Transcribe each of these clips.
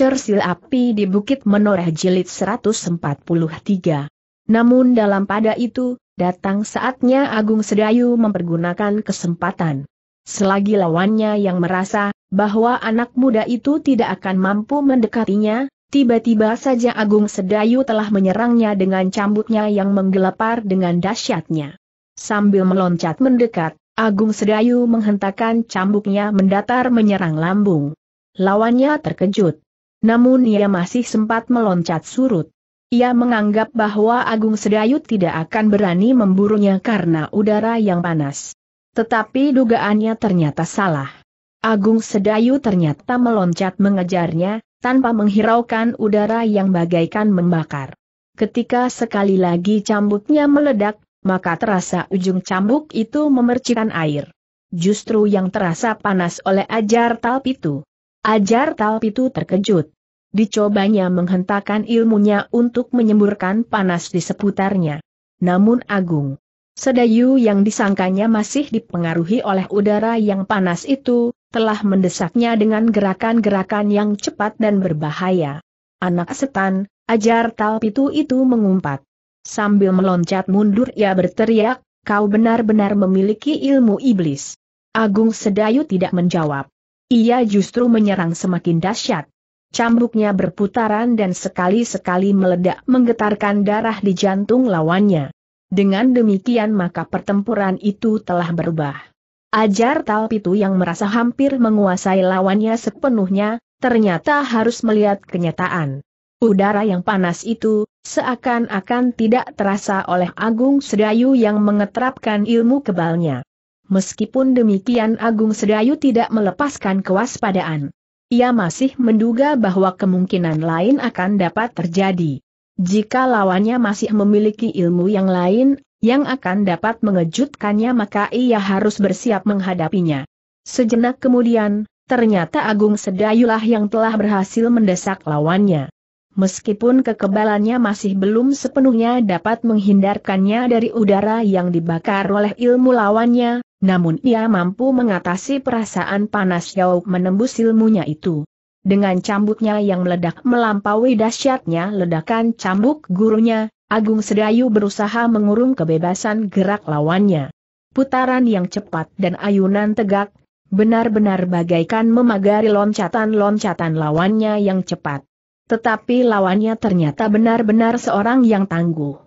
Cersil Api di Bukit Menoreh Jilid 143. Namun dalam pada itu, datang saatnya Agung Sedayu mempergunakan kesempatan. Selagi lawannya yang merasa bahwa anak muda itu tidak akan mampu mendekatinya, tiba-tiba saja Agung Sedayu telah menyerangnya dengan cambuknya yang menggelepar dengan dahsyatnya. Sambil meloncat mendekat, Agung Sedayu menghentakkan cambuknya mendatar menyerang lambung. Lawannya terkejut. Namun ia masih sempat meloncat surut. Ia menganggap bahwa Agung Sedayu tidak akan berani memburunya karena udara yang panas. Tetapi dugaannya ternyata salah. Agung Sedayu ternyata meloncat mengejarnya, tanpa menghiraukan udara yang bagaikan membakar. Ketika sekali lagi cambuknya meledak, maka terasa ujung cambuk itu memercikan air. Justru yang terasa panas oleh ajar talpitu. Ajar Talpitu terkejut. Dicobanya menghentakkan ilmunya untuk menyemburkan panas di seputarnya. Namun Agung Sedayu yang disangkanya masih dipengaruhi oleh udara yang panas itu, telah mendesaknya dengan gerakan-gerakan yang cepat dan berbahaya. Anak setan, ajar Talpitu itu mengumpat. Sambil meloncat mundur ia berteriak, kau benar-benar memiliki ilmu iblis. Agung Sedayu tidak menjawab. Ia justru menyerang semakin dahsyat. Cambuknya berputaran dan sekali-sekali meledak menggetarkan darah di jantung lawannya. Dengan demikian maka pertempuran itu telah berubah. Ajar Talpitu yang merasa hampir menguasai lawannya sepenuhnya, ternyata harus melihat kenyataan. Udara yang panas itu, seakan-akan tidak terasa oleh Agung Sedayu yang mengeterapkan ilmu kebalnya. Meskipun demikian Agung Sedayu tidak melepaskan kewaspadaan. Ia masih menduga bahwa kemungkinan lain akan dapat terjadi. Jika lawannya masih memiliki ilmu yang lain, yang akan dapat mengejutkannya maka ia harus bersiap menghadapinya. Sejenak kemudian, ternyata Agung Sedayulah yang telah berhasil mendesak lawannya. Meskipun kekebalannya masih belum sepenuhnya dapat menghindarkannya dari udara yang dibakar oleh ilmu lawannya, namun ia mampu mengatasi perasaan panas jauh menembus ilmunya itu. Dengan cambuknya yang meledak melampaui dahsyatnya ledakan cambuk gurunya, Agung Sedayu berusaha mengurung kebebasan gerak lawannya. Putaran yang cepat dan ayunan tegak, benar-benar bagaikan memagari loncatan-loncatan lawannya yang cepat. Tetapi lawannya ternyata benar-benar seorang yang tangguh.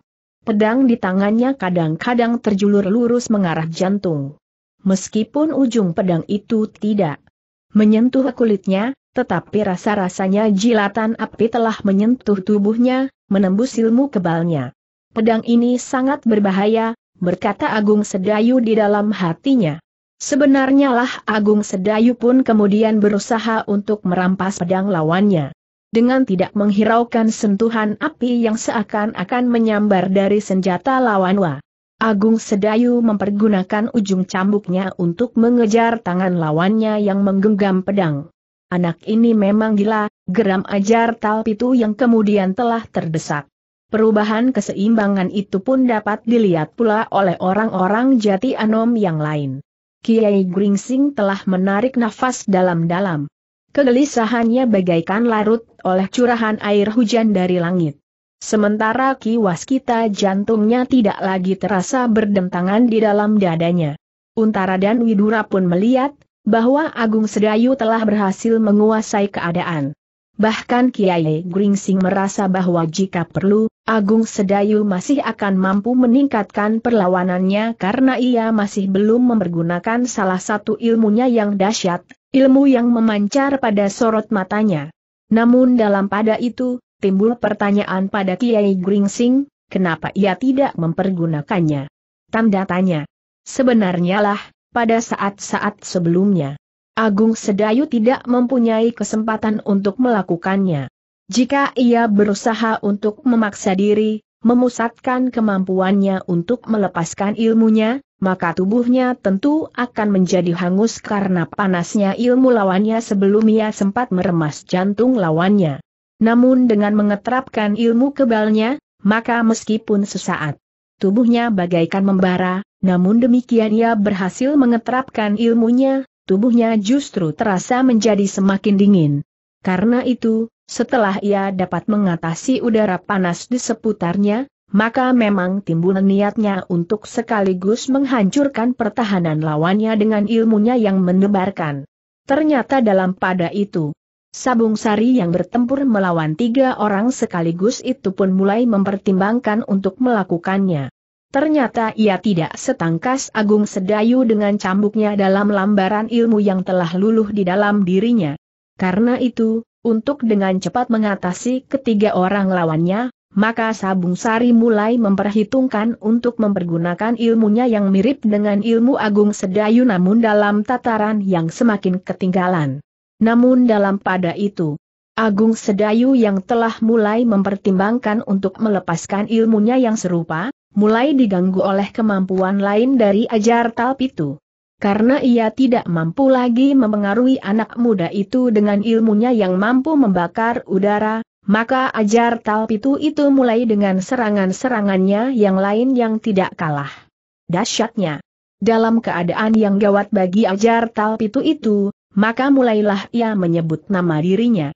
Pedang di tangannya kadang-kadang terjulur lurus mengarah jantung. Meskipun ujung pedang itu tidak menyentuh kulitnya, tetapi rasa-rasanya jilatan api telah menyentuh tubuhnya, menembus ilmu kebalnya. Pedang ini sangat berbahaya, berkata Agung Sedayu di dalam hatinya. Sebenarnya lah Agung Sedayu pun kemudian berusaha untuk merampas pedang lawannya. Dengan tidak menghiraukan sentuhan api yang seakan-akan menyambar dari senjata lawanwa. Agung Sedayu mempergunakan ujung cambuknya untuk mengejar tangan lawannya yang menggenggam pedang. Anak ini memang gila, geram ajar Talpitu yang kemudian telah terdesak. Perubahan keseimbangan itu pun dapat dilihat pula oleh orang-orang jati anom yang lain. Kiai Gringsing telah menarik nafas dalam-dalam. Kegelisahannya bagaikan larut oleh curahan air hujan dari langit. Sementara kiwas kita jantungnya tidak lagi terasa berdentangan di dalam dadanya. Untara dan Widura pun melihat, bahwa Agung Sedayu telah berhasil menguasai keadaan. Bahkan Kiai Gringsing merasa bahwa jika perlu, Agung Sedayu masih akan mampu meningkatkan perlawanannya karena ia masih belum mempergunakan salah satu ilmunya yang dahsyat, ilmu yang memancar pada sorot matanya. Namun dalam pada itu, timbul pertanyaan pada Kiai Gringsing, kenapa ia tidak mempergunakannya? Tanda tanya. Sebenarnya lah, pada saat-saat sebelumnya, Agung Sedayu tidak mempunyai kesempatan untuk melakukannya. Jika ia berusaha untuk memaksa diri, memusatkan kemampuannya untuk melepaskan ilmunya, maka tubuhnya tentu akan menjadi hangus karena panasnya ilmu lawannya sebelum ia sempat meremas jantung lawannya. Namun dengan mengeterapkan ilmu kebalnya, maka meskipun sesaat tubuhnya bagaikan membara, namun demikian ia berhasil mengeterapkan ilmunya, tubuhnya justru terasa menjadi semakin dingin. Karena itu, setelah ia dapat mengatasi udara panas di seputarnya, maka memang timbul niatnya untuk sekaligus menghancurkan pertahanan lawannya dengan ilmunya yang mendebarkan. Ternyata dalam pada itu, Sabung Sari yang bertempur melawan tiga orang sekaligus itu pun mulai mempertimbangkan untuk melakukannya. Ternyata ia tidak setangkas Agung Sedayu dengan cambuknya dalam lambaran ilmu yang telah luluh di dalam dirinya. Karena itu, untuk dengan cepat mengatasi ketiga orang lawannya, maka Sabung Sari mulai memperhitungkan untuk mempergunakan ilmunya yang mirip dengan ilmu Agung Sedayu namun dalam tataran yang semakin ketinggalan. Namun dalam pada itu, Agung Sedayu yang telah mulai mempertimbangkan untuk melepaskan ilmunya yang serupa, mulai diganggu oleh kemampuan lain dari ajar talpitu. Karena ia tidak mampu lagi mempengaruhi anak muda itu dengan ilmunya yang mampu membakar udara, maka ajar Talpitu itu mulai dengan serangan-serangannya yang lain yang tidak kalah. Dasyatnya. Dalam keadaan yang gawat bagi ajar Talpitu itu, maka mulailah ia menyebut nama dirinya.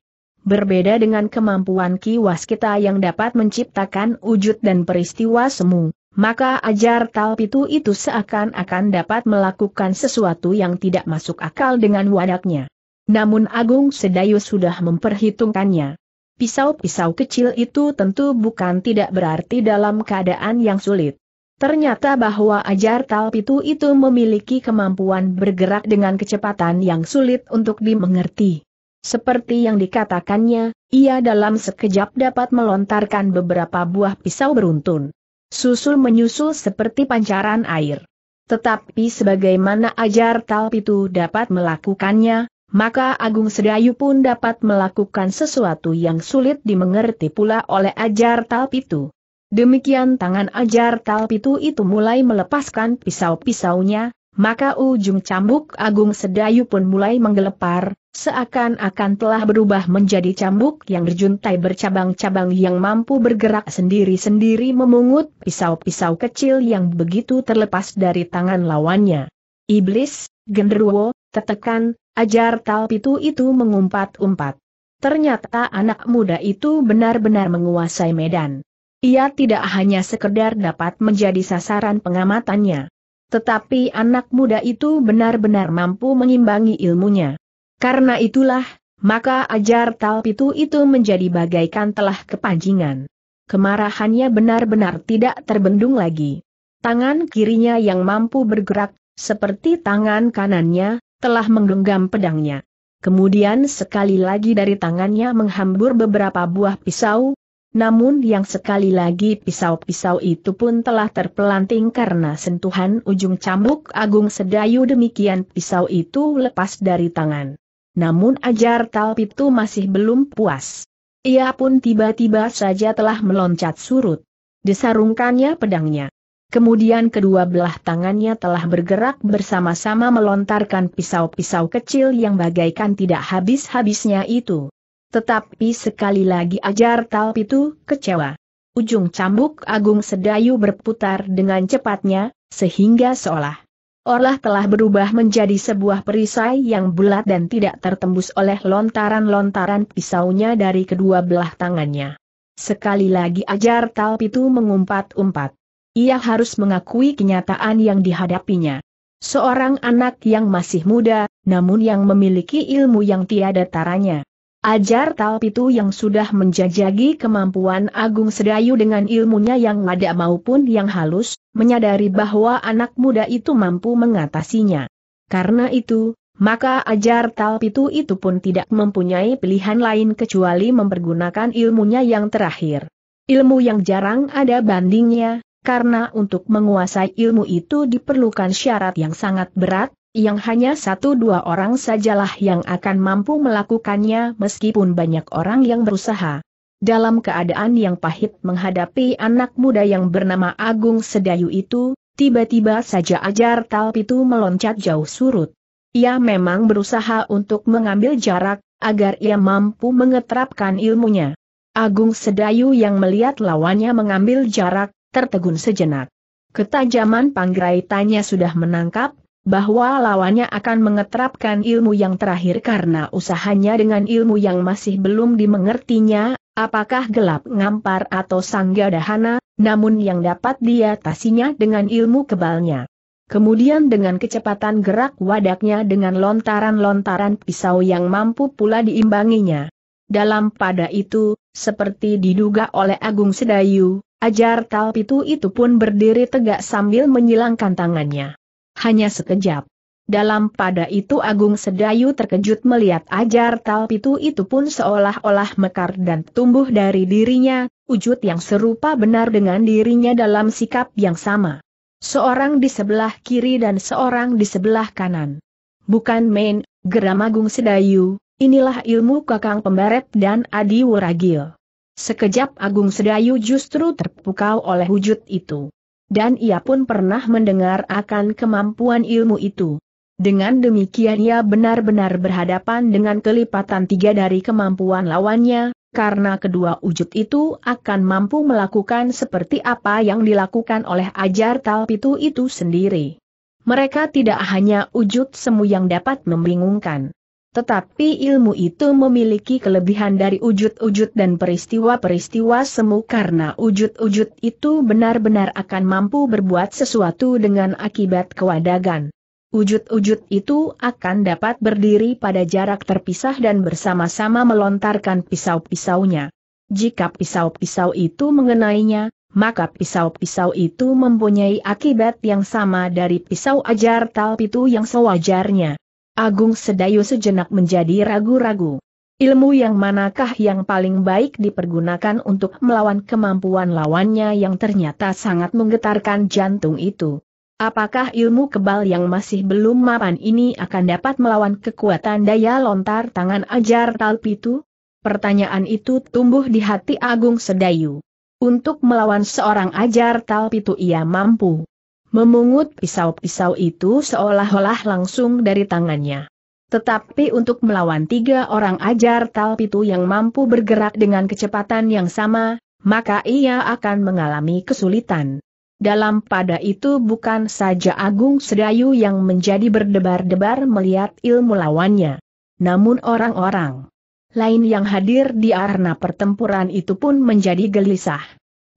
Berbeda dengan kemampuan kiwas kita yang dapat menciptakan wujud dan peristiwa semu, maka ajar Talpitu itu seakan-akan dapat melakukan sesuatu yang tidak masuk akal dengan wadaknya. Namun Agung Sedayu sudah memperhitungkannya. Pisau-pisau kecil itu tentu bukan tidak berarti dalam keadaan yang sulit. Ternyata bahwa ajar talpitu itu memiliki kemampuan bergerak dengan kecepatan yang sulit untuk dimengerti. Seperti yang dikatakannya, ia dalam sekejap dapat melontarkan beberapa buah pisau beruntun. Susul menyusul seperti pancaran air. Tetapi sebagaimana ajar talpitu dapat melakukannya, maka Agung Sedayu pun dapat melakukan sesuatu yang sulit dimengerti pula oleh Ajar Talpitu. Demikian tangan Ajar Talpitu itu mulai melepaskan pisau-pisaunya, maka ujung cambuk Agung Sedayu pun mulai menggelepar, seakan-akan telah berubah menjadi cambuk yang berjuntai bercabang-cabang yang mampu bergerak sendiri-sendiri memungut pisau-pisau kecil yang begitu terlepas dari tangan lawannya. Iblis, genderuwo, tetekan, ajar talpitu itu mengumpat-umpat. Ternyata anak muda itu benar-benar menguasai medan. Ia tidak hanya sekedar dapat menjadi sasaran pengamatannya. Tetapi anak muda itu benar-benar mampu mengimbangi ilmunya. Karena itulah, maka ajar talpitu itu menjadi bagaikan telah kepancingan. Kemarahannya benar-benar tidak terbendung lagi. Tangan kirinya yang mampu bergerak, seperti tangan kanannya, telah menggenggam pedangnya. Kemudian sekali lagi dari tangannya menghambur beberapa buah pisau, namun yang sekali lagi pisau-pisau itu pun telah terpelanting karena sentuhan ujung cambuk agung sedayu demikian pisau itu lepas dari tangan. Namun ajar talpitu masih belum puas. Ia pun tiba-tiba saja telah meloncat surut. Disarungkannya pedangnya. Kemudian kedua belah tangannya telah bergerak bersama-sama melontarkan pisau-pisau kecil yang bagaikan tidak habis-habisnya itu. Tetapi sekali lagi ajar talp itu kecewa. Ujung cambuk agung sedayu berputar dengan cepatnya, sehingga seolah olah telah berubah menjadi sebuah perisai yang bulat dan tidak tertembus oleh lontaran-lontaran pisaunya dari kedua belah tangannya. Sekali lagi ajar talp itu mengumpat-umpat ia harus mengakui kenyataan yang dihadapinya. Seorang anak yang masih muda, namun yang memiliki ilmu yang tiada taranya. Ajar Talpitu yang sudah menjajagi kemampuan Agung Sedayu dengan ilmunya yang ada maupun yang halus, menyadari bahwa anak muda itu mampu mengatasinya. Karena itu, maka ajar Talpitu itu pun tidak mempunyai pilihan lain kecuali mempergunakan ilmunya yang terakhir. Ilmu yang jarang ada bandingnya, karena untuk menguasai ilmu itu diperlukan syarat yang sangat berat, yang hanya satu dua orang sajalah yang akan mampu melakukannya meskipun banyak orang yang berusaha. Dalam keadaan yang pahit menghadapi anak muda yang bernama Agung Sedayu itu, tiba-tiba saja ajar Talpitu meloncat jauh surut. Ia memang berusaha untuk mengambil jarak, agar ia mampu mengeterapkan ilmunya. Agung Sedayu yang melihat lawannya mengambil jarak, tertegun sejenak. Ketajaman panggraitannya sudah menangkap, bahwa lawannya akan mengeterapkan ilmu yang terakhir karena usahanya dengan ilmu yang masih belum dimengertinya, apakah gelap ngampar atau sangga dahana, namun yang dapat diatasinya dengan ilmu kebalnya. Kemudian dengan kecepatan gerak wadaknya dengan lontaran-lontaran pisau yang mampu pula diimbanginya. Dalam pada itu, seperti diduga oleh Agung Sedayu, ajar talpitu itu pun berdiri tegak sambil menyilangkan tangannya. Hanya sekejap. Dalam pada itu Agung Sedayu terkejut melihat ajar talpitu itu pun seolah-olah mekar dan tumbuh dari dirinya, wujud yang serupa benar dengan dirinya dalam sikap yang sama. Seorang di sebelah kiri dan seorang di sebelah kanan. Bukan main, geram Agung Sedayu, inilah ilmu kakang pembaret dan Adi Wuragil. Sekejap Agung Sedayu justru terpukau oleh wujud itu. Dan ia pun pernah mendengar akan kemampuan ilmu itu. Dengan demikian ia benar-benar berhadapan dengan kelipatan tiga dari kemampuan lawannya, karena kedua wujud itu akan mampu melakukan seperti apa yang dilakukan oleh ajar talpitu itu sendiri. Mereka tidak hanya wujud semu yang dapat membingungkan. Tetapi ilmu itu memiliki kelebihan dari ujud-ujud dan peristiwa-peristiwa semu karena ujud-ujud itu benar-benar akan mampu berbuat sesuatu dengan akibat kewadagan. Ujud-ujud itu akan dapat berdiri pada jarak terpisah dan bersama-sama melontarkan pisau-pisaunya. Jika pisau-pisau itu mengenainya, maka pisau-pisau itu mempunyai akibat yang sama dari pisau ajar talpitu yang sewajarnya. Agung Sedayu sejenak menjadi ragu-ragu. Ilmu yang manakah yang paling baik dipergunakan untuk melawan kemampuan lawannya yang ternyata sangat menggetarkan jantung itu? Apakah ilmu kebal yang masih belum mapan ini akan dapat melawan kekuatan daya lontar tangan ajar talpitu? Pertanyaan itu tumbuh di hati Agung Sedayu. Untuk melawan seorang ajar talpitu ia mampu memungut pisau-pisau itu seolah-olah langsung dari tangannya. Tetapi untuk melawan tiga orang ajar talpitu yang mampu bergerak dengan kecepatan yang sama, maka ia akan mengalami kesulitan. Dalam pada itu bukan saja Agung Sedayu yang menjadi berdebar-debar melihat ilmu lawannya. Namun orang-orang lain yang hadir di arena pertempuran itu pun menjadi gelisah.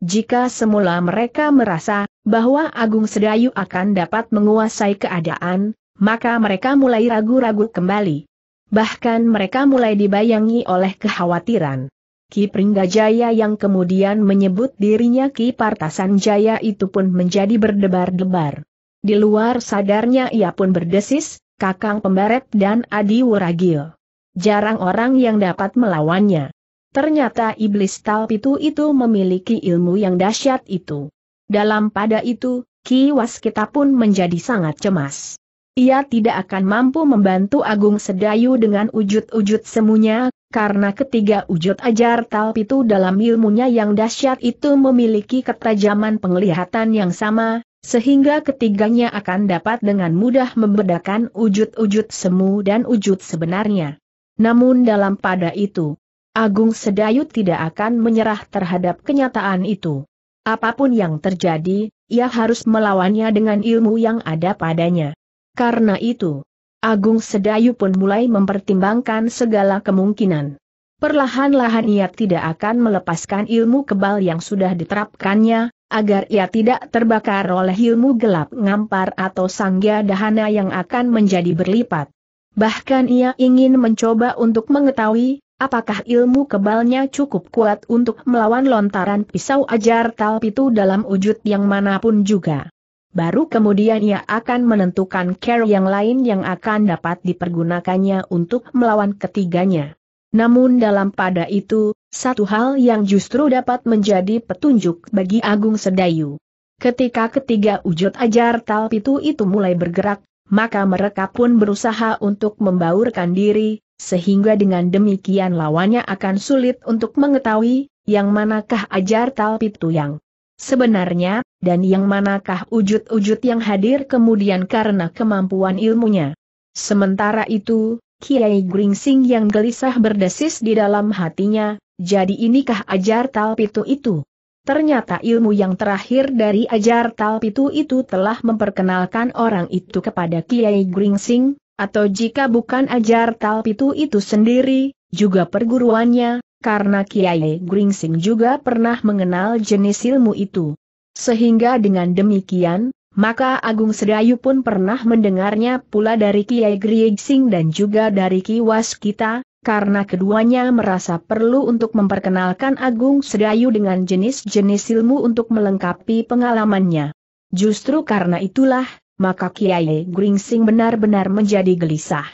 Jika semula mereka merasa bahwa Agung Sedayu akan dapat menguasai keadaan, maka mereka mulai ragu-ragu kembali. Bahkan mereka mulai dibayangi oleh kekhawatiran. Ki Pringgajaya yang kemudian menyebut dirinya Ki Partasan Jaya itu pun menjadi berdebar-debar. Di luar sadarnya ia pun berdesis, Kakang Pembaret dan Adi Wuragil. Jarang orang yang dapat melawannya. Ternyata iblis Talpitu itu memiliki ilmu yang dahsyat itu. Dalam pada itu, Ki Waskita pun menjadi sangat cemas. Ia tidak akan mampu membantu Agung Sedayu dengan ujud-ujud semuanya, karena ketiga ujud ajar Talpitu dalam ilmunya yang dahsyat itu memiliki ketajaman penglihatan yang sama, sehingga ketiganya akan dapat dengan mudah membedakan ujud-ujud semu dan ujud sebenarnya. Namun dalam pada itu, Agung Sedayu tidak akan menyerah terhadap kenyataan itu. Apa pun yang terjadi, ia harus melawannya dengan ilmu yang ada padanya. Karena itu, Agung Sedayu pun mulai mempertimbangkan segala kemungkinan. Perlahan-lahan ia tidak akan melepaskan ilmu kebal yang sudah diterapkannya, agar ia tidak terbakar oleh ilmu gelap ngampar atau sangga dahana yang akan menjadi berlipat. Bahkan ia ingin mencoba untuk mengetahui, apakah ilmu kebalnya cukup kuat untuk melawan lontaran pisau ajar talpitu dalam wujud yang mana pun juga. Baru kemudian ia akan menentukan care yang lain yang akan dapat dipergunakannya untuk melawan ketiganya. Namun dalam pada itu, satu hal yang justru dapat menjadi petunjuk bagi Agung Sedayu. Ketika ketiga wujud ajar talpitu itu mulai bergerak, maka mereka pun berusaha untuk membaurkan diri, sehingga dengan demikian lawannya akan sulit untuk mengetahui, yang manakah ajar talpitu yang sebenarnya, dan yang manakah wujud-wujud yang hadir kemudian karena kemampuan ilmunya. Sementara itu, Kiai Gringsing yang gelisah berdesis di dalam hatinya, jadi inikah ajar talpitu itu? Ternyata ilmu yang terakhir dari ajar Talpitu itu telah memperkenalkan orang itu kepada Kiai Gringsing, atau jika bukan ajar Talpitu itu sendiri, juga perguruannya, karena Kiai Gringsing juga pernah mengenal jenis ilmu itu. Sehingga dengan demikian, maka Agung Sedayu pun pernah mendengarnya pula dari Kiai Gringsing dan juga dari Ki Waskita, karena keduanya merasa perlu untuk memperkenalkan Agung Sedayu dengan jenis-jenis ilmu untuk melengkapi pengalamannya. Justru karena itulah, maka Kiai Gringsing benar-benar menjadi gelisah.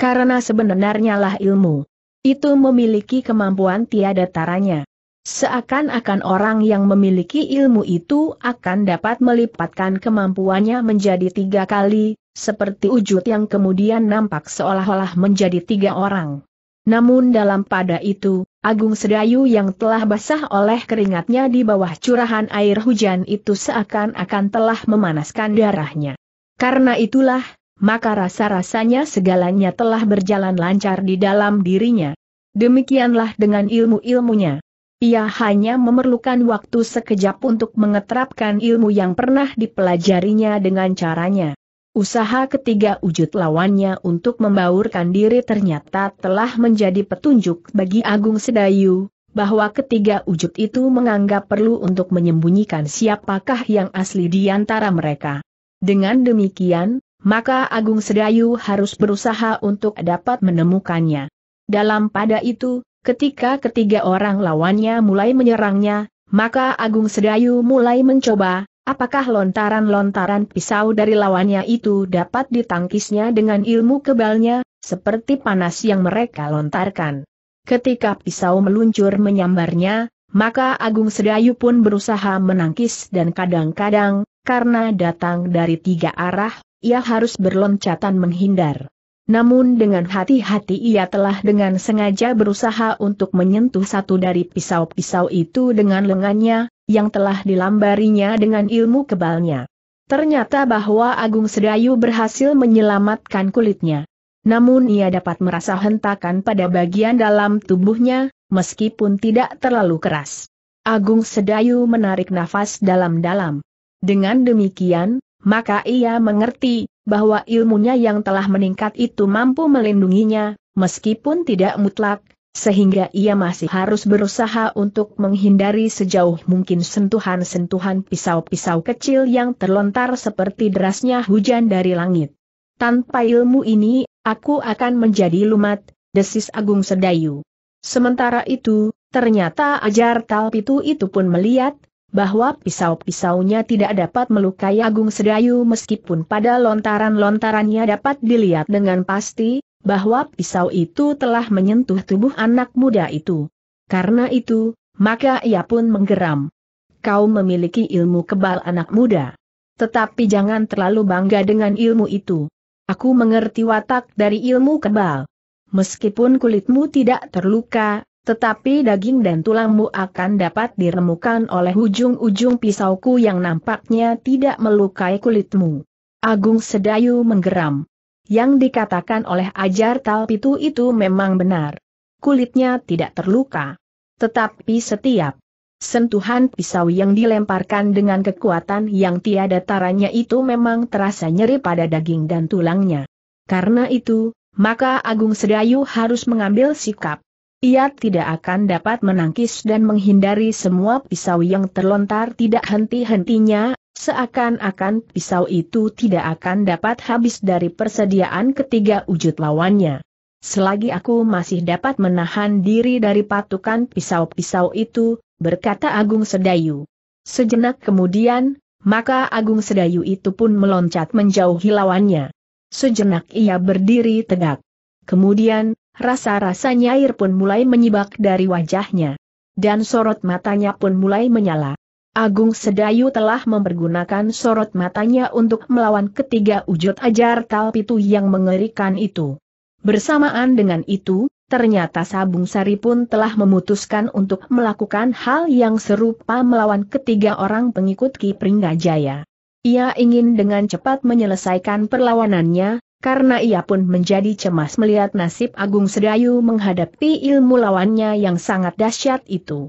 Karena sebenarnya lah ilmu itu memiliki kemampuan tiada taranya. Seakan-akan orang yang memiliki ilmu itu akan dapat melipatkan kemampuannya menjadi tiga kali, seperti wujud yang kemudian nampak seolah-olah menjadi tiga orang. Namun dalam pada itu, Agung Sedayu yang telah basah oleh keringatnya di bawah curahan air hujan itu seakan-akan telah memanaskan darahnya. Karena itulah, maka rasa-rasanya segalanya telah berjalan lancar di dalam dirinya. Demikianlah dengan ilmu-ilmunya. Ia hanya memerlukan waktu sekejap untuk mengeterapkan ilmu yang pernah dipelajarinya dengan caranya. Usaha ketiga wujud lawannya untuk membaurkan diri ternyata telah menjadi petunjuk bagi Agung Sedayu, bahwa ketiga wujud itu menganggap perlu untuk menyembunyikan siapakah yang asli di antara mereka. Dengan demikian, maka Agung Sedayu harus berusaha untuk dapat menemukannya. Dalam pada itu, ketika ketiga orang lawannya mulai menyerangnya, maka Agung Sedayu mulai mencoba, Apakah lontaran-lontaran pisau dari lawannya itu dapat ditangkisnya dengan ilmu kebalnya, seperti panas yang mereka lontarkan? Ketika pisau meluncur menyambarnya, maka Agung Sedayu pun berusaha menangkis dan kadang-kadang, karena datang dari tiga arah, ia harus berloncatan menghindar. Namun dengan hati-hati ia telah dengan sengaja berusaha untuk menyentuh satu dari pisau-pisau itu dengan lengannya, yang telah dilambarinya dengan ilmu kebalnya. Ternyata bahwa Agung Sedayu berhasil menyelamatkan kulitnya. Namun ia dapat merasa hentakan pada bagian dalam tubuhnya, meskipun tidak terlalu keras. Agung Sedayu menarik nafas dalam-dalam. Dengan demikian, maka ia mengerti, bahwa ilmunya yang telah meningkat itu mampu melindunginya, meskipun tidak mutlak, sehingga ia masih harus berusaha untuk menghindari sejauh mungkin sentuhan-sentuhan pisau-pisau kecil yang terlontar seperti derasnya hujan dari langit. Tanpa ilmu ini, aku akan menjadi lumat, desis Agung Sedayu. Sementara itu, ternyata ajar Talpitu itu pun melihat, bahwa pisau-pisaunya tidak dapat melukai Agung Sedayu meskipun pada lontaran-lontarannya dapat dilihat dengan pasti, bahwa pisau itu telah menyentuh tubuh anak muda itu. Karena itu, maka ia pun menggeram. Kau memiliki ilmu kebal anak muda. Tetapi jangan terlalu bangga dengan ilmu itu. Aku mengerti watak dari ilmu kebal. Meskipun kulitmu tidak terluka, tetapi daging dan tulangmu akan dapat diremukan oleh ujung-ujung pisauku yang nampaknya tidak melukai kulitmu. Agung Sedayu menggeram. Yang dikatakan oleh ajar Talpitu itu memang benar. Kulitnya tidak terluka. Tetapi setiap sentuhan pisau yang dilemparkan dengan kekuatan yang tiada taranya itu memang terasa nyeri pada daging dan tulangnya. Karena itu, maka Agung Sedayu harus mengambil sikap. Ia tidak akan dapat menangkis dan menghindari semua pisau yang terlontar tidak henti-hentinya, Seakan-akan pisau itu tidak akan dapat habis dari persediaan ketiga wujud lawannya. Selagi aku masih dapat menahan diri dari patukan pisau-pisau itu, berkata Agung Sedayu. Sejenak kemudian, maka Agung Sedayu itu pun meloncat menjauhi lawannya. Sejenak ia berdiri tegak. Kemudian, rasa-rasanya air pun mulai menyibak dari wajahnya. Dan sorot matanya pun mulai menyala. Agung Sedayu telah mempergunakan sorot matanya untuk melawan ketiga wujud ajar talpitu yang mengerikan itu. Bersamaan dengan itu, ternyata Sabung Sari pun telah memutuskan untuk melakukan hal yang serupa melawan ketiga orang pengikut Ki Pringgajaya. Ia ingin dengan cepat menyelesaikan perlawanannya, karena ia pun menjadi cemas melihat nasib Agung Sedayu menghadapi ilmu lawannya yang sangat dahsyat itu.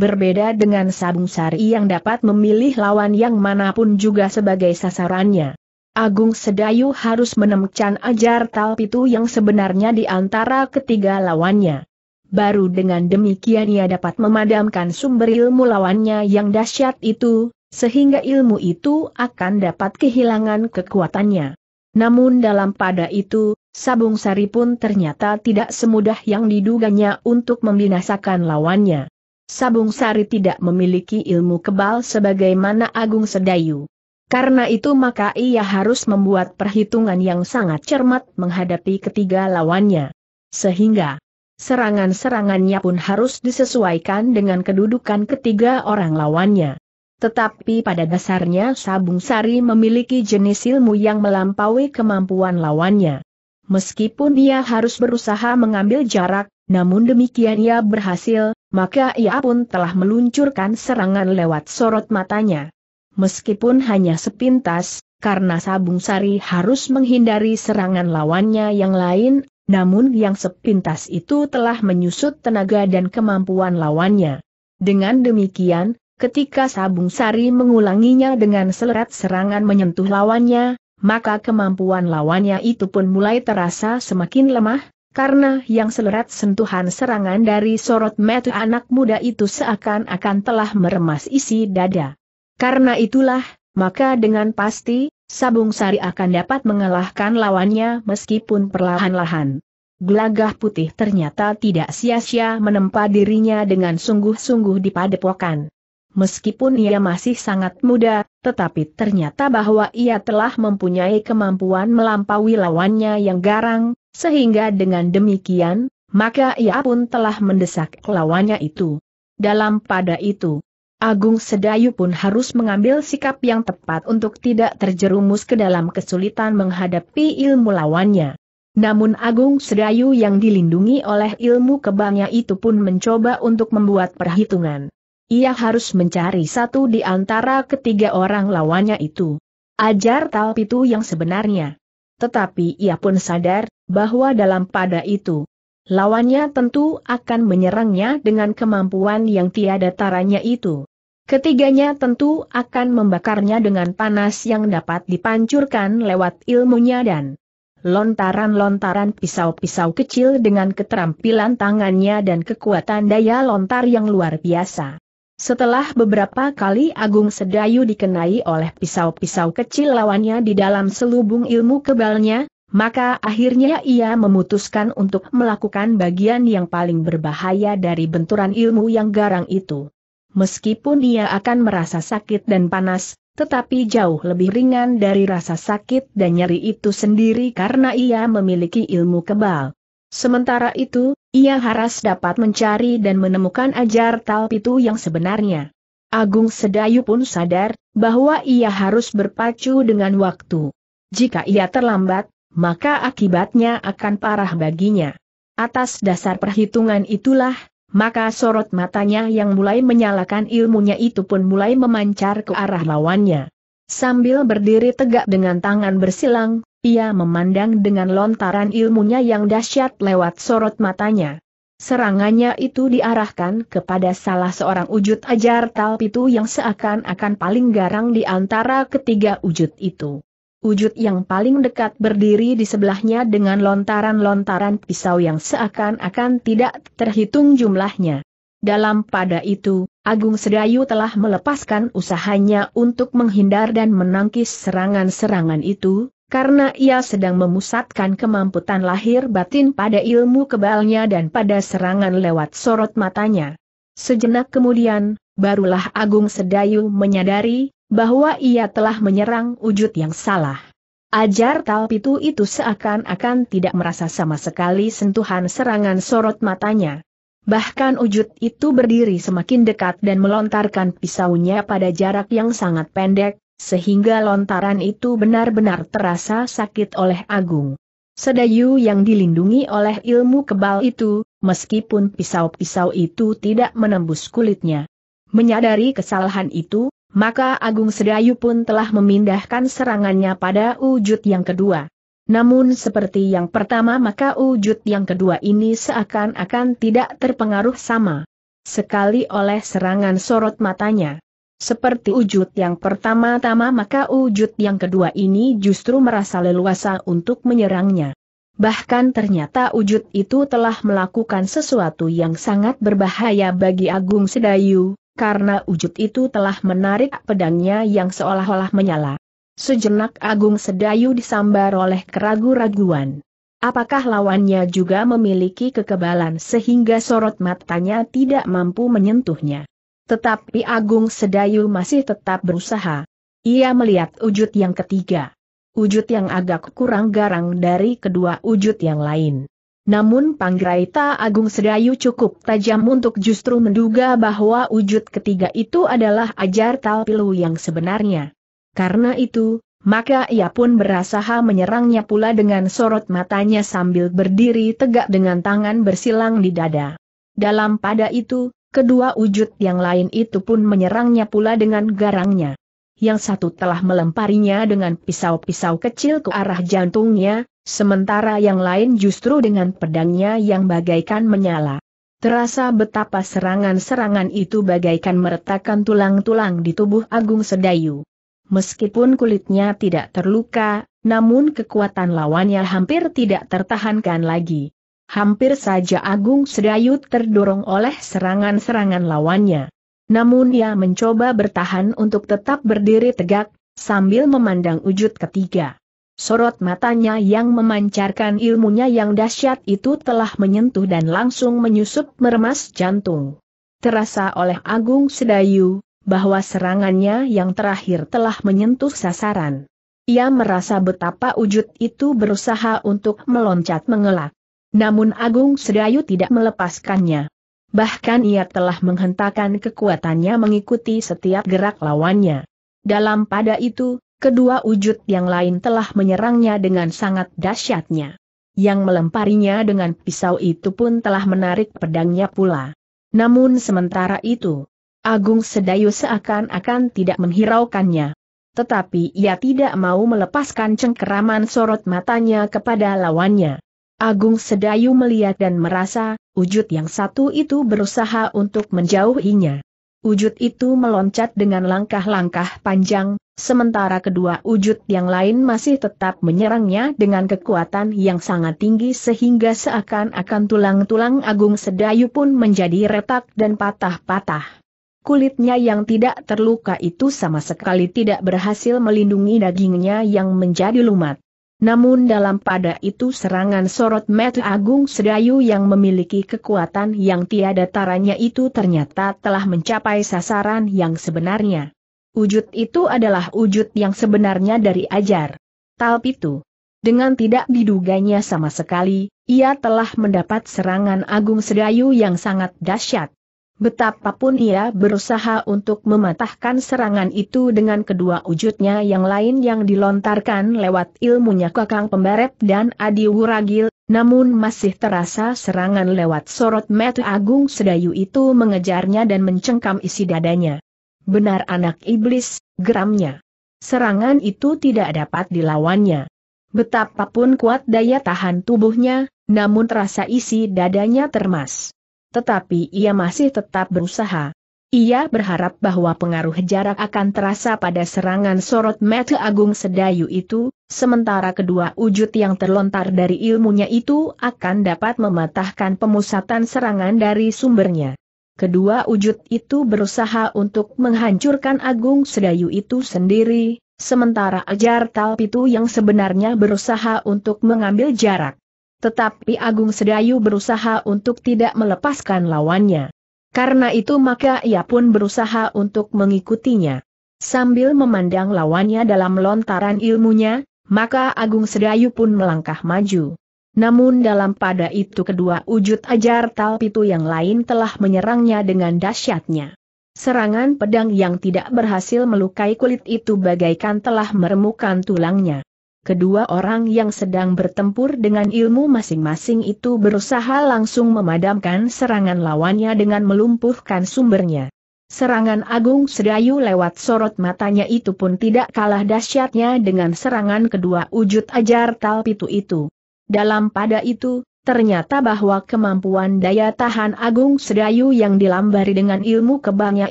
berbeda dengan Sabung Sari yang dapat memilih lawan yang mana pun juga sebagai sasarannya. Agung Sedayu harus menemukan ajar talpitu yang sebenarnya di antara ketiga lawannya. Baru dengan demikian ia dapat memadamkan sumber ilmu lawannya yang dahsyat itu, sehingga ilmu itu akan dapat kehilangan kekuatannya. Namun dalam pada itu, Sabung Sari pun ternyata tidak semudah yang diduganya untuk membinasakan lawannya. Sabung Sari tidak memiliki ilmu kebal sebagaimana Agung Sedayu. Karena itu maka ia harus membuat perhitungan yang sangat cermat menghadapi ketiga lawannya. Sehingga, serangan-serangannya pun harus disesuaikan dengan kedudukan ketiga orang lawannya. Tetapi pada dasarnya Sabung Sari memiliki jenis ilmu yang melampaui kemampuan lawannya. Meskipun ia harus berusaha mengambil jarak, namun demikian ia berhasil, maka ia pun telah meluncurkan serangan lewat sorot matanya meskipun hanya sepintas, karena Sabung Sari harus menghindari serangan lawannya yang lain, namun yang sepintas itu telah menyusut tenaga dan kemampuan lawannya. Dengan demikian, ketika Sabung Sari mengulanginya dengan seleret serangan menyentuh lawannya, maka kemampuan lawannya itu pun mulai terasa semakin lemah, karena yang seleret sentuhan serangan dari sorot mata anak muda itu seakan-akan telah meremas isi dada. Karena itulah, maka dengan pasti, Sabung Sari akan dapat mengalahkan lawannya meskipun perlahan-lahan. Gelagah putih ternyata tidak sia-sia menempa dirinya dengan sungguh-sungguh di padepokan. Meskipun ia masih sangat muda, tetapi ternyata bahwa ia telah mempunyai kemampuan melampaui lawannya yang garang, sehingga dengan demikian, maka ia pun telah mendesak lawannya itu. Dalam pada itu, Agung Sedayu pun harus mengambil sikap yang tepat untuk tidak terjerumus ke dalam kesulitan menghadapi ilmu lawannya. Namun Agung Sedayu yang dilindungi oleh ilmu kebalnya itu pun mencoba untuk membuat perhitungan. Ia harus mencari satu di antara ketiga orang lawannya itu. Ajar talpitu yang sebenarnya. Tetapi ia pun sadar, bahwa dalam pada itu, lawannya tentu akan menyerangnya dengan kemampuan yang tiada taranya itu. Ketiganya tentu akan membakarnya dengan panas yang dapat dipancurkan lewat ilmunya dan lontaran-lontaran pisau-pisau kecil dengan keterampilan tangannya dan kekuatan daya lontar yang luar biasa. Setelah beberapa kali Agung Sedayu dikenai oleh pisau-pisau kecil lawannya di dalam selubung ilmu kebalnya, maka akhirnya ia memutuskan untuk melakukan bagian yang paling berbahaya dari benturan ilmu yang garang itu. Meskipun ia akan merasa sakit dan panas, tetapi jauh lebih ringan dari rasa sakit dan nyeri itu sendiri karena ia memiliki ilmu kebal. Sementara itu, ia harus dapat mencari dan menemukan ajar talpitu yang sebenarnya. Agung Sedayu pun sadar, bahwa ia harus berpacu dengan waktu. Jika ia terlambat, maka akibatnya akan parah baginya. Atas dasar perhitungan itulah, maka sorot matanya yang mulai menyalakan ilmunya itu pun mulai memancar ke arah lawannya. Sambil berdiri tegak dengan tangan bersilang, ia memandang dengan lontaran ilmunya yang dahsyat lewat sorot matanya. Serangannya itu diarahkan kepada salah seorang wujud ajar talpitu yang seakan-akan paling garang di antara ketiga wujud itu. Wujud yang paling dekat berdiri di sebelahnya dengan lontaran-lontaran pisau yang seakan-akan tidak terhitung jumlahnya. Dalam pada itu, Agung Sedayu telah melepaskan usahanya untuk menghindar dan menangkis serangan-serangan itu, karena ia sedang memusatkan kemampuan lahir batin pada ilmu kebalnya dan pada serangan lewat sorot matanya. Sejenak kemudian, barulah Agung Sedayu menyadari, bahwa ia telah menyerang wujud yang salah. Ajar Talpitu itu seakan-akan tidak merasa sama sekali sentuhan serangan sorot matanya. Bahkan wujud itu berdiri semakin dekat dan melontarkan pisaunya pada jarak yang sangat pendek, sehingga lontaran itu benar-benar terasa sakit oleh Agung. Sedayu yang dilindungi oleh ilmu kebal itu, meskipun pisau-pisau itu tidak menembus kulitnya. Menyadari kesalahan itu, maka Agung Sedayu pun telah memindahkan serangannya pada wujud yang kedua. Namun seperti yang pertama maka wujud yang kedua ini seakan-akan tidak terpengaruh sama. sekali oleh serangan sorot matanya. Seperti wujud yang pertama-tama maka wujud yang kedua ini justru merasa leluasa untuk menyerangnya. Bahkan ternyata wujud itu telah melakukan sesuatu yang sangat berbahaya bagi Agung Sedayu, karena wujud itu telah menarik pedangnya yang seolah-olah menyala. Sejenak Agung Sedayu disambar oleh keragu-raguan. Apakah lawannya juga memiliki kekebalan sehingga sorot matanya tidak mampu menyentuhnya? Tetapi Agung Sedayu masih tetap berusaha. Ia melihat wujud yang ketiga. Wujud yang agak kurang garang dari kedua wujud yang lain. Namun Panggraita Agung Sedayu cukup tajam untuk justru menduga bahwa wujud ketiga itu adalah ajar talpilu yang sebenarnya. Karena itu, maka ia pun berusaha menyerangnya pula dengan sorot matanya sambil berdiri tegak dengan tangan bersilang di dada. Dalam pada itu, Kedua wujud yang lain itu pun menyerangnya pula dengan garangnya. Yang satu telah melemparinya dengan pisau-pisau kecil ke arah jantungnya, sementara yang lain justru dengan pedangnya yang bagaikan menyala. Terasa betapa serangan-serangan itu bagaikan meretakkan tulang-tulang di tubuh Agung Sedayu. Meskipun kulitnya tidak terluka, namun kekuatan lawannya hampir tidak tertahankan lagi hampir saja Agung Sedayut terdorong oleh serangan-serangan lawannya. Namun ia mencoba bertahan untuk tetap berdiri tegak, sambil memandang wujud ketiga. Sorot matanya yang memancarkan ilmunya yang dahsyat itu telah menyentuh dan langsung menyusup meremas jantung. Terasa oleh Agung Sedayu, bahwa serangannya yang terakhir telah menyentuh sasaran. Ia merasa betapa wujud itu berusaha untuk meloncat mengelak. Namun Agung Sedayu tidak melepaskannya. Bahkan ia telah menghentakkan kekuatannya mengikuti setiap gerak lawannya. Dalam pada itu, kedua wujud yang lain telah menyerangnya dengan sangat dahsyatnya. Yang melemparinya dengan pisau itu pun telah menarik pedangnya pula. Namun sementara itu, Agung Sedayu seakan-akan tidak menghiraukannya. Tetapi ia tidak mau melepaskan cengkeraman sorot matanya kepada lawannya. Agung Sedayu melihat dan merasa, wujud yang satu itu berusaha untuk menjauhinya. Wujud itu meloncat dengan langkah-langkah panjang, sementara kedua wujud yang lain masih tetap menyerangnya dengan kekuatan yang sangat tinggi sehingga seakan-akan tulang-tulang Agung Sedayu pun menjadi retak dan patah-patah. Kulitnya yang tidak terluka itu sama sekali tidak berhasil melindungi dagingnya yang menjadi lumat. Namun dalam pada itu serangan sorot mata Agung Sedayu yang memiliki kekuatan yang tiada taranya itu ternyata telah mencapai sasaran yang sebenarnya. Wujud itu adalah wujud yang sebenarnya dari ajar. Talpitu. Dengan tidak diduganya sama sekali, ia telah mendapat serangan Agung Sedayu yang sangat dahsyat. Betapapun ia berusaha untuk mematahkan serangan itu dengan kedua wujudnya yang lain yang dilontarkan lewat ilmunya Kakang Pembaret dan Adi Wuragil, namun masih terasa serangan lewat sorot mata agung sedayu itu mengejarnya dan mencengkam isi dadanya. Benar anak iblis, geramnya. Serangan itu tidak dapat dilawannya. Betapapun kuat daya tahan tubuhnya, namun terasa isi dadanya termas tetapi ia masih tetap berusaha. Ia berharap bahwa pengaruh jarak akan terasa pada serangan sorot mata agung sedayu itu, sementara kedua wujud yang terlontar dari ilmunya itu akan dapat mematahkan pemusatan serangan dari sumbernya. Kedua wujud itu berusaha untuk menghancurkan agung sedayu itu sendiri, sementara ajar talpitu yang sebenarnya berusaha untuk mengambil jarak. Tetapi Agung Sedayu berusaha untuk tidak melepaskan lawannya. Karena itu maka ia pun berusaha untuk mengikutinya. Sambil memandang lawannya dalam lontaran ilmunya, maka Agung Sedayu pun melangkah maju. Namun dalam pada itu kedua wujud ajar talpitu yang lain telah menyerangnya dengan dahsyatnya. Serangan pedang yang tidak berhasil melukai kulit itu bagaikan telah meremukan tulangnya kedua orang yang sedang bertempur dengan ilmu masing-masing itu berusaha langsung memadamkan serangan lawannya dengan melumpuhkan sumbernya. Serangan Agung Sedayu lewat sorot matanya itu pun tidak kalah dahsyatnya dengan serangan kedua wujud ajar talpitu itu. Dalam pada itu, ternyata bahwa kemampuan daya tahan Agung Sedayu yang dilambari dengan ilmu kebangnya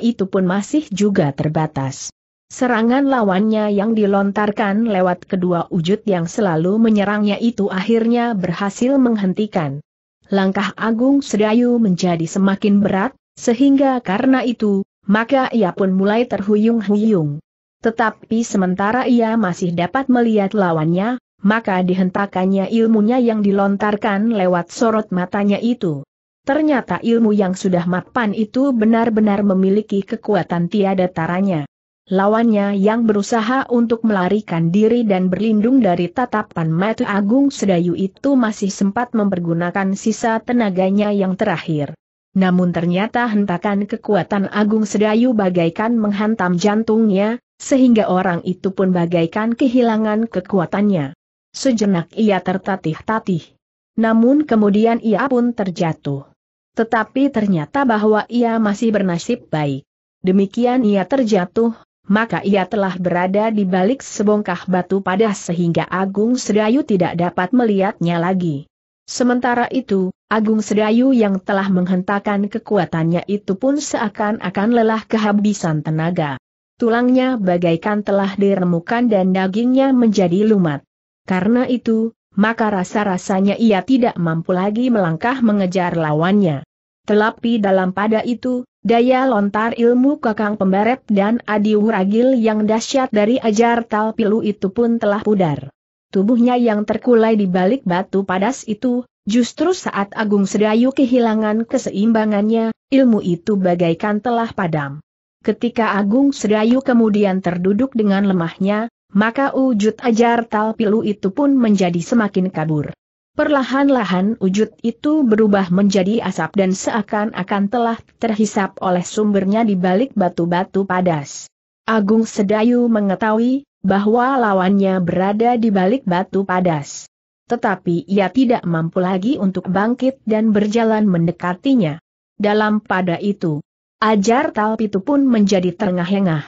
itu pun masih juga terbatas. Serangan lawannya yang dilontarkan lewat kedua wujud yang selalu menyerangnya itu akhirnya berhasil menghentikan. Langkah Agung Sedayu menjadi semakin berat, sehingga karena itu, maka ia pun mulai terhuyung-huyung. Tetapi sementara ia masih dapat melihat lawannya, maka dihentakannya ilmunya yang dilontarkan lewat sorot matanya itu. Ternyata ilmu yang sudah mapan itu benar-benar memiliki kekuatan tiada taranya. Lawannya yang berusaha untuk melarikan diri dan berlindung dari tatapan mata Agung Sedayu itu masih sempat mempergunakan sisa tenaganya yang terakhir. Namun ternyata hentakan kekuatan Agung Sedayu bagaikan menghantam jantungnya, sehingga orang itu pun bagaikan kehilangan kekuatannya. Sejenak ia tertatih-tatih. Namun kemudian ia pun terjatuh. Tetapi ternyata bahwa ia masih bernasib baik. Demikian ia terjatuh, maka ia telah berada di balik sebongkah batu padas sehingga Agung Sedayu tidak dapat melihatnya lagi. Sementara itu, Agung Sedayu yang telah menghentakkan kekuatannya itu pun seakan-akan lelah kehabisan tenaga tulangnya bagaikan telah diremukan dan dagingnya menjadi lumat. Karena itu, maka rasa-rasanya ia tidak mampu lagi melangkah mengejar lawannya. Tetapi dalam pada itu, daya lontar ilmu kakang pembaret dan adi wuragil yang dahsyat dari ajar talpilu itu pun telah pudar. Tubuhnya yang terkulai di balik batu padas itu, justru saat Agung Sedayu kehilangan keseimbangannya, ilmu itu bagaikan telah padam. Ketika Agung Sedayu kemudian terduduk dengan lemahnya, maka wujud ajar talpilu itu pun menjadi semakin kabur. Perlahan-lahan wujud itu berubah menjadi asap dan seakan-akan telah terhisap oleh sumbernya di balik batu-batu padas. Agung Sedayu mengetahui bahwa lawannya berada di balik batu padas. Tetapi ia tidak mampu lagi untuk bangkit dan berjalan mendekatinya. Dalam pada itu, Ajar Talpitu pun menjadi terengah-engah.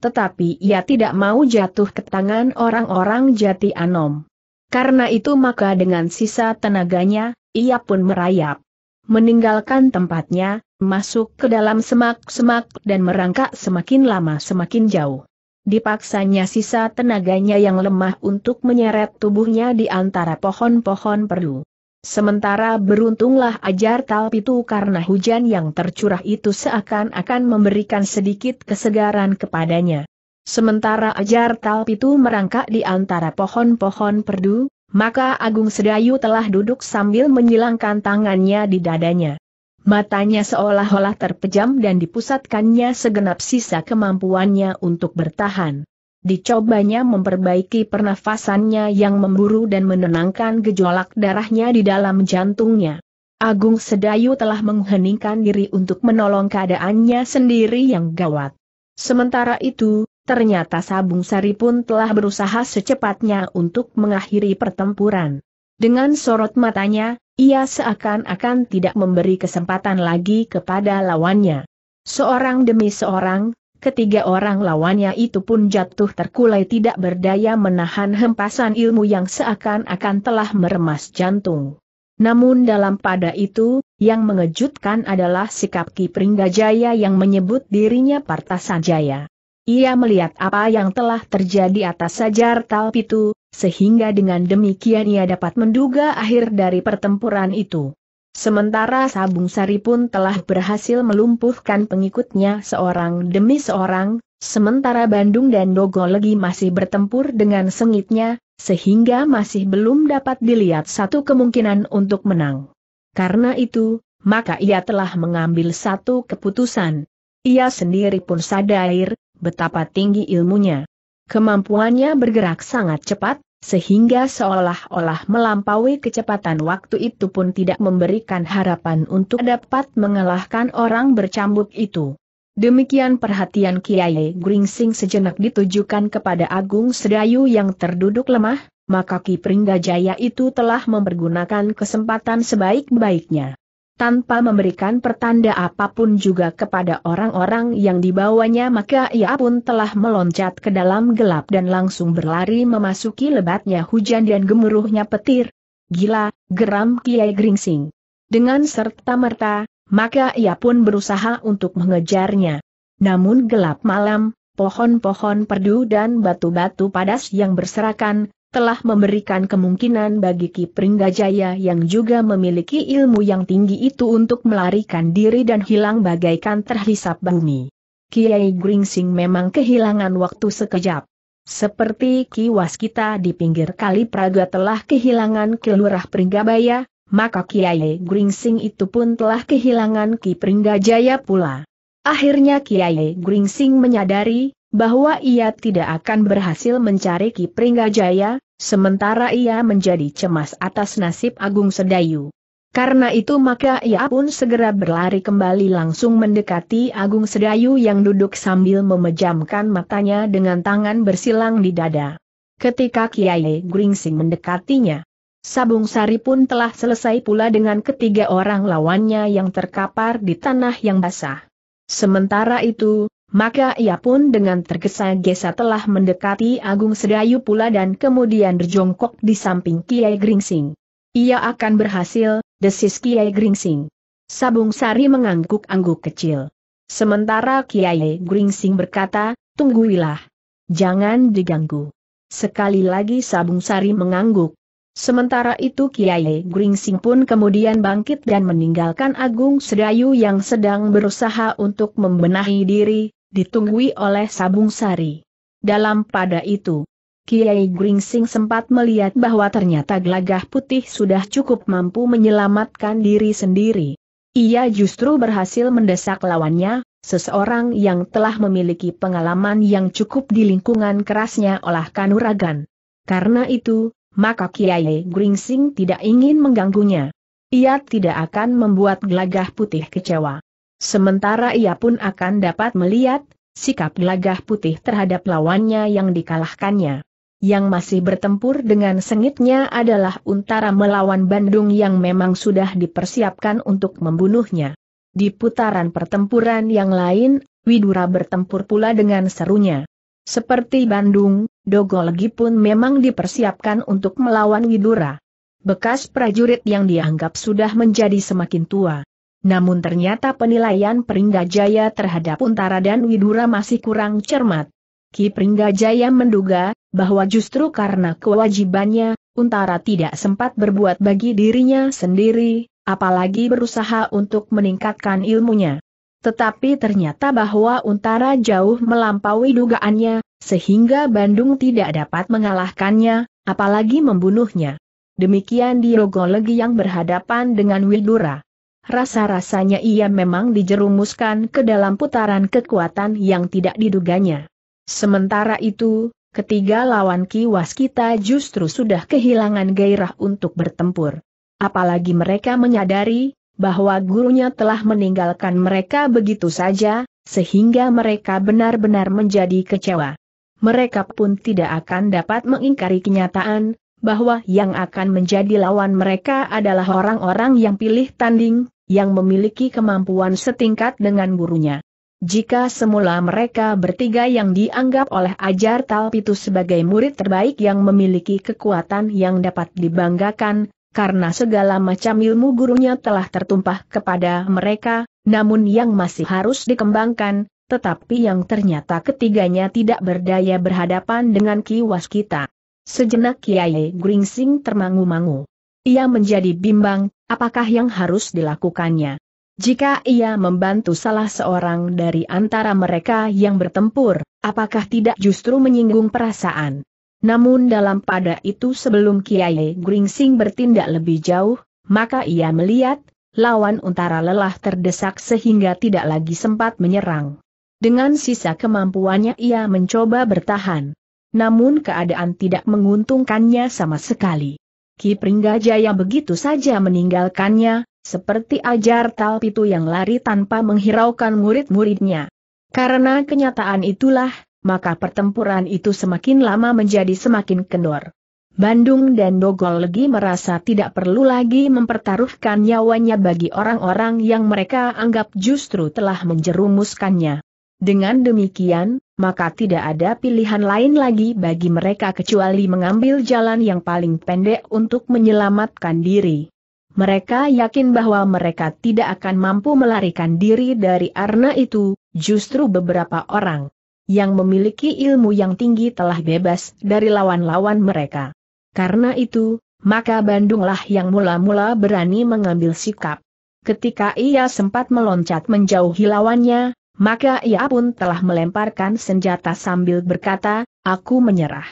Tetapi ia tidak mau jatuh ke tangan orang-orang jati anom. Karena itu maka dengan sisa tenaganya, ia pun merayap. Meninggalkan tempatnya, masuk ke dalam semak-semak dan merangkak semakin lama semakin jauh. Dipaksanya sisa tenaganya yang lemah untuk menyeret tubuhnya di antara pohon-pohon perlu. Sementara beruntunglah ajar talpitu karena hujan yang tercurah itu seakan-akan memberikan sedikit kesegaran kepadanya. Sementara ajar talpitu merangkak di antara pohon-pohon perdu, maka Agung Sedayu telah duduk sambil menyilangkan tangannya di dadanya. Matanya seolah-olah terpejam dan dipusatkannya segenap sisa kemampuannya untuk bertahan dicobanya memperbaiki pernafasannya yang memburu dan menenangkan gejolak darahnya di dalam jantungnya. Agung Sedayu telah mengheningkan diri untuk menolong keadaannya sendiri yang gawat. Sementara itu, ternyata Sabung Sari pun telah berusaha secepatnya untuk mengakhiri pertempuran. Dengan sorot matanya, ia seakan-akan tidak memberi kesempatan lagi kepada lawannya. Seorang demi seorang, ketiga orang lawannya itu pun jatuh terkulai tidak berdaya menahan hempasan ilmu yang seakan-akan telah meremas jantung. Namun dalam pada itu, yang mengejutkan adalah sikap Ki Pringgajaya yang menyebut dirinya Partasajaya. Ia melihat apa yang telah terjadi atas sajar talpitu, sehingga dengan demikian ia dapat menduga akhir dari pertempuran itu. Sementara Sabung Sari pun telah berhasil melumpuhkan pengikutnya seorang demi seorang, sementara Bandung dan Dogolegi masih bertempur dengan sengitnya, sehingga masih belum dapat dilihat satu kemungkinan untuk menang. Karena itu, maka ia telah mengambil satu keputusan. Ia sendiri pun sadar betapa tinggi ilmunya. Kemampuannya bergerak sangat cepat, sehingga seolah-olah melampaui kecepatan waktu itu pun tidak memberikan harapan untuk dapat mengalahkan orang bercambuk itu. Demikian perhatian Kiai Gringsing sejenak ditujukan kepada Agung Sedayu yang terduduk lemah, maka Ki Pringgajaya itu telah mempergunakan kesempatan sebaik-baiknya tanpa memberikan pertanda apa pun juga kepada orang-orang yang dibawanya maka ia pun telah meloncat ke dalam gelap dan langsung berlari memasuki lebatnya hujan dan gemuruhnya petir. Gila, geram Kiai Gringsing. Dengan serta-merta, maka ia pun berusaha untuk mengejarnya. Namun gelap malam, pohon-pohon perdu dan batu-batu padas yang berserakan, telah memberikan kemungkinan bagi Ki Pringgajaya yang juga memiliki ilmu yang tinggi itu untuk melarikan diri dan hilang bagaikan terhisap bumi. Kiai Gringsing memang kehilangan waktu sekejap. Seperti kiwas kita di pinggir kali Praga telah kehilangan kelurah Pringgabaya, maka Kiai Gringsing itu pun telah kehilangan Ki Pringgajaya pula. Akhirnya Kiai Gringsing menyadari bahwa ia tidak akan berhasil mencari Ki Pringgajaya, sementara ia menjadi cemas atas nasib Agung Sedayu. Karena itu maka ia pun segera berlari kembali langsung mendekati Agung Sedayu yang duduk sambil memejamkan matanya dengan tangan bersilang di dada. Ketika Kiai Gringsing mendekatinya, Sabung Sari pun telah selesai pula dengan ketiga orang lawannya yang terkapar di tanah yang basah. Sementara itu, maka ia pun dengan tergesa-gesa telah mendekati Agung Sedayu pula dan kemudian berjongkok di samping Kiai Gringsing. Ia akan berhasil, desis Kiai Gringsing. Sabung Sari mengangguk-angguk kecil. Sementara Kiai Gringsing berkata, tungguilah. Jangan diganggu. Sekali lagi Sabung Sari mengangguk. Sementara itu Kiai Gringsing pun kemudian bangkit dan meninggalkan Agung Sedayu yang sedang berusaha untuk membenahi diri, ditunggui oleh Sabung Sari. Dalam pada itu, Kiai Gringsing sempat melihat bahwa ternyata gelagah putih sudah cukup mampu menyelamatkan diri sendiri. Ia justru berhasil mendesak lawannya, seseorang yang telah memiliki pengalaman yang cukup di lingkungan kerasnya olah kanuragan. Karena itu, maka Kiai Gringsing tidak ingin mengganggunya. Ia tidak akan membuat gelagah putih kecewa. Sementara ia pun akan dapat melihat, sikap gelagah putih terhadap lawannya yang dikalahkannya. Yang masih bertempur dengan sengitnya adalah Untara melawan Bandung yang memang sudah dipersiapkan untuk membunuhnya. Di putaran pertempuran yang lain, Widura bertempur pula dengan serunya. Seperti Bandung, Dogolegi pun memang dipersiapkan untuk melawan Widura. Bekas prajurit yang dianggap sudah menjadi semakin tua. Namun ternyata penilaian Pringgajaya terhadap Untara dan Widura masih kurang cermat. Ki Pringgajaya menduga, bahwa justru karena kewajibannya, Untara tidak sempat berbuat bagi dirinya sendiri, apalagi berusaha untuk meningkatkan ilmunya. Tetapi ternyata bahwa Untara jauh melampaui dugaannya, sehingga Bandung tidak dapat mengalahkannya, apalagi membunuhnya. Demikian Diogolegi yang berhadapan dengan Widura. Rasa-rasanya ia memang dijerumuskan ke dalam putaran kekuatan yang tidak diduganya. Sementara itu, ketiga lawan kiwas kita justru sudah kehilangan gairah untuk bertempur. Apalagi mereka menyadari, bahwa gurunya telah meninggalkan mereka begitu saja, sehingga mereka benar-benar menjadi kecewa. Mereka pun tidak akan dapat mengingkari kenyataan, bahwa yang akan menjadi lawan mereka adalah orang-orang yang pilih tanding, yang memiliki kemampuan setingkat dengan gurunya. Jika semula mereka bertiga yang dianggap oleh Ajar Talpitu sebagai murid terbaik yang memiliki kekuatan yang dapat dibanggakan, karena segala macam ilmu gurunya telah tertumpah kepada mereka, namun yang masih harus dikembangkan, tetapi yang ternyata ketiganya tidak berdaya berhadapan dengan kiwas kita. Sejenak Kiai Gringsing termangu-mangu. Ia menjadi bimbang, apakah yang harus dilakukannya. Jika ia membantu salah seorang dari antara mereka yang bertempur, apakah tidak justru menyinggung perasaan namun dalam pada itu sebelum Kiai Gringsing bertindak lebih jauh, maka ia melihat, lawan untara lelah terdesak sehingga tidak lagi sempat menyerang. Dengan sisa kemampuannya ia mencoba bertahan. Namun keadaan tidak menguntungkannya sama sekali. Ki Pringgajaya begitu saja meninggalkannya, seperti ajar Talpitu yang lari tanpa menghiraukan murid-muridnya. Karena kenyataan itulah, maka pertempuran itu semakin lama menjadi semakin kendor. Bandung dan Dogol lagi merasa tidak perlu lagi mempertaruhkan nyawanya bagi orang-orang yang mereka anggap justru telah menjerumuskannya. Dengan demikian, maka tidak ada pilihan lain lagi bagi mereka kecuali mengambil jalan yang paling pendek untuk menyelamatkan diri. Mereka yakin bahwa mereka tidak akan mampu melarikan diri dari Arna itu, justru beberapa orang yang memiliki ilmu yang tinggi telah bebas dari lawan-lawan mereka. Karena itu, maka Bandunglah yang mula-mula berani mengambil sikap. Ketika ia sempat meloncat menjauhi lawannya, maka ia pun telah melemparkan senjata sambil berkata, aku menyerah.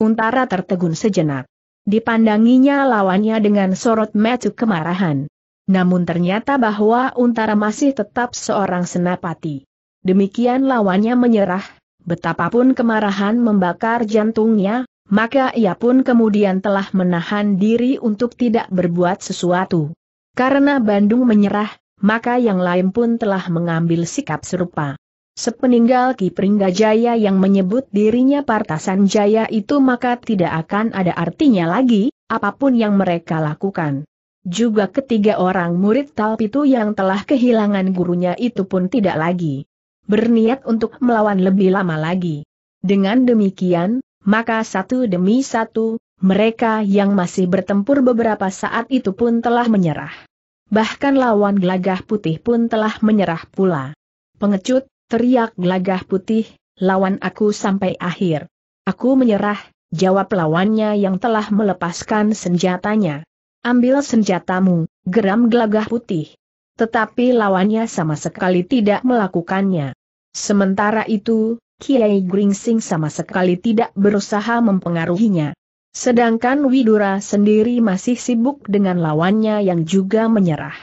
Untara tertegun sejenak. Dipandanginya lawannya dengan sorot metu kemarahan. Namun ternyata bahwa Untara masih tetap seorang senapati. Demikian lawannya menyerah, betapapun kemarahan membakar jantungnya, maka ia pun kemudian telah menahan diri untuk tidak berbuat sesuatu. Karena Bandung menyerah, maka yang lain pun telah mengambil sikap serupa. Sepeninggal Ki Pringgajaya yang menyebut dirinya Partasan Jaya itu maka tidak akan ada artinya lagi, apa pun yang mereka lakukan. Juga ketiga orang murid Talpitu yang telah kehilangan gurunya itu pun tidak lagi berniat untuk melawan lebih lama lagi. Dengan demikian, maka satu demi satu, mereka yang masih bertempur beberapa saat itu pun telah menyerah. Bahkan lawan gelagah putih pun telah menyerah pula. Pengecut, teriak gelagah putih, lawan aku sampai akhir. Aku menyerah, jawab lawannya yang telah melepaskan senjatanya. Ambil senjatamu, geram gelagah putih. Tetapi lawannya sama sekali tidak melakukannya. Sementara itu, Kiai Gringsing sama sekali tidak berusaha mempengaruhinya. Sedangkan Widura sendiri masih sibuk dengan lawannya yang juga menyerah.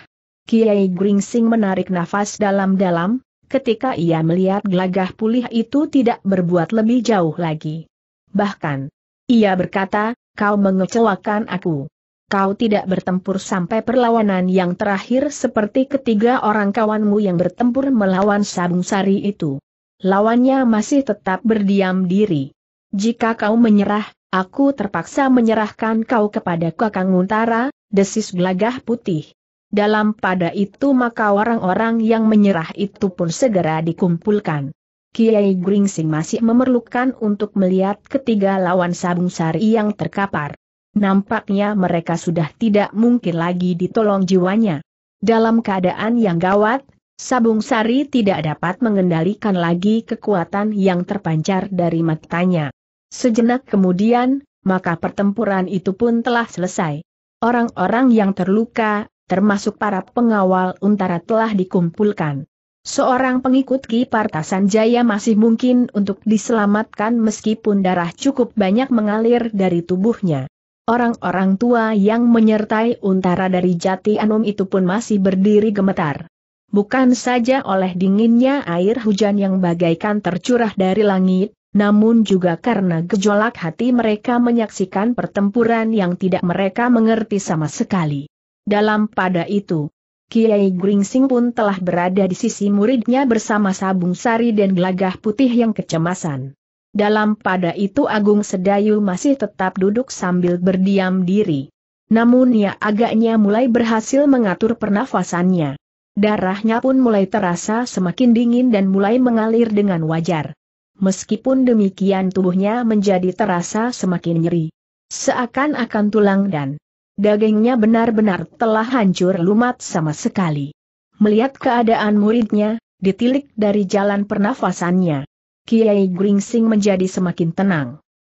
Kiai Gringsing menarik nafas dalam-dalam, ketika ia melihat gelagah pulih itu tidak berbuat lebih jauh lagi. Bahkan, ia berkata, kau mengecewakan aku. Kau tidak bertempur sampai perlawanan yang terakhir seperti ketiga orang kawanmu yang bertempur melawan Sabung Sari itu. Lawannya masih tetap berdiam diri. Jika kau menyerah, Aku terpaksa menyerahkan kau kepada Kakang Untara, desis gelagah putih. Dalam pada itu maka orang-orang yang menyerah itu pun segera dikumpulkan. Kiai Gringsing masih memerlukan untuk melihat ketiga lawan Sabung Sari yang terkapar. Nampaknya mereka sudah tidak mungkin lagi ditolong jiwanya. Dalam keadaan yang gawat, Sabung Sari tidak dapat mengendalikan lagi kekuatan yang terpancar dari matanya. Sejenak kemudian, maka pertempuran itu pun telah selesai. Orang-orang yang terluka, termasuk para pengawal untara telah dikumpulkan. Seorang pengikut Ki Partasan Jaya masih mungkin untuk diselamatkan meskipun darah cukup banyak mengalir dari tubuhnya. Orang-orang tua yang menyertai untara dari Jati Anom itu pun masih berdiri gemetar. Bukan saja oleh dinginnya air hujan yang bagaikan tercurah dari langit, namun juga karena gejolak hati mereka menyaksikan pertempuran yang tidak mereka mengerti sama sekali. Dalam pada itu, Kiai Gringsing pun telah berada di sisi muridnya bersama Sabung Sari dan Gelagah Putih yang kecemasan. Dalam pada itu Agung Sedayu masih tetap duduk sambil berdiam diri. Namun ia agaknya mulai berhasil mengatur pernafasannya. Darahnya pun mulai terasa semakin dingin dan mulai mengalir dengan wajar. Meskipun demikian tubuhnya menjadi terasa semakin nyeri. Seakan-akan tulang dan dagingnya benar-benar telah hancur lumat sama sekali. Melihat keadaan muridnya, ditilik dari jalan pernafasannya. Kiai Gringsing menjadi semakin tenang.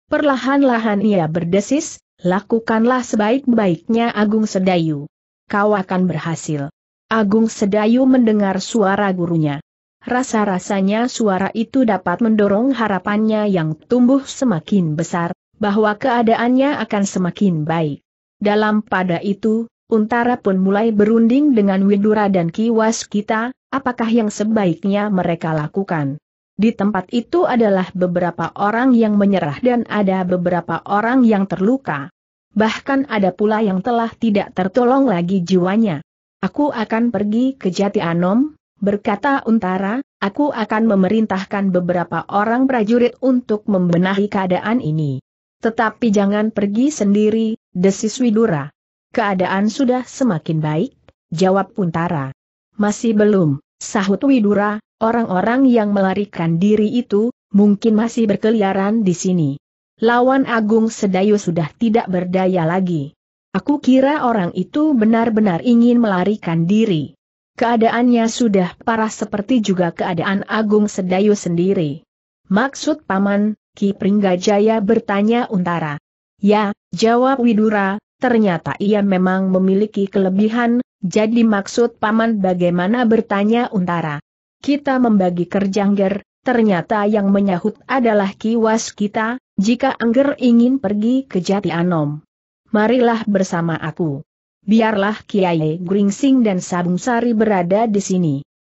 Perlahan-lahan ia berdesis, lakukanlah sebaik-baiknya Agung Sedayu. Kau akan berhasil. Agung Sedayu mendengar suara gurunya. Rasa-rasanya suara itu dapat mendorong harapannya yang tumbuh semakin besar, bahwa keadaannya akan semakin baik. Dalam pada itu, Untara pun mulai berunding dengan Widura dan Kiwas kita, apakah yang sebaiknya mereka lakukan. Di tempat itu adalah beberapa orang yang menyerah dan ada beberapa orang yang terluka. Bahkan ada pula yang telah tidak tertolong lagi jiwanya. Aku akan pergi ke Jati Anom, berkata Untara, aku akan memerintahkan beberapa orang prajurit untuk membenahi keadaan ini. Tetapi jangan pergi sendiri, desis Widura. Keadaan sudah semakin baik, jawab Untara. Masih belum, sahut Widura, Orang-orang yang melarikan diri itu, mungkin masih berkeliaran di sini. Lawan Agung Sedayu sudah tidak berdaya lagi. Aku kira orang itu benar-benar ingin melarikan diri. Keadaannya sudah parah seperti juga keadaan Agung Sedayu sendiri. Maksud Paman, Ki Pringgajaya bertanya Untara. Ya, jawab Widura, ternyata ia memang memiliki kelebihan, jadi maksud Paman bagaimana bertanya Untara. Kita membagi kerjangger, ternyata yang menyahut adalah kiwas kita, jika Angger ingin pergi ke Jati Anom marilah bersama aku. Biarlah Kiai Gringsing dan Sabung Sari berada di sini.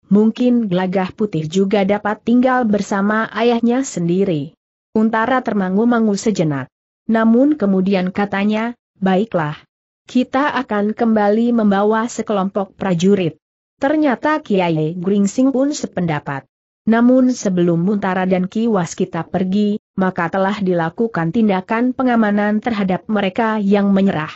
Mungkin gelagah putih juga dapat tinggal bersama ayahnya sendiri. Untara termangu-mangu sejenak. Namun kemudian katanya, baiklah. Kita akan kembali membawa sekelompok prajurit. Ternyata Kiai Gringsing pun sependapat. Namun sebelum Muntara dan Ki Waskita pergi, maka telah dilakukan tindakan pengamanan terhadap mereka yang menyerah.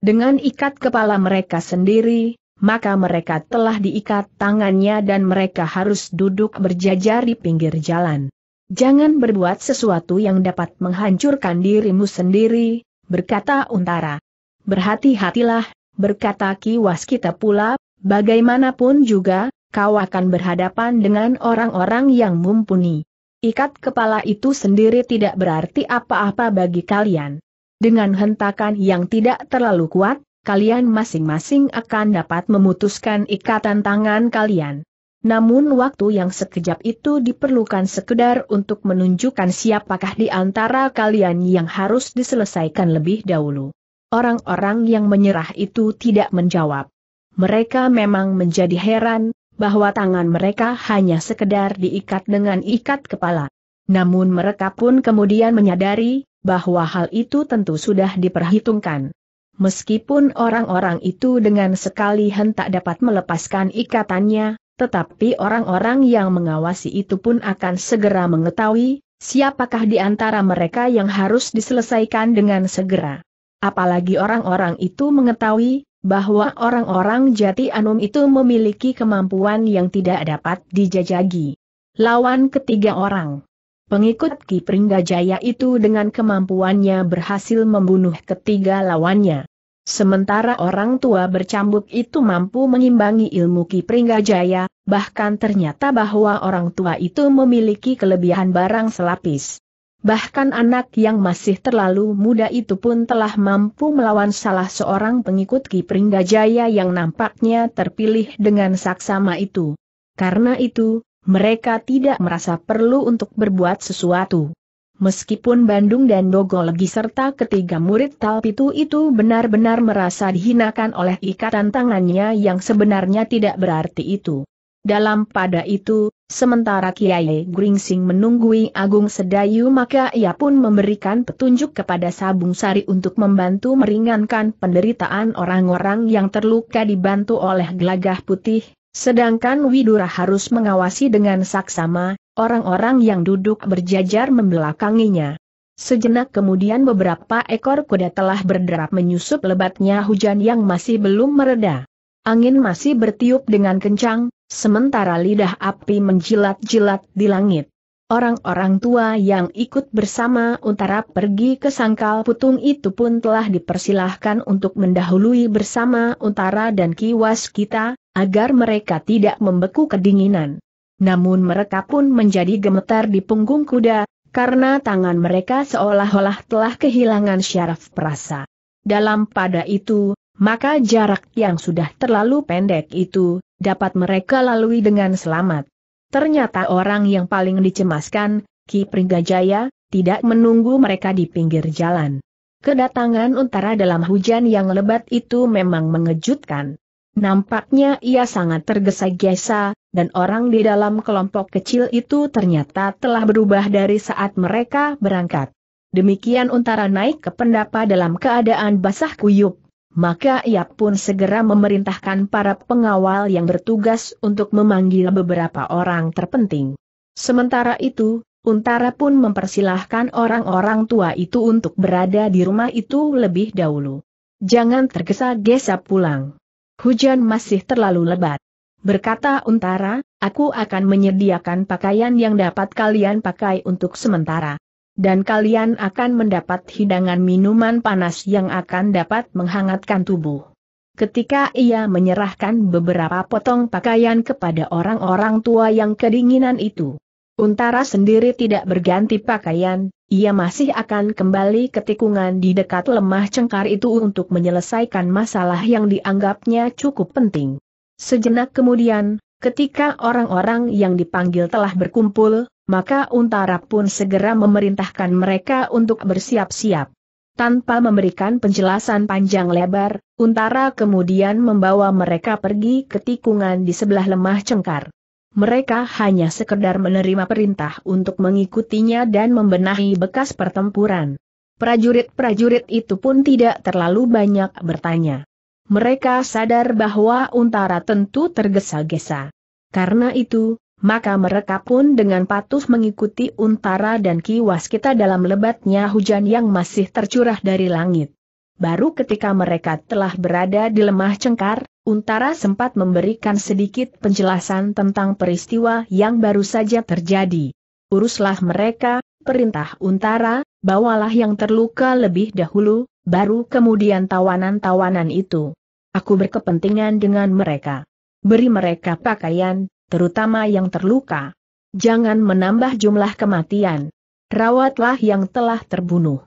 Dengan ikat kepala mereka sendiri, maka mereka telah diikat tangannya dan mereka harus duduk berjajar di pinggir jalan. Jangan berbuat sesuatu yang dapat menghancurkan dirimu sendiri, berkata Untara. Berhati-hatilah, berkata Ki Waskita pula, bagaimanapun juga, kau akan berhadapan dengan orang-orang yang mumpuni. Ikat kepala itu sendiri tidak berarti apa-apa bagi kalian. Dengan hentakan yang tidak terlalu kuat, kalian masing-masing akan dapat memutuskan ikatan tangan kalian. Namun waktu yang sekejap itu diperlukan sekedar untuk menunjukkan siapakah di antara kalian yang harus diselesaikan lebih dahulu. Orang-orang yang menyerah itu tidak menjawab. Mereka memang menjadi heran, bahwa tangan mereka hanya sekedar diikat dengan ikat kepala. Namun mereka pun kemudian menyadari, bahwa hal itu tentu sudah diperhitungkan. Meskipun orang-orang itu dengan sekali hentak dapat melepaskan ikatannya, tetapi orang-orang yang mengawasi itu pun akan segera mengetahui, siapakah di antara mereka yang harus diselesaikan dengan segera. Apalagi orang-orang itu mengetahui, bahwa orang-orang Jati Anum itu memiliki kemampuan yang tidak dapat dijajagi. Lawan ketiga orang. Pengikut Ki Pringgajaya itu dengan kemampuannya berhasil membunuh ketiga lawannya. Sementara orang tua bercambuk itu mampu mengimbangi ilmu Ki Pringgajaya, bahkan ternyata bahwa orang tua itu memiliki kelebihan barang selapis. Bahkan anak yang masih terlalu muda itu pun telah mampu melawan salah seorang pengikut Ki Pringgajaya yang nampaknya terpilih dengan saksama itu. Karena itu, mereka tidak merasa perlu untuk berbuat sesuatu. Meskipun Bandung dan Dogolegi serta ketiga murid Talpitu itu benar-benar merasa dihinakan oleh ikatan tangannya yang sebenarnya tidak berarti itu. Dalam pada itu, sementara Kiai Gringsing menunggui Agung Sedayu maka ia pun memberikan petunjuk kepada Sabung Sari untuk membantu meringankan penderitaan orang-orang yang terluka dibantu oleh gelagah putih, sedangkan Widura harus mengawasi dengan saksama, orang-orang yang duduk berjajar membelakanginya. Sejenak kemudian beberapa ekor kuda telah berderap menyusup lebatnya hujan yang masih belum mereda. Angin masih bertiup dengan kencang, sementara lidah api menjilat-jilat di langit. Orang-orang tua yang ikut bersama Untara pergi ke sangkal putung itu pun telah dipersilahkan untuk mendahului bersama Untara dan Kiwas kita, agar mereka tidak membeku kedinginan. Namun mereka pun menjadi gemetar di punggung kuda, karena tangan mereka seolah-olah telah kehilangan syaraf perasa. Dalam pada itu, maka jarak yang sudah terlalu pendek itu, dapat mereka lalui dengan selamat. Ternyata orang yang paling dicemaskan, Ki Pringgajaya, tidak menunggu mereka di pinggir jalan. Kedatangan Untara dalam hujan yang lebat itu memang mengejutkan. Nampaknya ia sangat tergesa-gesa, dan orang di dalam kelompok kecil itu ternyata telah berubah dari saat mereka berangkat. Demikian Untara naik ke pendapa dalam keadaan basah kuyup, maka ia pun segera memerintahkan para pengawal yang bertugas untuk memanggil beberapa orang terpenting. Sementara itu, Untara pun mempersilahkan orang-orang tua itu untuk berada di rumah itu lebih dahulu. Jangan tergesa-gesa pulang. Hujan masih terlalu lebat. Berkata Untara, aku akan menyediakan pakaian yang dapat kalian pakai untuk sementara. Dan kalian akan mendapat hidangan minuman panas yang akan dapat menghangatkan tubuh. Ketika ia menyerahkan beberapa potong pakaian kepada orang-orang tua yang kedinginan itu, Untara sendiri tidak berganti pakaian, ia masih akan kembali ke tikungan di dekat lemah cengkar itu untuk menyelesaikan masalah yang dianggapnya cukup penting. Sejenak kemudian, ketika orang-orang yang dipanggil telah berkumpul, maka Untara pun segera memerintahkan mereka untuk bersiap-siap. Tanpa memberikan penjelasan panjang lebar, Untara kemudian membawa mereka pergi ke tikungan di sebelah lemah cengkar. Mereka hanya sekedar menerima perintah untuk mengikutinya dan membenahi bekas pertempuran. Prajurit-prajurit itu pun tidak terlalu banyak bertanya. Mereka sadar bahwa Untara tentu tergesa-gesa. Karena itu, maka mereka pun dengan patuh mengikuti untara dan kiwas kita dalam lebatnya hujan yang masih tercurah dari langit. Baru ketika mereka telah berada di lemah cengkar, Untara sempat memberikan sedikit penjelasan tentang peristiwa yang baru saja terjadi. Uruslah mereka, perintah Untara, bawalah yang terluka lebih dahulu, baru kemudian tawanan-tawanan itu. Aku berkepentingan dengan mereka. Beri mereka pakaian, terutama yang terluka. Jangan menambah jumlah kematian. Rawatlah yang telah terbunuh.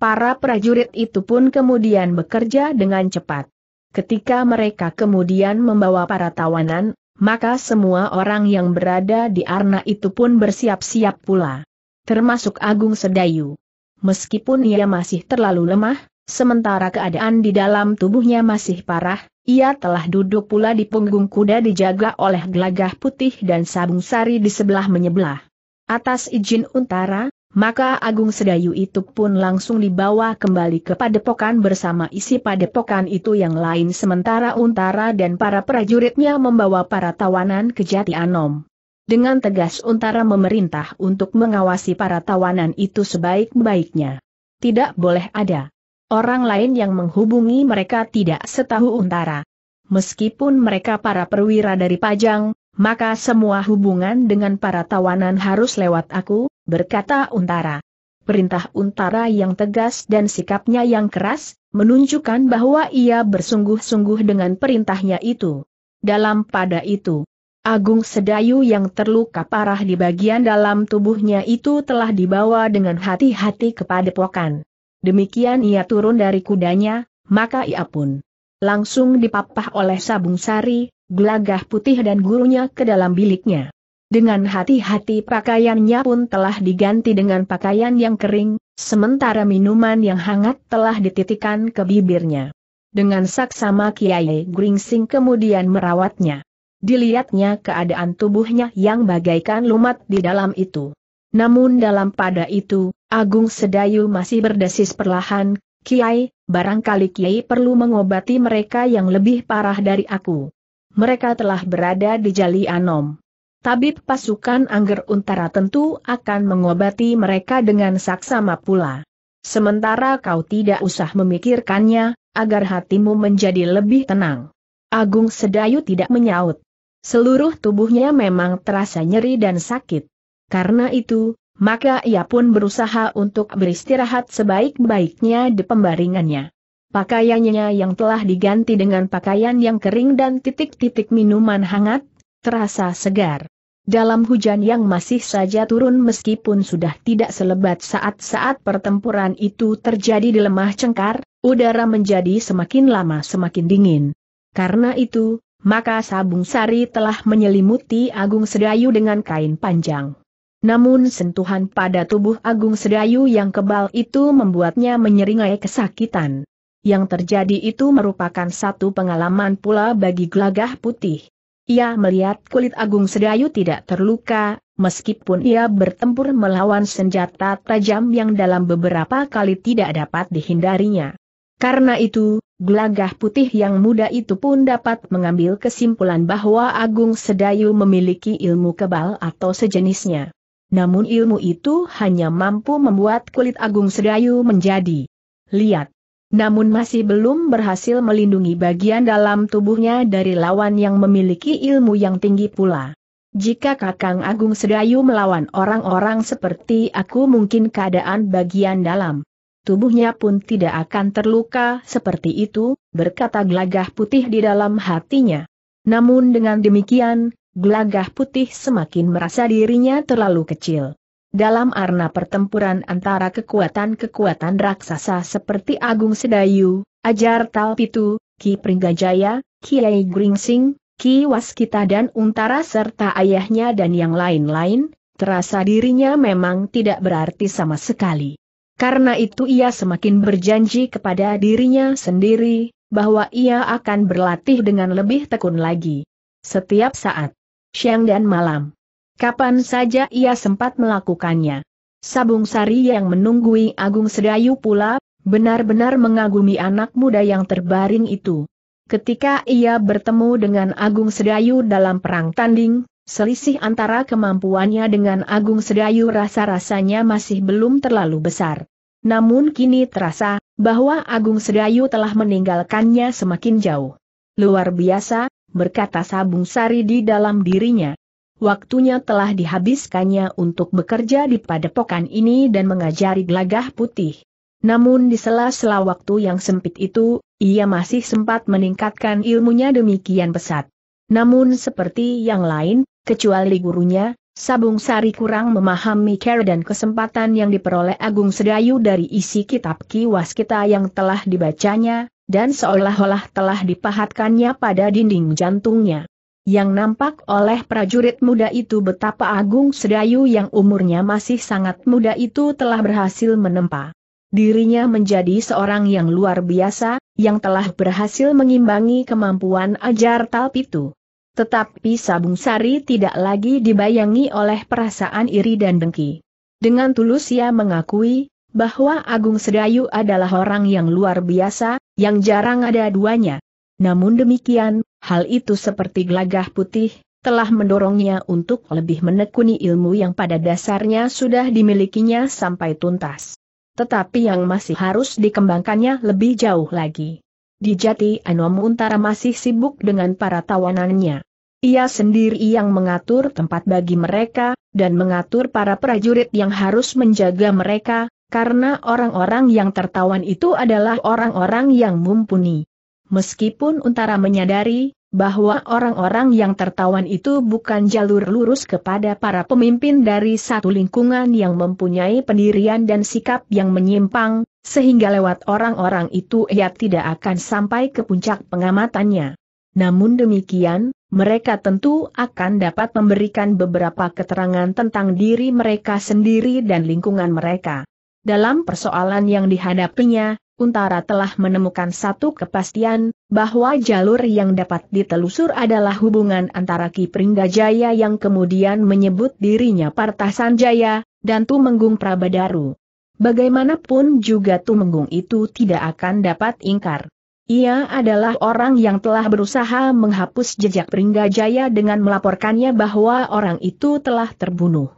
Para prajurit itu pun kemudian bekerja dengan cepat. Ketika mereka kemudian membawa para tawanan, maka semua orang yang berada di arna itu pun bersiap-siap pula. Termasuk Agung Sedayu. Meskipun ia masih terlalu lemah, sementara keadaan di dalam tubuhnya masih parah, ia telah duduk pula di punggung kuda dijaga oleh gelagah putih dan sabung sari di sebelah menyebelah. Atas izin Untara, maka Agung Sedayu itu pun langsung dibawa kembali ke padepokan bersama isi padepokan itu yang lain sementara Untara dan para prajuritnya membawa para tawanan ke Jati Anom. Dengan tegas Untara memerintah untuk mengawasi para tawanan itu sebaik-baiknya. Tidak boleh ada orang lain yang menghubungi mereka tidak setahu Untara. Meskipun mereka para perwira dari Pajang, maka semua hubungan dengan para tawanan harus lewat aku, berkata Untara. Perintah Untara yang tegas dan sikapnya yang keras, menunjukkan bahwa ia bersungguh-sungguh dengan perintahnya itu. Dalam pada itu, Agung Sedayu yang terluka parah di bagian dalam tubuhnya itu telah dibawa dengan hati-hati kepada pokan. Demikian ia turun dari kudanya, maka ia pun langsung dipapah oleh sabung sari, gelagah putih dan gurunya ke dalam biliknya. Dengan hati-hati pakaiannya pun telah diganti dengan pakaian yang kering, sementara minuman yang hangat telah dititikan ke bibirnya. Dengan saksama Kiai Gringsing kemudian merawatnya. Dilihatnya keadaan tubuhnya yang bagaikan lumat di dalam itu. Namun dalam pada itu, Agung Sedayu masih berdesis perlahan, Kiai, barangkali Kiai perlu mengobati mereka yang lebih parah dari aku. Mereka telah berada di Jali Anom. Tabib pasukan Angger Untara tentu akan mengobati mereka dengan saksama pula. Sementara kau tidak usah memikirkannya, agar hatimu menjadi lebih tenang. Agung Sedayu tidak menyaut. Seluruh tubuhnya memang terasa nyeri dan sakit. Karena itu, maka ia pun berusaha untuk beristirahat sebaik-baiknya di pembaringannya. Pakaiannya yang telah diganti dengan pakaian yang kering dan titik-titik minuman hangat, terasa segar. Dalam hujan yang masih saja turun meskipun sudah tidak selebat saat-saat pertempuran itu terjadi di lemah cengkar, udara menjadi semakin lama semakin dingin. Karena itu, maka sabung sari telah menyelimuti Agung Sedayu dengan kain panjang. Namun sentuhan pada tubuh Agung Sedayu yang kebal itu membuatnya menyeringai kesakitan. Yang terjadi itu merupakan satu pengalaman pula bagi gelagah putih. Ia melihat kulit Agung Sedayu tidak terluka, meskipun ia bertempur melawan senjata tajam yang dalam beberapa kali tidak dapat dihindarinya. Karena itu, gelagah putih yang muda itu pun dapat mengambil kesimpulan bahwa Agung Sedayu memiliki ilmu kebal atau sejenisnya namun ilmu itu hanya mampu membuat kulit Agung Sedayu menjadi liat. Namun masih belum berhasil melindungi bagian dalam tubuhnya dari lawan yang memiliki ilmu yang tinggi pula. Jika Kakang Agung Sedayu melawan orang-orang seperti aku mungkin keadaan bagian dalam tubuhnya pun tidak akan terluka seperti itu, berkata gelagah putih di dalam hatinya. Namun dengan demikian, gelagah putih semakin merasa dirinya terlalu kecil. Dalam arna pertempuran antara kekuatan-kekuatan raksasa seperti Agung Sedayu, Ajar Talpitu, Ki Pringgajaya, Kiai Gringsing, Ki Waskita dan Untara serta ayahnya dan yang lain-lain, terasa dirinya memang tidak berarti sama sekali. Karena itu ia semakin berjanji kepada dirinya sendiri, bahwa ia akan berlatih dengan lebih tekun lagi. Setiap saat, siang dan malam. Kapan saja ia sempat melakukannya. Sabung Sari yang menunggui Agung Sedayu pula, benar-benar mengagumi anak muda yang terbaring itu. Ketika ia bertemu dengan Agung Sedayu dalam perang tanding, selisih antara kemampuannya dengan Agung Sedayu rasa-rasanya masih belum terlalu besar. Namun kini terasa, bahwa Agung Sedayu telah meninggalkannya semakin jauh. Luar biasa, berkata Sabung Sari di dalam dirinya. Waktunya telah dihabiskannya untuk bekerja di padepokan ini dan mengajari gelagah putih. Namun di sela-sela waktu yang sempit itu, ia masih sempat meningkatkan ilmunya demikian pesat. Namun seperti yang lain, kecuali gurunya, Sabung Sari kurang memahami cara dan kesempatan yang diperoleh Agung Sedayu dari isi kitab kiwas kita yang telah dibacanya, dan seolah-olah telah dipahatkannya pada dinding jantungnya. Yang nampak oleh prajurit muda itu betapa Agung Sedayu yang umurnya masih sangat muda itu telah berhasil menempa dirinya menjadi seorang yang luar biasa, yang telah berhasil mengimbangi kemampuan ajar Talpitu. Tetapi Sabung Sari tidak lagi dibayangi oleh perasaan iri dan dengki. Dengan tulus ia mengakui, bahwa Agung Sedayu adalah orang yang luar biasa, yang jarang ada duanya. Namun demikian, hal itu seperti gelagah putih, telah mendorongnya untuk lebih menekuni ilmu yang pada dasarnya sudah dimilikinya sampai tuntas tetapi yang masih harus dikembangkannya lebih jauh lagi. Di Jati Anom Untara masih sibuk dengan para tawanannya. Ia sendiri yang mengatur tempat bagi mereka, dan mengatur para prajurit yang harus menjaga mereka, karena orang-orang yang tertawan itu adalah orang-orang yang mumpuni. Meskipun Untara menyadari, bahwa orang-orang yang tertawan itu bukan jalur lurus kepada para pemimpin dari satu lingkungan yang mempunyai pendirian dan sikap yang menyimpang, sehingga lewat orang-orang itu ia tidak akan sampai ke puncak pengamatannya. Namun demikian, mereka tentu akan dapat memberikan beberapa keterangan tentang diri mereka sendiri dan lingkungan mereka. Dalam persoalan yang dihadapinya, Untara telah menemukan satu kepastian, bahwa jalur yang dapat ditelusur adalah hubungan antara Ki Pringgajaya yang kemudian menyebut dirinya Partasan Jaya, dan Tumenggung Prabadaru. Bagaimanapun juga Tumenggung itu tidak akan dapat ingkar. Ia adalah orang yang telah berusaha menghapus jejak Pringgajaya dengan melaporkannya bahwa orang itu telah terbunuh.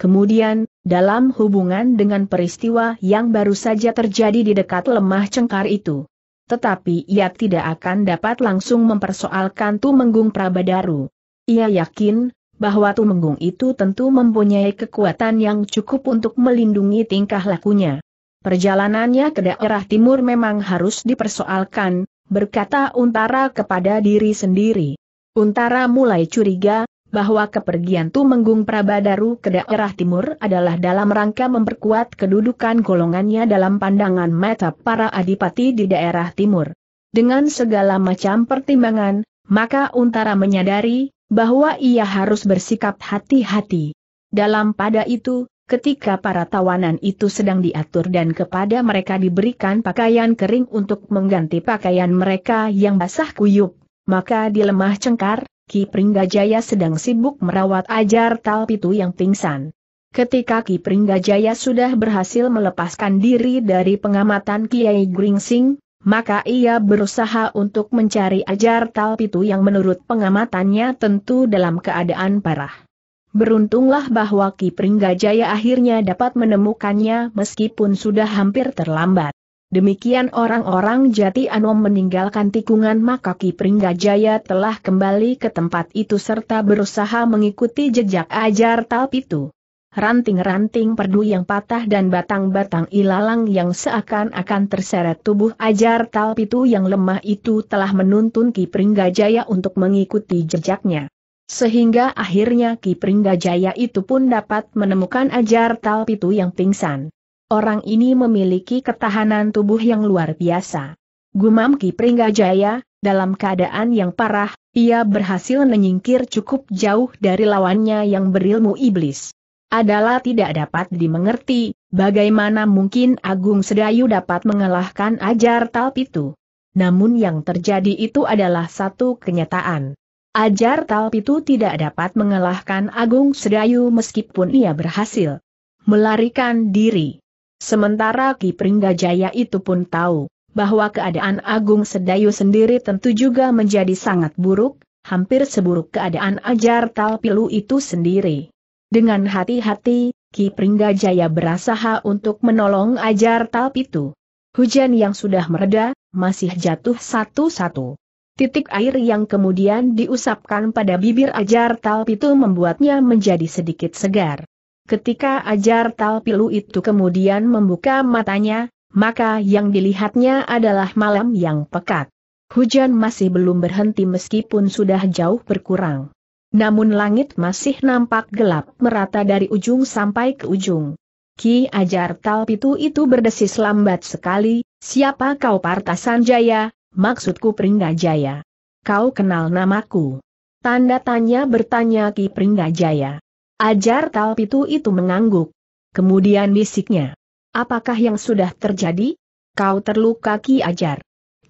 Kemudian, dalam hubungan dengan peristiwa yang baru saja terjadi di dekat lemah cengkar itu. Tetapi ia tidak akan dapat langsung mempersoalkan Tumenggung Prabadaru. Ia yakin, bahwa Tumenggung itu tentu mempunyai kekuatan yang cukup untuk melindungi tingkah lakunya. Perjalanannya ke daerah timur memang harus dipersoalkan, berkata Untara kepada diri sendiri. Untara mulai curiga, bahwa kepergian Tumenggung Prabadaru ke daerah timur adalah dalam rangka memperkuat kedudukan golongannya dalam pandangan mata para adipati di daerah timur. Dengan segala macam pertimbangan, maka Untara menyadari, bahwa ia harus bersikap hati-hati. Dalam pada itu, ketika para tawanan itu sedang diatur dan kepada mereka diberikan pakaian kering untuk mengganti pakaian mereka yang basah kuyup, maka di lemah cengkar, Ki Pringgajaya sedang sibuk merawat ajar Talpitu yang pingsan. Ketika Ki Pringgajaya sudah berhasil melepaskan diri dari pengamatan Kiai Gringsing, maka ia berusaha untuk mencari ajar Talpitu yang menurut pengamatannya tentu dalam keadaan parah. Beruntunglah bahwa Ki Pringgajaya akhirnya dapat menemukannya meskipun sudah hampir terlambat. Demikian orang-orang Jati Anom meninggalkan tikungan maka Ki Pringgajaya telah kembali ke tempat itu serta berusaha mengikuti jejak ajar Talpitu. Ranting-ranting perdu yang patah dan batang-batang ilalang yang seakan-akan terseret tubuh ajar Talpitu yang lemah itu telah menuntun Ki Pringgajaya untuk mengikuti jejaknya. Sehingga akhirnya Ki Pringgajaya itu pun dapat menemukan ajar Talpitu yang pingsan. Orang ini memiliki ketahanan tubuh yang luar biasa. Gumam Ki Pringgajaya, dalam keadaan yang parah, ia berhasil menyingkir cukup jauh dari lawannya yang berilmu iblis. Adalah tidak dapat dimengerti, bagaimana mungkin Agung Sedayu dapat mengalahkan ajar Talpitu. Namun yang terjadi itu adalah satu kenyataan. Ajar Talpitu tidak dapat mengalahkan Agung Sedayu meskipun ia berhasil melarikan diri. Sementara Ki Pringgajaya itu pun tahu, bahwa keadaan Agung Sedayu sendiri tentu juga menjadi sangat buruk, hampir seburuk keadaan Ajar Talpilu itu sendiri. Dengan hati-hati, Ki Pringgajaya berusaha untuk menolong Ajar Talpitu. Hujan yang sudah mereda, masih jatuh satu-satu. Titik air yang kemudian diusapkan pada bibir Ajar Talpitu membuatnya menjadi sedikit segar. Ketika ajar Talpilu itu kemudian membuka matanya, maka yang dilihatnya adalah malam yang pekat. Hujan masih belum berhenti meskipun sudah jauh berkurang. Namun langit masih nampak gelap merata dari ujung sampai ke ujung. Ki ajar Talpitu itu berdesis lambat sekali, siapa kau Partasan Jaya, maksudku Pringgajaya. Kau kenal namaku. Tanda tanya bertanya Ki Pringgajaya. Ajar Talpitu itu mengangguk. Kemudian bisiknya. Apakah yang sudah terjadi? Kau terluka Ki Ajar.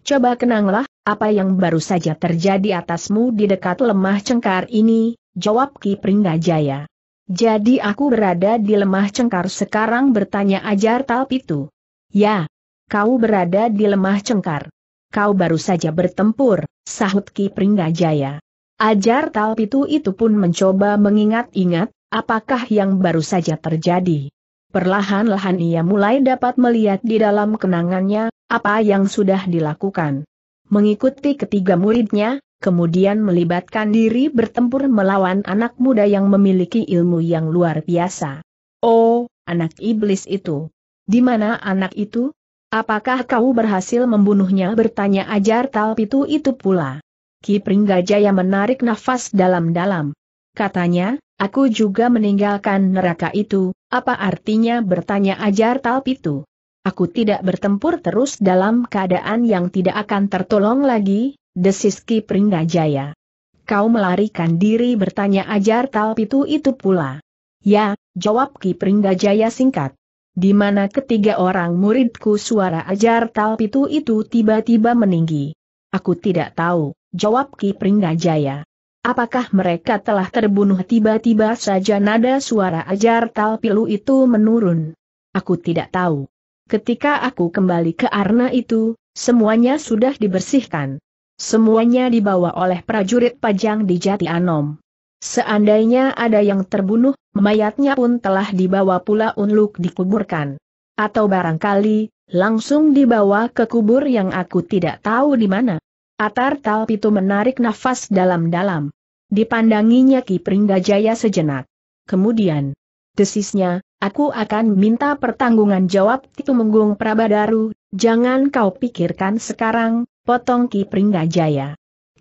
Coba kenanglah, apa yang baru saja terjadi atasmu di dekat lemah cengkar ini, jawab Ki Pringgajaya. Jadi aku berada di lemah cengkar sekarang bertanya Ajar Talpitu. Ya, kau berada di lemah cengkar. Kau baru saja bertempur, sahut Ki Pringgajaya. Ajar Talpitu itu pun mencoba mengingat-ingat, apakah yang baru saja terjadi. Perlahan-lahan ia mulai dapat melihat di dalam kenangannya, apa yang sudah dilakukan. Mengikuti ketiga muridnya, kemudian melibatkan diri bertempur melawan anak muda yang memiliki ilmu yang luar biasa. Oh, anak iblis itu. Di mana anak itu? Apakah kau berhasil membunuhnya? Bertanya ajar Talpitu itu pula. Ki Pringgajaya menarik nafas dalam-dalam. Katanya, Aku juga meninggalkan neraka itu, apa artinya bertanya ajar Talpitu? Aku tidak bertempur terus dalam keadaan yang tidak akan tertolong lagi, desis Ki Pringgajaya. Kau melarikan diri bertanya ajar Talpitu itu pula. Ya, jawab Ki Pringgajaya singkat. Di mana ketiga orang muridku suara ajar Talpitu itu tiba-tiba meninggi. Aku tidak tahu, jawab Ki Pringgajaya. Apakah mereka telah terbunuh tiba-tiba saja nada suara ajar talpilu itu menurun? Aku tidak tahu. Ketika aku kembali ke Arna itu, semuanya sudah dibersihkan. Semuanya dibawa oleh prajurit pajang di Jati Anom. Seandainya ada yang terbunuh, mayatnya pun telah dibawa pula unluk dikuburkan. Atau barangkali, langsung dibawa ke kubur yang aku tidak tahu di mana. Atar Talpitu menarik nafas dalam-dalam. Dipandanginya Ki Pringgajaya sejenak. Kemudian, desisnya, aku akan minta pertanggungan jawab Tumenggung Prabadaru, jangan kau pikirkan sekarang, potong Ki Pringgajaya.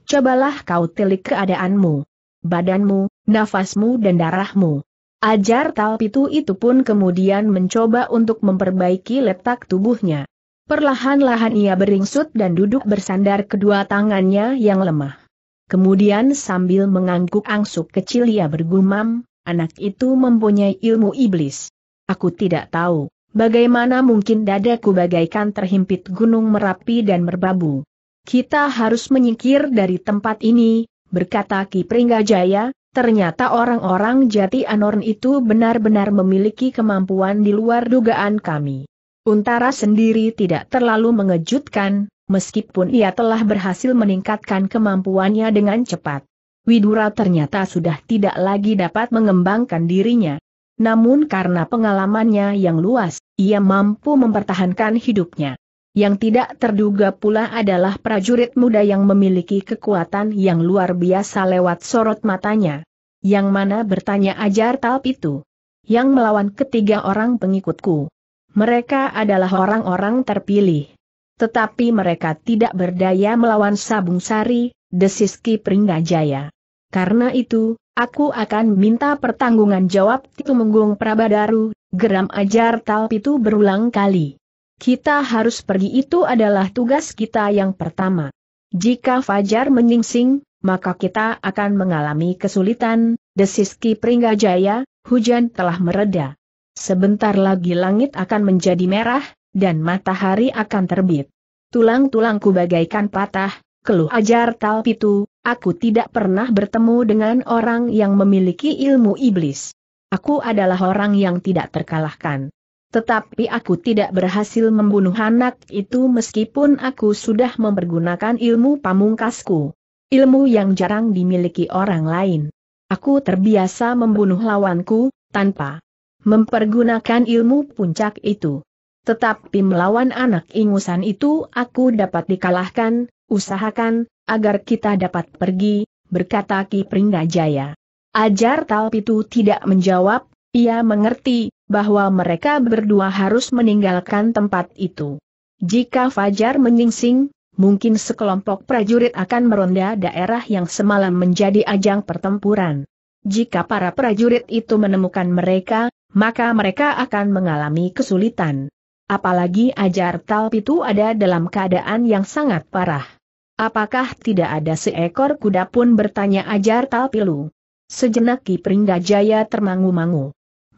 Cobalah kau telik keadaanmu, badanmu, nafasmu dan darahmu. Ajar Talpitu itu pun kemudian mencoba untuk memperbaiki letak tubuhnya. Perlahan-lahan ia beringsut dan duduk bersandar kedua tangannya yang lemah. Kemudian sambil mengangguk angsuk kecil ia bergumam, anak itu mempunyai ilmu iblis. Aku tidak tahu, bagaimana mungkin dadaku bagaikan terhimpit gunung Merapi dan merbabu. Kita harus menyingkir dari tempat ini, berkata Ki Pringgajaya, ternyata orang-orang jati anorn itu benar-benar memiliki kemampuan di luar dugaan kami. Untara sendiri tidak terlalu mengejutkan, meskipun ia telah berhasil meningkatkan kemampuannya dengan cepat. Widura ternyata sudah tidak lagi dapat mengembangkan dirinya. Namun karena pengalamannya yang luas, ia mampu mempertahankan hidupnya. Yang tidak terduga pula adalah prajurit muda yang memiliki kekuatan yang luar biasa lewat sorot matanya. Yang mana bertanya ajar talp itu. Yang melawan ketiga orang pengikutku. Mereka adalah orang-orang terpilih. Tetapi mereka tidak berdaya melawan Sabung Sari, desis Ki Pringgajaya. Karena itu, aku akan minta pertanggungan jawab Tumenggung Prabadaru, geram ajar talp itu berulang kali. Kita harus pergi itu adalah tugas kita yang pertama. Jika Fajar menyingsing, maka kita akan mengalami kesulitan, desis Ki Pringgajaya, hujan telah mereda. Sebentar lagi langit akan menjadi merah, dan matahari akan terbit. Tulang-tulangku bagaikan patah, keluh ajar Talpitu, aku tidak pernah bertemu dengan orang yang memiliki ilmu iblis. Aku adalah orang yang tidak terkalahkan. Tetapi aku tidak berhasil membunuh anak itu meskipun aku sudah mempergunakan ilmu pamungkasku. Ilmu yang jarang dimiliki orang lain. Aku terbiasa membunuh lawanku, tanpa mempergunakan ilmu puncak itu. Tetapi melawan anak ingusan itu aku dapat dikalahkan, usahakan, agar kita dapat pergi, berkata Ki Pringgajaya. Ajar Talpitu tidak menjawab, ia mengerti, bahwa mereka berdua harus meninggalkan tempat itu. Jika Fajar menyingsing, mungkin sekelompok prajurit akan meronda daerah yang semalam menjadi ajang pertempuran. Jika para prajurit itu menemukan mereka, maka mereka akan mengalami kesulitan. Apalagi ajar talp itu ada dalam keadaan yang sangat parah. Apakah tidak ada seekor kuda pun bertanya ajar talpilu? Sejenak Ki Pringgajaya termangu-mangu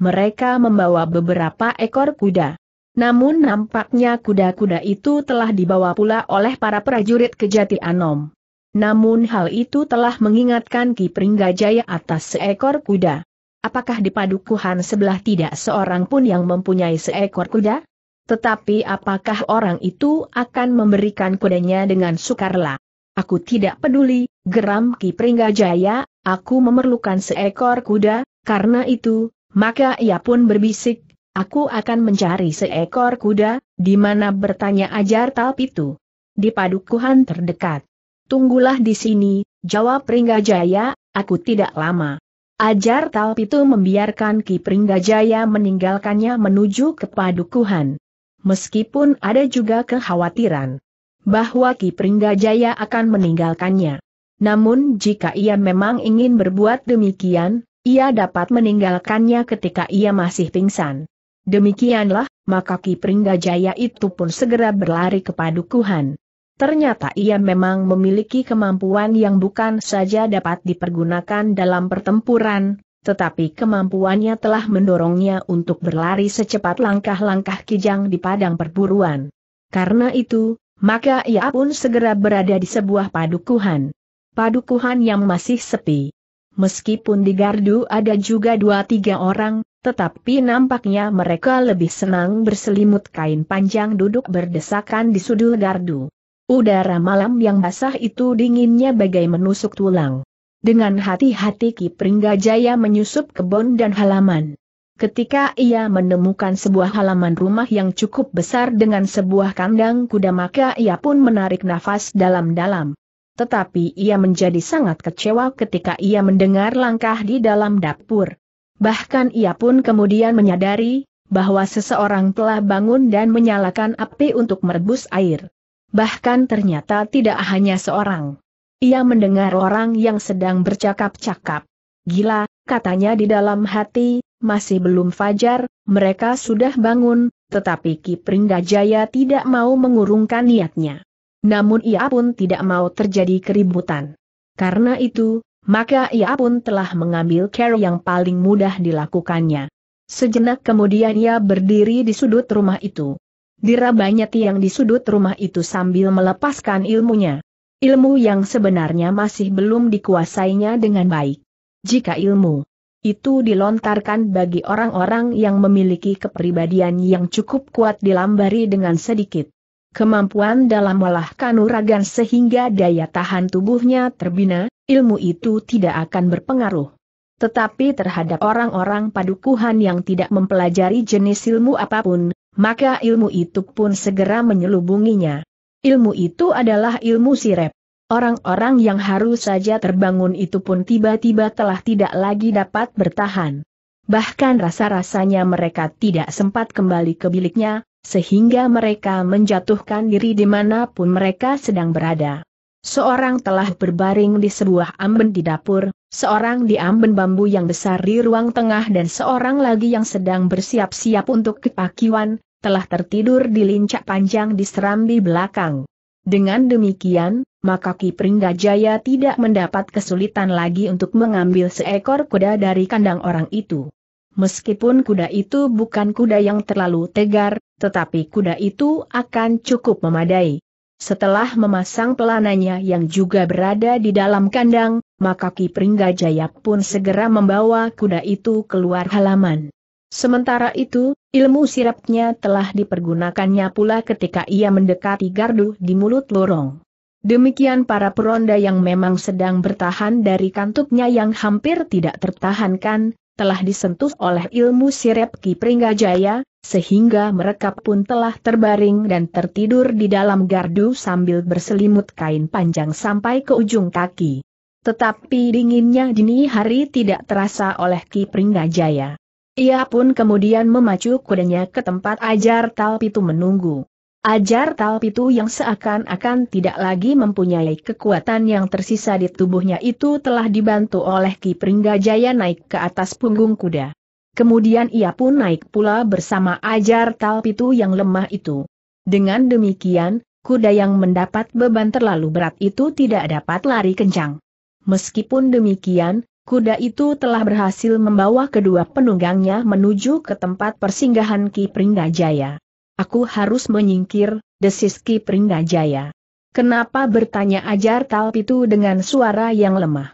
mereka membawa beberapa ekor kuda. Namun nampaknya kuda-kuda itu telah dibawa pula oleh para prajurit kejati Anom. Namun hal itu telah mengingatkan Ki Pringgajaya atas seekor kuda. Apakah di padukuhan sebelah tidak seorang pun yang mempunyai seekor kuda? Tetapi apakah orang itu akan memberikan kudanya dengan sukarela? Aku tidak peduli, geram Ki Pringgajaya, aku memerlukan seekor kuda, karena itu, maka ia pun berbisik, aku akan mencari seekor kuda, di mana bertanya ajar talp itu. Di padukuhan terdekat. Tunggulah di sini, jawab Pringgajaya, aku tidak lama. Ajar talp itu membiarkan Ki Pringgajaya meninggalkannya menuju ke padukuhan. Meskipun ada juga kekhawatiran bahwa Ki Pringgajaya akan meninggalkannya. Namun jika ia memang ingin berbuat demikian, ia dapat meninggalkannya ketika ia masih pingsan. Demikianlah, maka Ki Pringgajaya itu pun segera berlari ke padukuhan. Ternyata ia memang memiliki kemampuan yang bukan saja dapat dipergunakan dalam pertempuran, tetapi kemampuannya telah mendorongnya untuk berlari secepat langkah-langkah kijang di padang perburuan. Karena itu, maka ia pun segera berada di sebuah padukuhan. Padukuhan yang masih sepi. Meskipun di gardu ada juga dua tiga orang, tetapi nampaknya mereka lebih senang berselimut kain panjang duduk berdesakan di sudut gardu. Udara malam yang basah itu dinginnya bagai menusuk tulang. Dengan hati-hati Ki Pringgajaya menyusup kebun dan halaman. Ketika ia menemukan sebuah halaman rumah yang cukup besar dengan sebuah kandang kuda maka ia pun menarik nafas dalam-dalam tetapi ia menjadi sangat kecewa ketika ia mendengar langkah di dalam dapur. Bahkan ia pun kemudian menyadari, bahwa seseorang telah bangun dan menyalakan api untuk merebus air. Bahkan ternyata tidak hanya seorang. Ia mendengar orang yang sedang bercakap-cakap. Gila, katanya di dalam hati, masih belum fajar, mereka sudah bangun, tetapi Ki Pringgajaya tidak mau mengurungkan niatnya. Namun ia pun tidak mau terjadi keributan. Karena itu, maka ia pun telah mengambil care yang paling mudah dilakukannya. Sejenak kemudian ia berdiri di sudut rumah itu. Dirabanya tiang di sudut rumah itu sambil melepaskan ilmunya. Ilmu yang sebenarnya masih belum dikuasainya dengan baik. Jika ilmu itu dilontarkan bagi orang-orang yang memiliki kepribadian yang cukup kuat dilambari dengan sedikit kemampuan dalam olah kanuragan sehingga daya tahan tubuhnya terbina, ilmu itu tidak akan berpengaruh. Tetapi terhadap orang-orang padukuhan yang tidak mempelajari jenis ilmu apa pun, maka ilmu itu pun segera menyelubunginya. Ilmu itu adalah ilmu sirep. Orang-orang yang harus saja terbangun itu pun tiba-tiba telah tidak lagi dapat bertahan. Bahkan rasa-rasanya mereka tidak sempat kembali ke biliknya, sehingga mereka menjatuhkan diri di mana pun mereka sedang berada. Seorang telah berbaring di sebuah amben di dapur, seorang di amben bambu yang besar di ruang tengah dan seorang lagi yang sedang bersiap-siap untuk kepakiwan, telah tertidur di lincak panjang di serambi belakang. Dengan demikian, maka Ki Pringgajaya tidak mendapat kesulitan lagi untuk mengambil seekor kuda dari kandang orang itu. Meskipun kuda itu bukan kuda yang terlalu tegar, tetapi kuda itu akan cukup memadai. Setelah memasang pelananya yang juga berada di dalam kandang, maka Ki Pringgajaya pun segera membawa kuda itu keluar halaman. Sementara itu, ilmu sirapnya telah dipergunakannya pula ketika ia mendekati gardu di mulut lorong. Demikian para peronda yang memang sedang bertahan dari kantuknya yang hampir tidak tertahankan, telah disentuh oleh ilmu sirap Ki Pringgajaya, sehingga mereka pun telah terbaring dan tertidur di dalam gardu sambil berselimut kain panjang sampai ke ujung kaki. Tetapi dinginnya dini hari tidak terasa oleh Ki Pringgajaya. Ia pun kemudian memacu kudanya ke tempat ajar Talpitu menunggu. Ajar Talpitu yang seakan-akan tidak lagi mempunyai kekuatan yang tersisa di tubuhnya itu telah dibantu oleh Ki Pringgajaya naik ke atas punggung kuda. Kemudian ia pun naik pula bersama ajar talpitu yang lemah itu. Dengan demikian, kuda yang mendapat beban terlalu berat itu tidak dapat lari kencang. Meskipun demikian, kuda itu telah berhasil membawa kedua penunggangnya menuju ke tempat persinggahan Ki Pringgajaya. Aku harus menyingkir, desis Ki Pringgajaya. Kenapa bertanya ajar talpitu dengan suara yang lemah?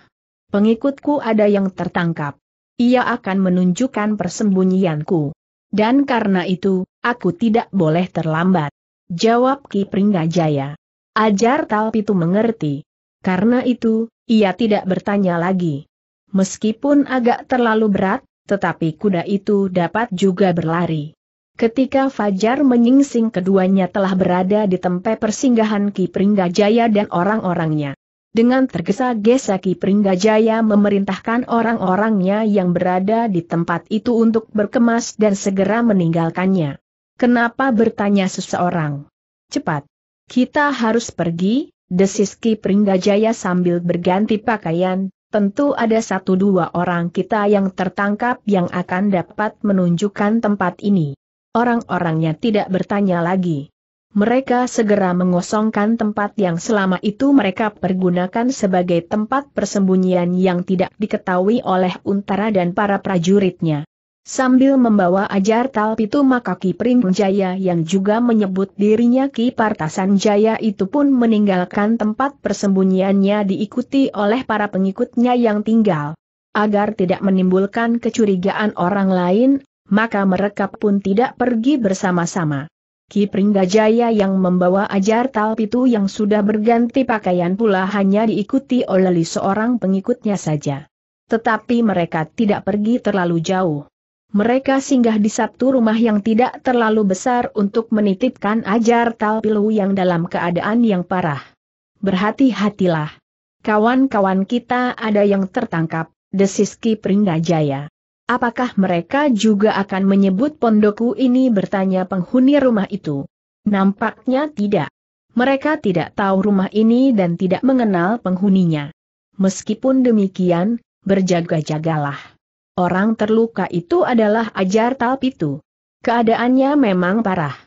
Pengikutku ada yang tertangkap ia akan menunjukkan persembunyianku. Dan karena itu, aku tidak boleh terlambat. Jawab Ki Pringgajaya. Ajar Talpitu mengerti. Karena itu, ia tidak bertanya lagi. Meskipun agak terlalu berat, tetapi kuda itu dapat juga berlari. Ketika Fajar menyingsing keduanya telah berada di tempat persinggahan Ki Pringgajaya dan orang-orangnya. Dengan tergesa-gesa Ki Pringgajaya memerintahkan orang-orangnya yang berada di tempat itu untuk berkemas dan segera meninggalkannya. Kenapa bertanya seseorang? Cepat. Kita harus pergi, desis Ki Pringgajaya sambil berganti pakaian, tentu ada satu dua orang kita yang tertangkap yang akan dapat menunjukkan tempat ini. Orang-orangnya tidak bertanya lagi mereka segera mengosongkan tempat yang selama itu mereka pergunakan sebagai tempat persembunyian yang tidak diketahui oleh Untara dan para prajuritnya. Sambil membawa ajar talpitu maka Ki Jaya yang juga menyebut dirinya Ki Partasan Jaya itu pun meninggalkan tempat persembunyiannya diikuti oleh para pengikutnya yang tinggal. Agar tidak menimbulkan kecurigaan orang lain, maka mereka pun tidak pergi bersama-sama. Ki Pringgajaya yang membawa ajar talpitu yang sudah berganti pakaian pula hanya diikuti oleh seorang pengikutnya saja. Tetapi mereka tidak pergi terlalu jauh. Mereka singgah di satu rumah yang tidak terlalu besar untuk menitipkan ajar talpilu yang dalam keadaan yang parah. Berhati-hatilah. Kawan-kawan kita ada yang tertangkap, desis Ki Pringgajaya. Apakah mereka juga akan menyebut pondokku ini bertanya penghuni rumah itu? Nampaknya tidak. Mereka tidak tahu rumah ini dan tidak mengenal penghuninya. Meskipun demikian, berjaga-jagalah. Orang terluka itu adalah Ajar Talpitu. Keadaannya memang parah.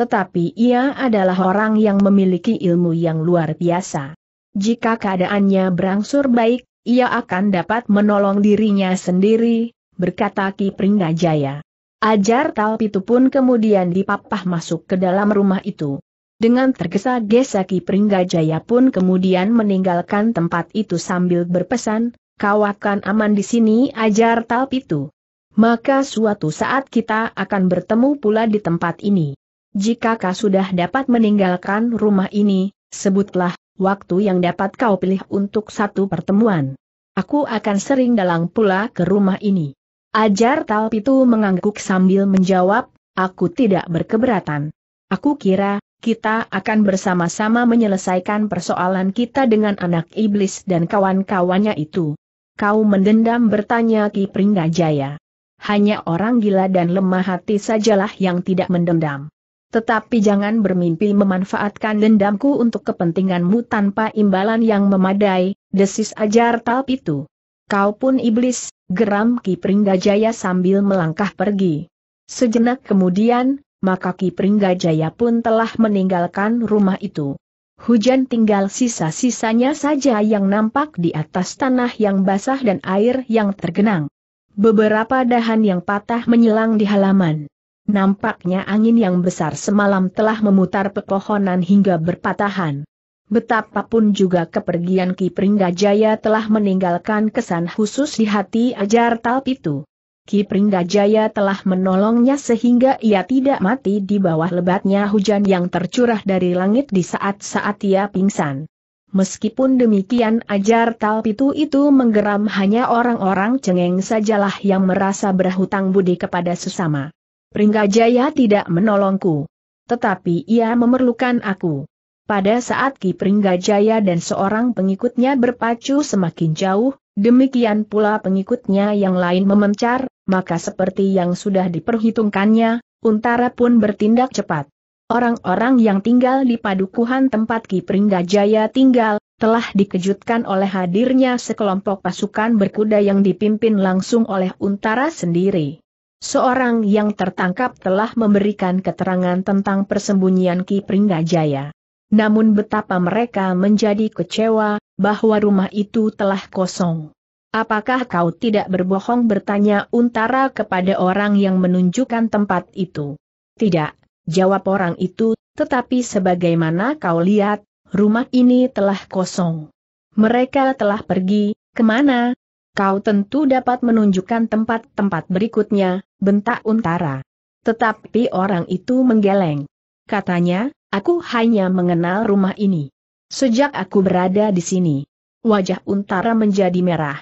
Tetapi ia adalah orang yang memiliki ilmu yang luar biasa. Jika keadaannya berangsur baik, ia akan dapat menolong dirinya sendiri, berkata Ki Pringgajaya. Ajar Talpitu pun kemudian dipapah masuk ke dalam rumah itu. Dengan tergesa-gesa Ki Pringgajaya pun kemudian meninggalkan tempat itu sambil berpesan, kau akan aman di sini ajar Talpitu. Maka suatu saat kita akan bertemu pula di tempat ini. Jika kau sudah dapat meninggalkan rumah ini, sebutlah waktu yang dapat kau pilih untuk satu pertemuan. Aku akan sering dalang pula ke rumah ini. Ajar Talpitu mengangguk sambil menjawab, aku tidak berkeberatan. Aku kira, kita akan bersama-sama menyelesaikan persoalan kita dengan anak iblis dan kawan-kawannya itu. Kau mendendam bertanya Ki Pringgajaya. Hanya orang gila dan lemah hati sajalah yang tidak mendendam. Tetapi jangan bermimpi memanfaatkan dendamku untuk kepentinganmu tanpa imbalan yang memadai, desis ajar talp itu. Kau pun iblis, geram Ki Pringgajaya sambil melangkah pergi. Sejenak kemudian, maka Ki Pringgajaya pun telah meninggalkan rumah itu. Hujan tinggal sisa-sisanya saja yang nampak di atas tanah yang basah dan air yang tergenang. Beberapa dahan yang patah menyelang di halaman. Nampaknya angin yang besar semalam telah memutar pepohonan hingga berpatahan. Betapapun juga kepergian Ki Pringgajaya telah meninggalkan kesan khusus di hati ajar talp itu. Ki Pringgajaya telah menolongnya sehingga ia tidak mati di bawah lebatnya hujan yang tercurah dari langit di saat-saat ia pingsan. Meskipun demikian ajar talpitu itu menggeram hanya orang-orang cengeng sajalah yang merasa berhutang budi kepada sesama. Pringgajaya tidak menolongku. Tetapi ia memerlukan aku. Pada saat Ki Pringgajaya dan seorang pengikutnya berpacu semakin jauh, demikian pula pengikutnya yang lain memencar, maka seperti yang sudah diperhitungkannya, Untara pun bertindak cepat. Orang-orang yang tinggal di padukuhan tempat Ki Pringgajaya tinggal, telah dikejutkan oleh hadirnya sekelompok pasukan berkuda yang dipimpin langsung oleh Untara sendiri. Seorang yang tertangkap telah memberikan keterangan tentang persembunyian Ki Pringgajaya. Namun betapa mereka menjadi kecewa, bahwa rumah itu telah kosong. Apakah kau tidak berbohong bertanya Untara kepada orang yang menunjukkan tempat itu? Tidak, jawab orang itu, tetapi sebagaimana kau lihat, rumah ini telah kosong. Mereka telah pergi, ke mana? Kau tentu dapat menunjukkan tempat-tempat berikutnya, bentak Untara. Tetapi orang itu menggeleng. Katanya, aku hanya mengenal rumah ini. Sejak aku berada di sini. Wajah Untara menjadi merah.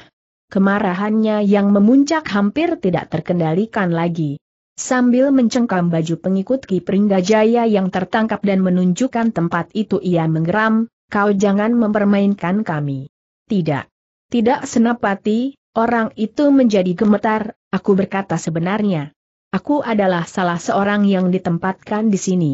Kemarahannya yang memuncak hampir tidak terkendalikan lagi. Sambil mencengkam baju pengikut Ki Pringgajaya yang tertangkap dan menunjukkan tempat itu ia menggeram, kau jangan mempermainkan kami. Tidak. Tidak senapati, orang itu menjadi gemetar, aku berkata sebenarnya. Aku adalah salah seorang yang ditempatkan di sini.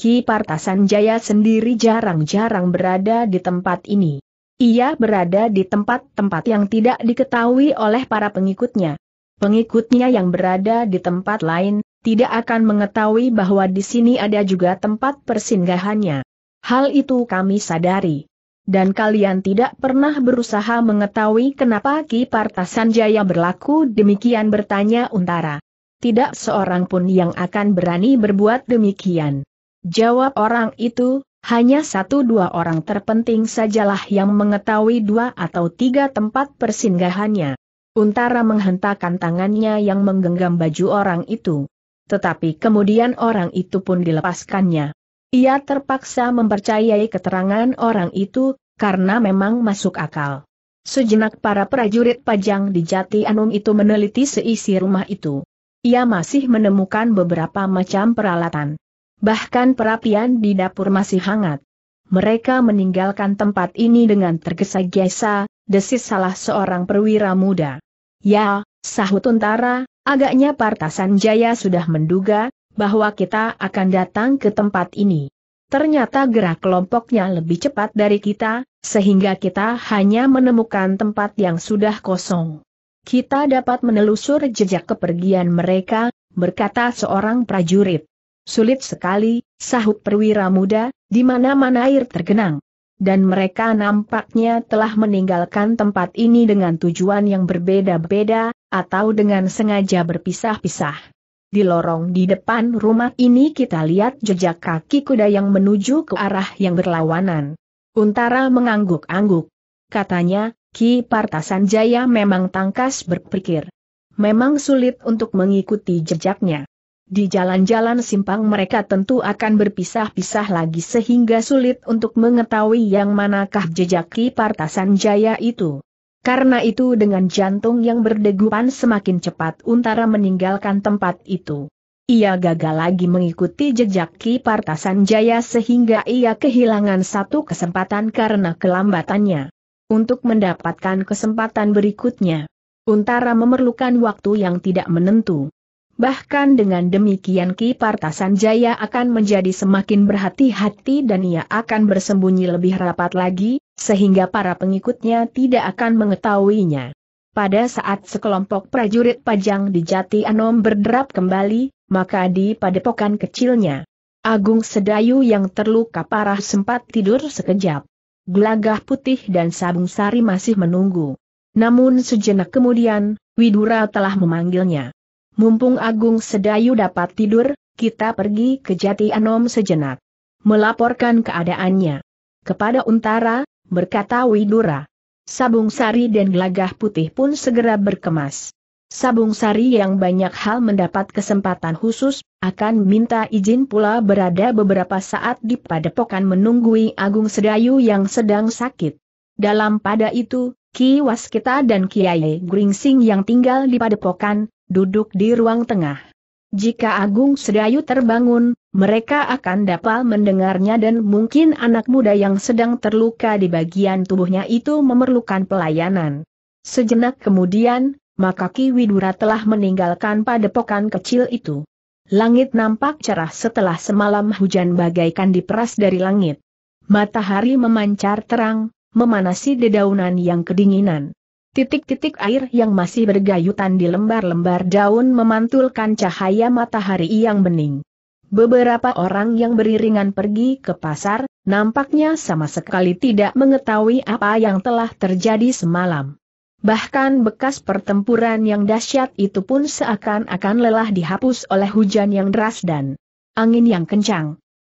Ki Partasan Jaya sendiri jarang-jarang berada di tempat ini. Ia berada di tempat-tempat yang tidak diketahui oleh para pengikutnya. Pengikutnya yang berada di tempat lain, tidak akan mengetahui bahwa di sini ada juga tempat persinggahannya. Hal itu kami sadari. Dan kalian tidak pernah berusaha mengetahui kenapa Ki Partasanjaya berlaku demikian bertanya Untara. Tidak seorang pun yang akan berani berbuat demikian. Jawab orang itu, hanya satu dua orang terpenting sajalah yang mengetahui dua atau tiga tempat persinggahannya. Untara menghentakkan tangannya yang menggenggam baju orang itu. Tetapi kemudian orang itu pun dilepaskannya. Ia terpaksa mempercayai keterangan orang itu, karena memang masuk akal. Sejenak para prajurit pajang di Jati Anum itu meneliti seisi rumah itu. Ia masih menemukan beberapa macam peralatan. Bahkan perapian di dapur masih hangat. Mereka meninggalkan tempat ini dengan tergesa-gesa, desis salah seorang perwira muda. Ya, sahut Untara, agaknya Partasan Jaya sudah menduga, bahwa kita akan datang ke tempat ini. Ternyata gerak kelompoknya lebih cepat dari kita, sehingga kita hanya menemukan tempat yang sudah kosong. Kita dapat menelusur jejak kepergian mereka, berkata seorang prajurit. Sulit sekali, sahut perwira muda, di mana-mana air tergenang. Dan mereka nampaknya telah meninggalkan tempat ini dengan tujuan yang berbeda-beda, atau dengan sengaja berpisah-pisah. Di lorong di depan rumah ini kita lihat jejak kaki kuda yang menuju ke arah yang berlawanan. Untara mengangguk-angguk. Katanya, Ki Partasan Jaya memang tangkas berpikir. Memang sulit untuk mengikuti jejaknya. Di jalan-jalan simpang mereka tentu akan berpisah-pisah lagi sehingga sulit untuk mengetahui yang manakah jejak Ki Partasan Jaya itu. Karena itu dengan jantung yang berdegupan semakin cepat Untara meninggalkan tempat itu. ia gagal lagi mengikuti jejak Ki Partasan Jaya sehingga ia kehilangan satu kesempatan karena kelambatannya. Untuk mendapatkan kesempatan berikutnya, Untara memerlukan waktu yang tidak menentu. Bahkan dengan demikian Ki Partasan Jaya akan menjadi semakin berhati-hati dan ia akan bersembunyi lebih rapat lagi, sehingga para pengikutnya tidak akan mengetahuinya. Pada saat sekelompok prajurit pajang di Jati Anom berderap kembali, maka di padepokan kecilnya, Agung Sedayu yang terluka parah sempat tidur sekejap. Gelagah putih dan sabung sari masih menunggu. Namun sejenak kemudian, Widura telah memanggilnya. Mumpung Agung Sedayu dapat tidur, kita pergi ke Jati Anom sejenak. Melaporkan keadaannya. Kepada Untara, berkata Widura. Sabung sari dan gelagah putih pun segera berkemas. Sabung Sari yang banyak hal mendapat kesempatan khusus, akan minta izin pula berada beberapa saat di padepokan menunggui Agung Sedayu yang sedang sakit. Dalam pada itu, Ki Waskita dan Kiai Gringsing yang tinggal di padepokan, duduk di ruang tengah. Jika Agung Sedayu terbangun, mereka akan dapat mendengarnya dan mungkin anak muda yang sedang terluka di bagian tubuhnya itu memerlukan pelayanan. Sejenak kemudian, maka Ki Widura telah meninggalkan padepokan kecil itu. Langit nampak cerah setelah semalam hujan bagaikan diperas dari langit. Matahari memancar terang, memanasi dedaunan yang kedinginan. Titik-titik air yang masih bergayutan di lembar-lembar daun memantulkan cahaya matahari yang bening. Beberapa orang yang beriringan pergi ke pasar, nampaknya sama sekali tidak mengetahui apa yang telah terjadi semalam. Bahkan bekas pertempuran yang dahsyat itu pun seakan-akan lelah dihapus oleh hujan yang deras dan angin yang kencang.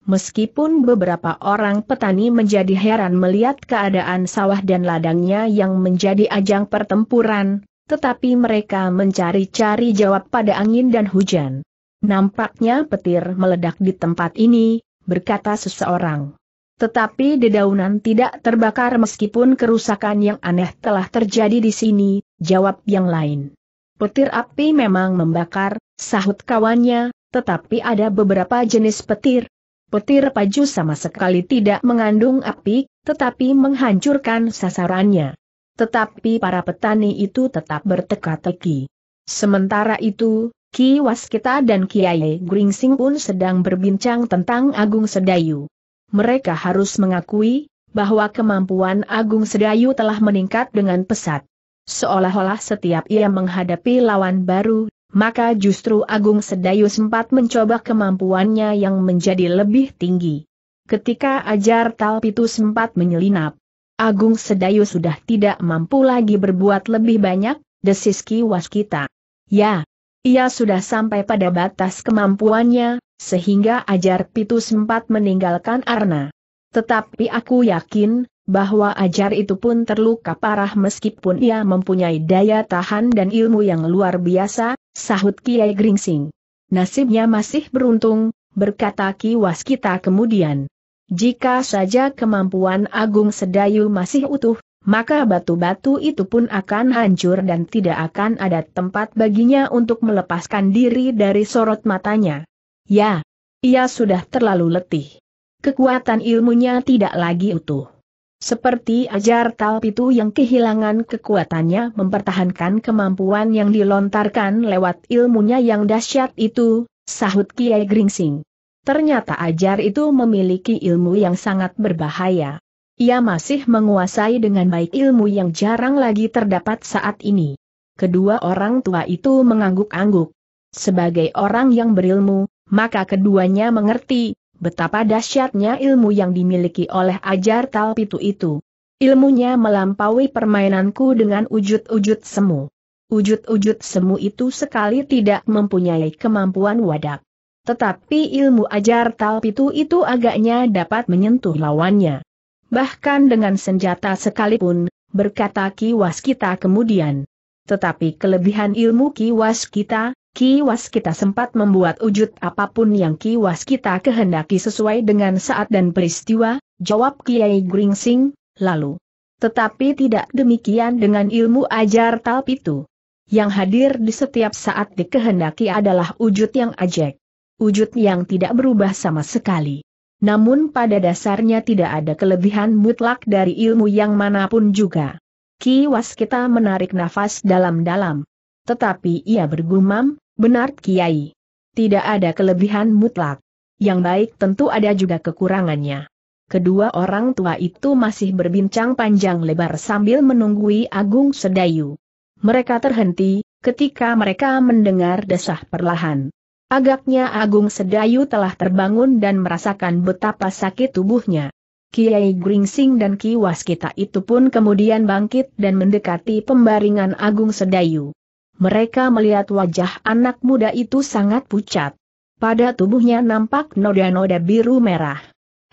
Meskipun beberapa orang petani menjadi heran melihat keadaan sawah dan ladangnya yang menjadi ajang pertempuran, tetapi mereka mencari-cari jawab pada angin dan hujan. Nampaknya petir meledak di tempat ini, berkata seseorang. Tetapi dedaunan tidak terbakar meskipun kerusakan yang aneh telah terjadi di sini, jawab yang lain. Petir api memang membakar, sahut kawannya, tetapi ada beberapa jenis petir. Petir paju sama sekali tidak mengandung api, tetapi menghancurkan sasarannya. Tetapi para petani itu tetap berteka-teki. Sementara itu, Ki Waskita dan Kiai Gringsing pun sedang berbincang tentang Agung Sedayu mereka harus mengakui bahwa kemampuan Agung Sedayu telah meningkat dengan pesat. Seolah-olah setiap ia menghadapi lawan baru, maka justru Agung Sedayu sempat mencoba kemampuannya yang menjadi lebih tinggi. Ketika ajar Talpitu sempat menyelinap, Agung Sedayu sudah tidak mampu lagi berbuat lebih banyak, desis Ki Waskita. Ya, ia sudah sampai pada batas kemampuannya, sehingga Ajar Pitu sempat meninggalkan Arna. Tetapi aku yakin, bahwa Ajar itu pun terluka parah meskipun ia mempunyai daya tahan dan ilmu yang luar biasa, sahut Kiai Gringsing. Nasibnya masih beruntung, berkata Ki Waskita kemudian. Jika saja kemampuan Agung Sedayu masih utuh, maka batu-batu itu pun akan hancur dan tidak akan ada tempat baginya untuk melepaskan diri dari sorot matanya. Ya, ia sudah terlalu letih. Kekuatan ilmunya tidak lagi utuh. Seperti ajar Talpitu yang kehilangan kekuatannya mempertahankan kemampuan yang dilontarkan lewat ilmunya yang dahsyat itu, sahut Kiai Gringsing. Ternyata ajar itu memiliki ilmu yang sangat berbahaya. Ia masih menguasai dengan baik ilmu yang jarang lagi terdapat saat ini. Kedua orang tua itu mengangguk-angguk. Sebagai orang yang berilmu, maka keduanya mengerti, betapa dahsyatnya ilmu yang dimiliki oleh ajar talpitu itu. Ilmunya melampaui permainanku dengan ujut-ujut semu. Ujut-ujut semu itu sekali tidak mempunyai kemampuan wadak. Tetapi ilmu ajar talpitu itu agaknya dapat menyentuh lawannya. Bahkan dengan senjata sekalipun, berkata Kiwas kita kemudian. Tetapi kelebihan ilmu Kiwas kita, Kiwas kita sempat membuat wujud apa pun yang kiwas kita kehendaki sesuai dengan saat dan peristiwa, jawab Kiai Gringsing, lalu. Tetapi tidak demikian dengan ilmu ajar talp itu. Yang hadir di setiap saat dikehendaki adalah wujud yang ajek. wujud yang tidak berubah sama sekali. Namun pada dasarnya tidak ada kelebihan mutlak dari ilmu yang mana pun juga. Ki Waskita menarik nafas dalam-dalam. Tetapi ia bergumam, benar Kiai. Tidak ada kelebihan mutlak. Yang baik tentu ada juga kekurangannya. Kedua orang tua itu masih berbincang panjang lebar sambil menunggui Agung Sedayu. Mereka terhenti, ketika mereka mendengar desah perlahan. Agaknya Agung Sedayu telah terbangun dan merasakan betapa sakit tubuhnya. Kiai Gringsing dan Ki Waskita itu pun kemudian bangkit dan mendekati pembaringan Agung Sedayu. Mereka melihat wajah anak muda itu sangat pucat. Pada tubuhnya nampak noda-noda biru merah.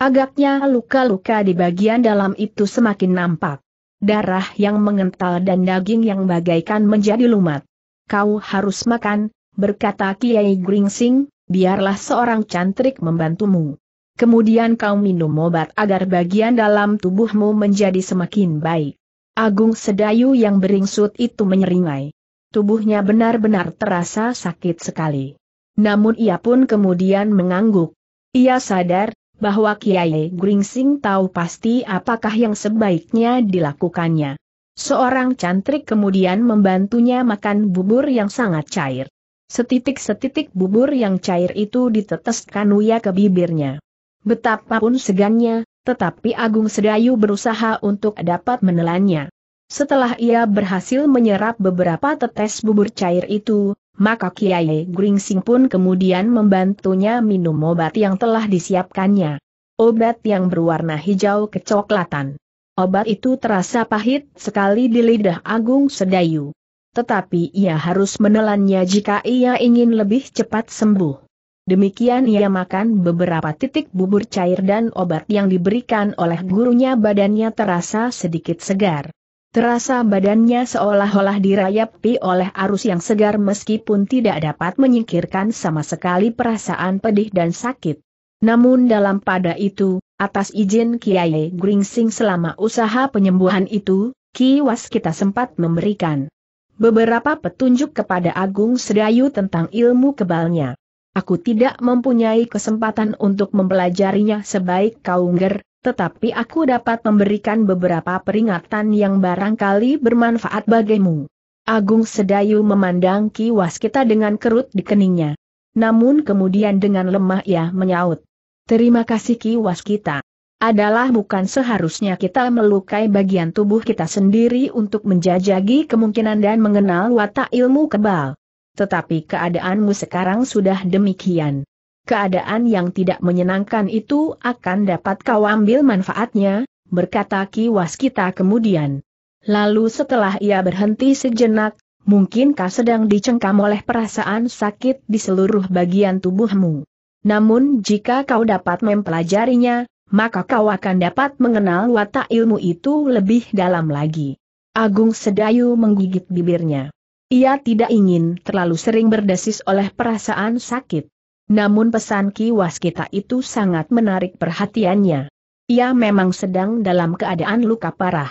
Agaknya luka-luka di bagian dalam itu semakin nampak. Darah yang mengental dan daging yang bagaikan menjadi lumat. Kau harus makan, berkata Kiai Gringsing, biarlah seorang cantrik membantumu kemudian kau minum obat agar bagian dalam tubuhmu menjadi semakin baik. Agung Sedayu yang beringsut itu menyeringai. Tubuhnya benar-benar terasa sakit sekali. Namun ia pun kemudian mengangguk. Ia sadar, bahwa Kiai Gringsing tahu pasti apakah yang sebaiknya dilakukannya. Seorang cantrik kemudian membantunya makan bubur yang sangat cair. Setitik-setitik bubur yang cair itu diteteskan Uya ke bibirnya. Betapapun segannya, tetapi Agung Sedayu berusaha untuk dapat menelannya. Setelah ia berhasil menyerap beberapa tetes bubur cair itu, maka Kiai Gringsing pun kemudian membantunya minum obat yang telah disiapkannya. Obat yang berwarna hijau kecoklatan. Obat itu terasa pahit sekali di lidah Agung Sedayu. Tetapi ia harus menelannya jika ia ingin lebih cepat sembuh. Demikian ia makan beberapa titik bubur cair dan obat yang diberikan oleh gurunya badannya terasa sedikit segar. Terasa badannya seolah-olah dirayapi oleh arus yang segar meskipun tidak dapat menyingkirkan sama sekali perasaan pedih dan sakit. Namun dalam pada itu, atas izin Kiai Gringsing selama usaha penyembuhan itu, Ki kita sempat memberikan beberapa petunjuk kepada Agung Sedayu tentang ilmu kebalnya. Aku tidak mempunyai kesempatan untuk mempelajarinya sebaik Kaungger, tetapi aku dapat memberikan beberapa peringatan yang barangkali bermanfaat bagimu. Agung Sedayu memandang Ki Waskita dengan kerut di keningnya. Namun kemudian dengan lemah ia menyaut. Terima kasih Ki Waskita. Adalah bukan seharusnya kita melukai bagian tubuh kita sendiri untuk menjajagi kemungkinan dan mengenal watak ilmu kebal tetapi keadaanmu sekarang sudah demikian. Keadaan yang tidak menyenangkan itu akan dapat kau ambil manfaatnya, berkata Ki Waskita kemudian. Lalu setelah ia berhenti sejenak, mungkin kau sedang dicengkam oleh perasaan sakit di seluruh bagian tubuhmu. Namun jika kau dapat mempelajarinya, maka kau akan dapat mengenal watak ilmu itu lebih dalam lagi. Agung Sedayu menggigit bibirnya. Ia tidak ingin terlalu sering berdesis oleh perasaan sakit. Namun pesan Ki Waskita itu sangat menarik perhatiannya. Ia memang sedang dalam keadaan luka parah.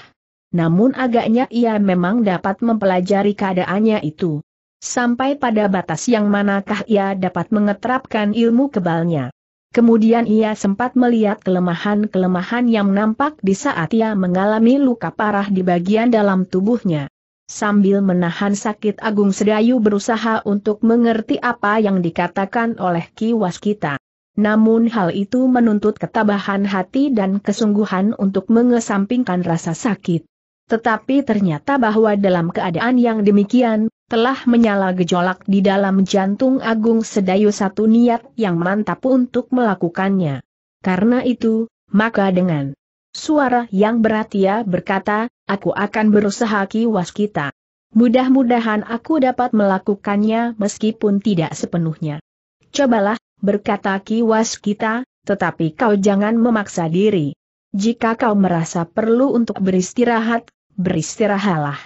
Namun agaknya ia memang dapat mempelajari keadaannya itu. Sampai pada batas yang manakah ia dapat mengeterapkan ilmu kebalnya. Kemudian ia sempat melihat kelemahan-kelemahan yang nampak di saat ia mengalami luka parah di bagian dalam tubuhnya. Sambil menahan sakit Agung Sedayu berusaha untuk mengerti apa yang dikatakan oleh Ki Waskita. Namun hal itu menuntut ketabahan hati dan kesungguhan untuk mengesampingkan rasa sakit. Tetapi ternyata bahwa dalam keadaan yang demikian, telah menyala gejolak di dalam jantung Agung Sedayu satu niat yang mantap untuk melakukannya. Karena itu, maka dengan Suara yang berat ia berkata, aku akan berusaha kiwas kita. Mudah-mudahan aku dapat melakukannya meskipun tidak sepenuhnya. Cobalah, berkata kiwas kita, tetapi kau jangan memaksa diri. Jika kau merasa perlu untuk beristirahat, beristirahatlah.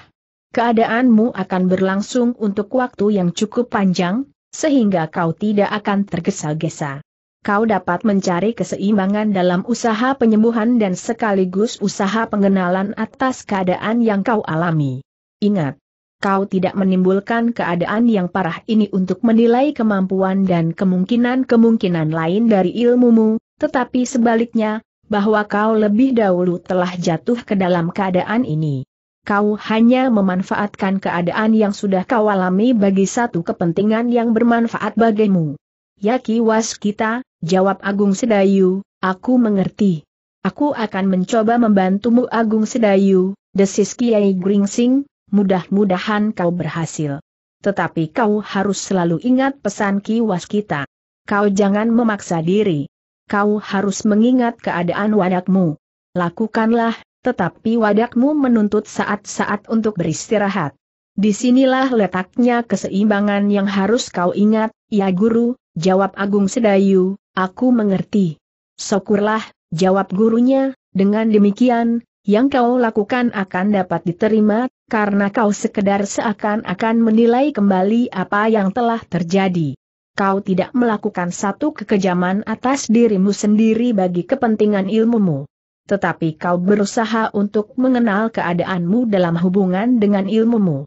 Keadaanmu akan berlangsung untuk waktu yang cukup panjang, sehingga kau tidak akan tergesa-gesa kau dapat mencari keseimbangan dalam usaha penyembuhan dan sekaligus usaha pengenalan atas keadaan yang kau alami. Ingat, kau tidak menimbulkan keadaan yang parah ini untuk menilai kemampuan dan kemungkinan-kemungkinan lain dari ilmumu, tetapi sebaliknya, bahwa kau lebih dahulu telah jatuh ke dalam keadaan ini. Kau hanya memanfaatkan keadaan yang sudah kau alami bagi satu kepentingan yang bermanfaat bagimu. Ya kiwas kita, jawab Agung Sedayu, aku mengerti. Aku akan mencoba membantumu Agung Sedayu, desis Kiai Gringsing, mudah-mudahan kau berhasil. Tetapi kau harus selalu ingat pesan kiwas kita. Kau jangan memaksa diri. Kau harus mengingat keadaan wadakmu. Lakukanlah, tetapi wadakmu menuntut saat-saat untuk beristirahat. Di sinilah letaknya keseimbangan yang harus kau ingat, ya guru, jawab Agung Sedayu, aku mengerti. Syukurlah, jawab gurunya, dengan demikian, yang kau lakukan akan dapat diterima, karena kau sekedar seakan-akan menilai kembali apa yang telah terjadi. Kau tidak melakukan satu kekejaman atas dirimu sendiri bagi kepentingan ilmumu. Tetapi kau berusaha untuk mengenal keadaanmu dalam hubungan dengan ilmumu.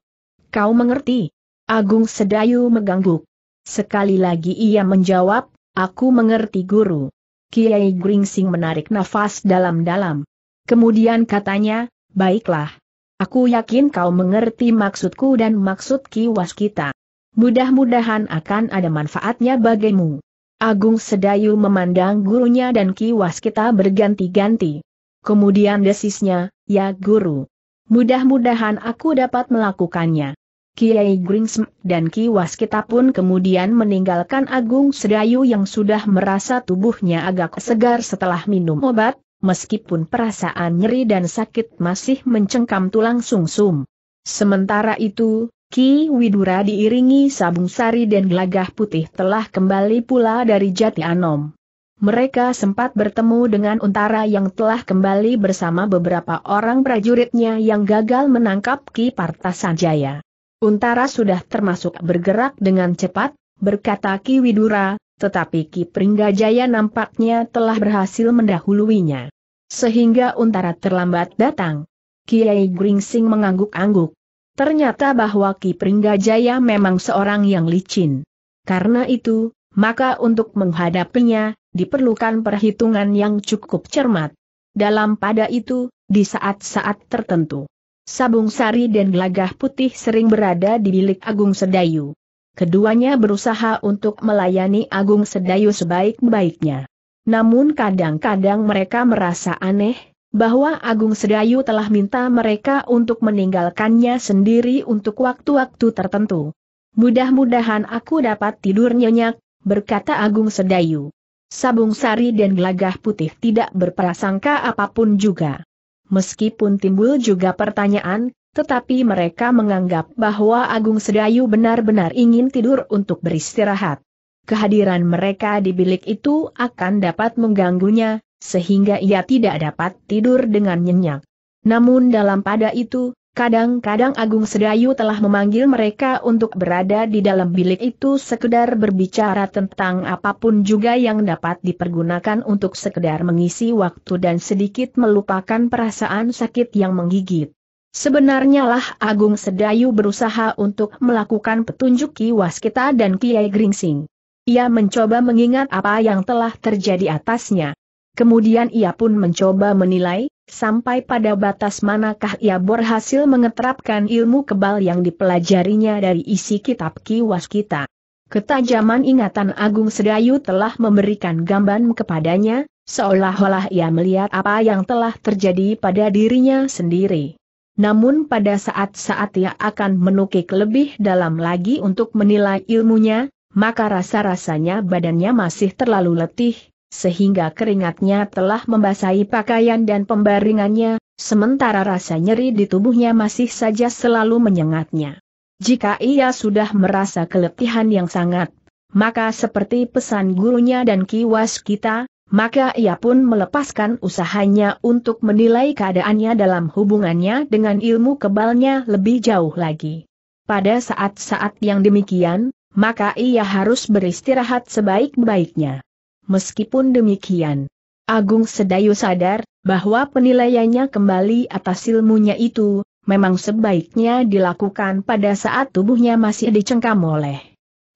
Kau mengerti? Agung Sedayu mengangguk. Sekali lagi ia menjawab, aku mengerti guru. Kiai Gringsing menarik nafas dalam-dalam. Kemudian katanya, baiklah. Aku yakin kau mengerti maksudku dan maksud kiwas kita. Mudah-mudahan akan ada manfaatnya bagimu. Agung Sedayu memandang gurunya dan kiwas kita berganti-ganti. Kemudian desisnya, ya guru. Mudah-mudahan aku dapat melakukannya. Kiai Gringsm dan Ki Waskita pun kemudian meninggalkan Agung Sedayu yang sudah merasa tubuhnya agak segar setelah minum obat, meskipun perasaan nyeri dan sakit masih mencengkam tulang sungsum. Sementara itu, Ki Widura diiringi Sabung Sari dan Gelagah Putih telah kembali pula dari Jati Anom. Mereka sempat bertemu dengan Untara yang telah kembali bersama beberapa orang prajuritnya yang gagal menangkap Ki Partasanjaya. Untara sudah termasuk bergerak dengan cepat, berkata Ki Widura, tetapi Ki Pringgajaya nampaknya telah berhasil mendahuluinya. Sehingga Untara terlambat datang. Kiai Gringsing mengangguk-angguk. Ternyata bahwa Ki Pringgajaya memang seorang yang licin. Karena itu, maka untuk menghadapinya, diperlukan perhitungan yang cukup cermat. Dalam pada itu, di saat-saat tertentu. Sabung Sari dan Gelagah Putih sering berada di bilik Agung Sedayu. Keduanya berusaha untuk melayani Agung Sedayu sebaik-baiknya. Namun kadang-kadang mereka merasa aneh, bahwa Agung Sedayu telah minta mereka untuk meninggalkannya sendiri untuk waktu-waktu tertentu. Mudah-mudahan aku dapat tidur nyenyak, berkata Agung Sedayu. Sabung Sari dan Gelagah Putih tidak berprasangka apa pun juga. Meskipun timbul juga pertanyaan, tetapi mereka menganggap bahwa Agung Sedayu benar-benar ingin tidur untuk beristirahat. Kehadiran mereka di bilik itu akan dapat mengganggunya, sehingga ia tidak dapat tidur dengan nyenyak. Namun dalam pada itu, Kadang-kadang Agung Sedayu telah memanggil mereka untuk berada di dalam bilik itu sekedar berbicara tentang apa pun juga yang dapat dipergunakan untuk sekedar mengisi waktu dan sedikit melupakan perasaan sakit yang menggigit. Sebenarnya lah Agung Sedayu berusaha untuk melakukan petunjuk Ki Waskita dan Kiai Gringsing. Ia mencoba mengingat apa yang telah terjadi atasnya. Kemudian ia pun mencoba menilai, sampai pada batas manakah ia berhasil mengeterapkan ilmu kebal yang dipelajarinya dari isi kitab kiwas kita. Ketajaman ingatan Agung Sedayu telah memberikan gambaran kepadanya, seolah-olah ia melihat apa yang telah terjadi pada dirinya sendiri. Namun pada saat-saat ia akan menukik lebih dalam lagi untuk menilai ilmunya, maka rasa-rasanya badannya masih terlalu letih, sehingga keringatnya telah membasahi pakaian dan pembaringannya, sementara rasa nyeri di tubuhnya masih saja selalu menyengatnya. Jika ia sudah merasa keletihan yang sangat, maka seperti pesan gurunya dan kiwas kita, maka ia pun melepaskan usahanya untuk menilai keadaannya dalam hubungannya dengan ilmu kebalnya lebih jauh lagi. Pada saat-saat yang demikian, maka ia harus beristirahat sebaik-baiknya. Meskipun demikian, Agung Sedayu sadar, bahwa penilaiannya kembali atas ilmunya itu, memang sebaiknya dilakukan pada saat tubuhnya masih dicengkam oleh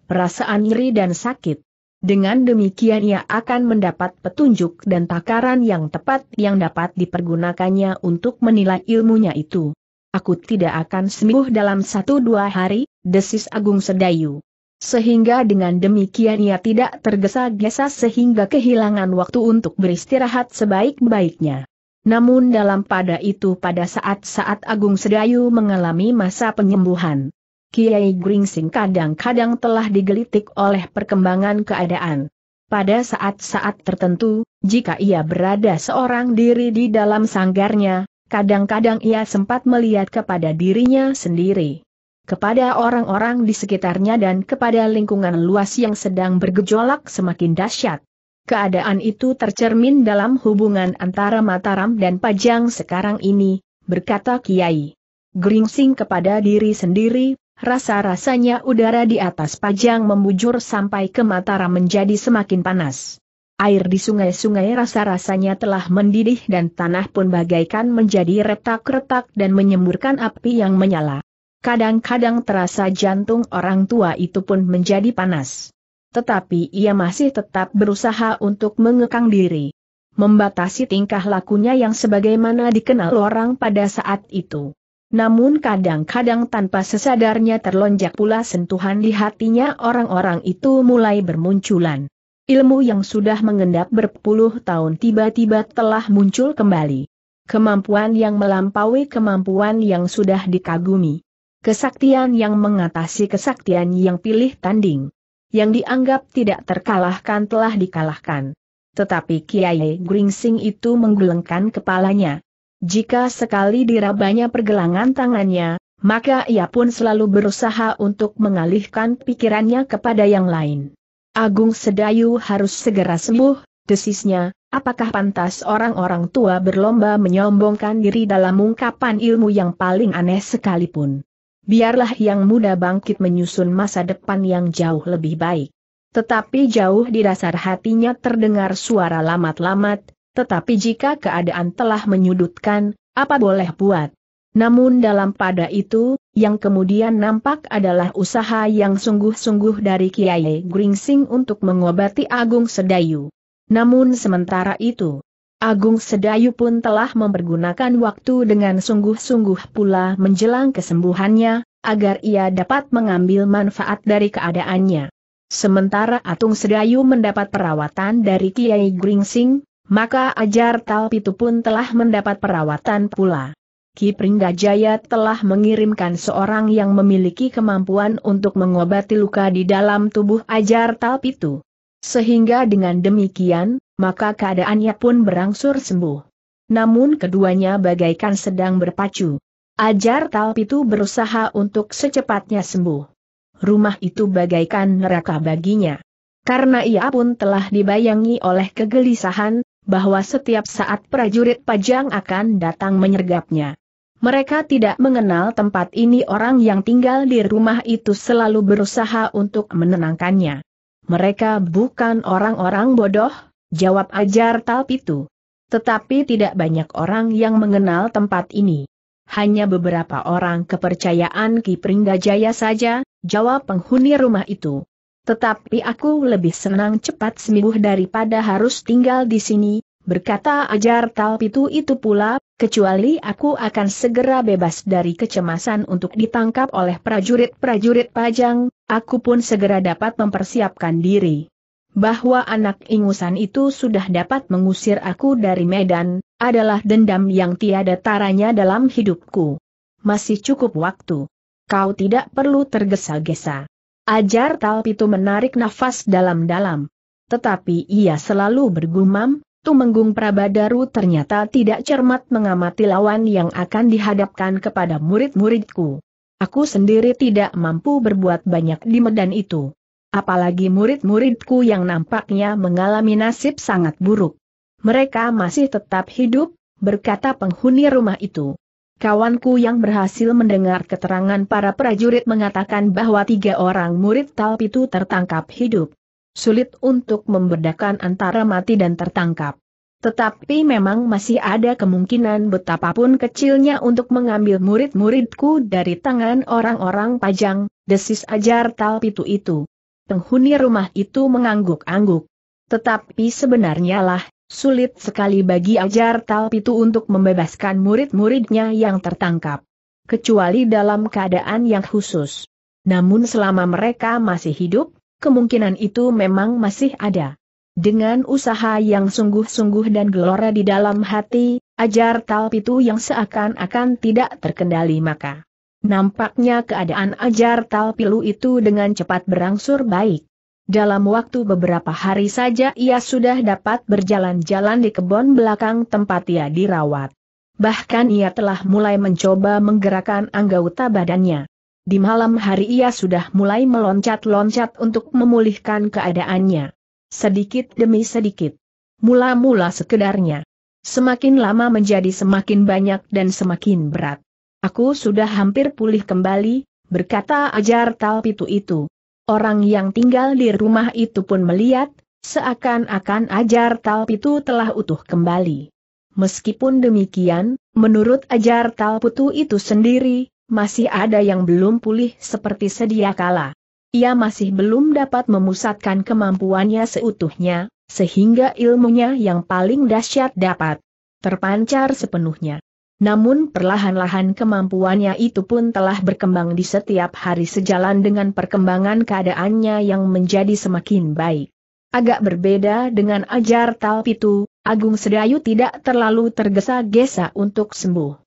perasaan nyeri dan sakit. Dengan demikian ia akan mendapat petunjuk dan takaran yang tepat yang dapat dipergunakannya untuk menilai ilmunya itu. Aku tidak akan sembuh dalam satu dua hari, desis Agung Sedayu. Sehingga dengan demikian ia tidak tergesa-gesa sehingga kehilangan waktu untuk beristirahat sebaik-baiknya. Namun dalam pada itu pada saat-saat Agung Sedayu mengalami masa penyembuhan, Kiai Gringsing kadang-kadang telah digelitik oleh perkembangan keadaan. Pada saat-saat tertentu, jika ia berada seorang diri di dalam sanggarnya, kadang-kadang ia sempat melihat kepada dirinya sendiri. Kepada orang-orang di sekitarnya dan kepada lingkungan luas yang sedang bergejolak semakin dahsyat. Keadaan itu tercermin dalam hubungan antara Mataram dan Pajang sekarang ini, berkata Kiai. Gringsing kepada diri sendiri, Rasa-rasanya udara di atas pajang membujur sampai ke Mataram menjadi semakin panas. Air di sungai-sungai rasa-rasanya telah mendidih dan tanah pun bagaikan menjadi retak-retak dan menyemburkan api yang menyala. Kadang-kadang terasa jantung orang tua itu pun menjadi panas. Tetapi ia masih tetap berusaha untuk mengekang diri. Membatasi tingkah lakunya yang sebagaimana dikenal orang pada saat itu. Namun kadang-kadang tanpa sesadarnya terlonjak pula sentuhan di hatinya orang-orang itu mulai bermunculan. Ilmu yang sudah mengendap berpuluh tahun tiba-tiba telah muncul kembali. Kemampuan yang melampaui kemampuan yang sudah dikagumi. Kesaktian yang mengatasi kesaktian yang pilih tanding. Yang dianggap tidak terkalahkan telah dikalahkan. Tetapi Kiai Gringsing itu menggelengkan kepalanya. Jika sekali dirabanya pergelangan tangannya, maka ia pun selalu berusaha untuk mengalihkan pikirannya kepada yang lain. Agung Sedayu harus segera sembuh, desisnya, apakah pantas orang-orang tua berlomba menyombongkan diri dalam ungkapan ilmu yang paling aneh sekalipun. Biarlah yang muda bangkit menyusun masa depan yang jauh lebih baik. Tetapi jauh di dasar hatinya terdengar suara lamat-lamat, tetapi jika keadaan telah menyudutkan, apa boleh buat? Namun dalam pada itu, yang kemudian nampak adalah usaha yang sungguh-sungguh dari Kiai Gringsing untuk mengobati Agung Sedayu. Namun sementara itu, Agung Sedayu pun telah mempergunakan waktu dengan sungguh-sungguh pula menjelang kesembuhannya, agar ia dapat mengambil manfaat dari keadaannya. Sementara Atung Sedayu mendapat perawatan dari Kiai Gringsing, maka Ajar Talpitu pun telah mendapat perawatan pula. Ki Pringgajaya telah mengirimkan seorang yang memiliki kemampuan untuk mengobati luka di dalam tubuh Ajar Talpitu. Sehingga dengan demikian, maka keadaannya pun berangsur sembuh. Namun keduanya bagaikan sedang berpacu. Ajar Talpitu berusaha untuk secepatnya sembuh. Rumah itu bagaikan neraka baginya. Karena ia pun telah dibayangi oleh kegelisahan, bahwa setiap saat prajurit pajang akan datang menyergapnya. Mereka tidak mengenal tempat ini orang yang tinggal di rumah itu selalu berusaha untuk menenangkannya. Mereka bukan orang-orang bodoh, jawab ajar Talpitu. Tetapi tidak banyak orang yang mengenal tempat ini. Hanya beberapa orang kepercayaan Ki Pringgajaya saja, jawab penghuni rumah itu. Tetapi aku lebih senang cepat sembuh daripada harus tinggal di sini, berkata ajar Talpitu itu pula, kecuali aku akan segera bebas dari kecemasan untuk ditangkap oleh prajurit-prajurit pajang, aku pun segera dapat mempersiapkan diri. Bahwa anak ingusan itu sudah dapat mengusir aku dari Medan, adalah dendam yang tiada taranya dalam hidupku. Masih cukup waktu. Kau tidak perlu tergesa-gesa. Ajar Talpitu menarik nafas dalam-dalam. Tetapi ia selalu bergumam, Tumenggung Prabadaru ternyata tidak cermat mengamati lawan yang akan dihadapkan kepada murid-muridku. Aku sendiri tidak mampu berbuat banyak di medan itu. Apalagi murid-muridku yang nampaknya mengalami nasib sangat buruk. Mereka masih tetap hidup, berkata penghuni rumah itu. Kawanku yang berhasil mendengar keterangan para prajurit mengatakan bahwa tiga orang murid Talpitu tertangkap hidup. Sulit untuk membedakan antara mati dan tertangkap. Tetapi memang masih ada kemungkinan betapapun kecilnya untuk mengambil murid-muridku dari tangan orang-orang pajang, desis ajar talpitu itu. Penghuni rumah itu mengangguk-angguk. Tetapi sebenarnya lah, sulit sekali bagi ajar talpitu untuk membebaskan murid-muridnya yang tertangkap. Kecuali dalam keadaan yang khusus. Namun selama mereka masih hidup, kemungkinan itu memang masih ada. Dengan usaha yang sungguh-sungguh dan gelora di dalam hati, ajar talpitu yang seakan-akan tidak terkendali maka. Nampaknya keadaan ajar talpilu itu dengan cepat berangsur baik. Dalam waktu beberapa hari saja ia sudah dapat berjalan-jalan di kebun belakang tempat ia dirawat. Bahkan ia telah mulai mencoba menggerakkan anggota badannya. Di malam hari ia sudah mulai meloncat-loncat untuk memulihkan keadaannya. Sedikit demi sedikit. Mula-mula sekedarnya. Semakin lama menjadi semakin banyak dan semakin berat. Aku sudah hampir pulih kembali, berkata ajar talpitu itu. Orang yang tinggal di rumah itu pun melihat, seakan-akan ajar talpitu telah utuh kembali. Meskipun demikian, menurut ajar talpitu itu sendiri, masih ada yang belum pulih seperti sedia kala ia masih belum dapat memusatkan kemampuannya seutuhnya, sehingga ilmunya yang paling dahsyat dapat terpancar sepenuhnya. Namun perlahan-lahan kemampuannya itu pun telah berkembang di setiap hari sejalan dengan perkembangan keadaannya yang menjadi semakin baik. Agak berbeda dengan ajar Talpitu, Agung Sedayu tidak terlalu tergesa-gesa untuk sembuh.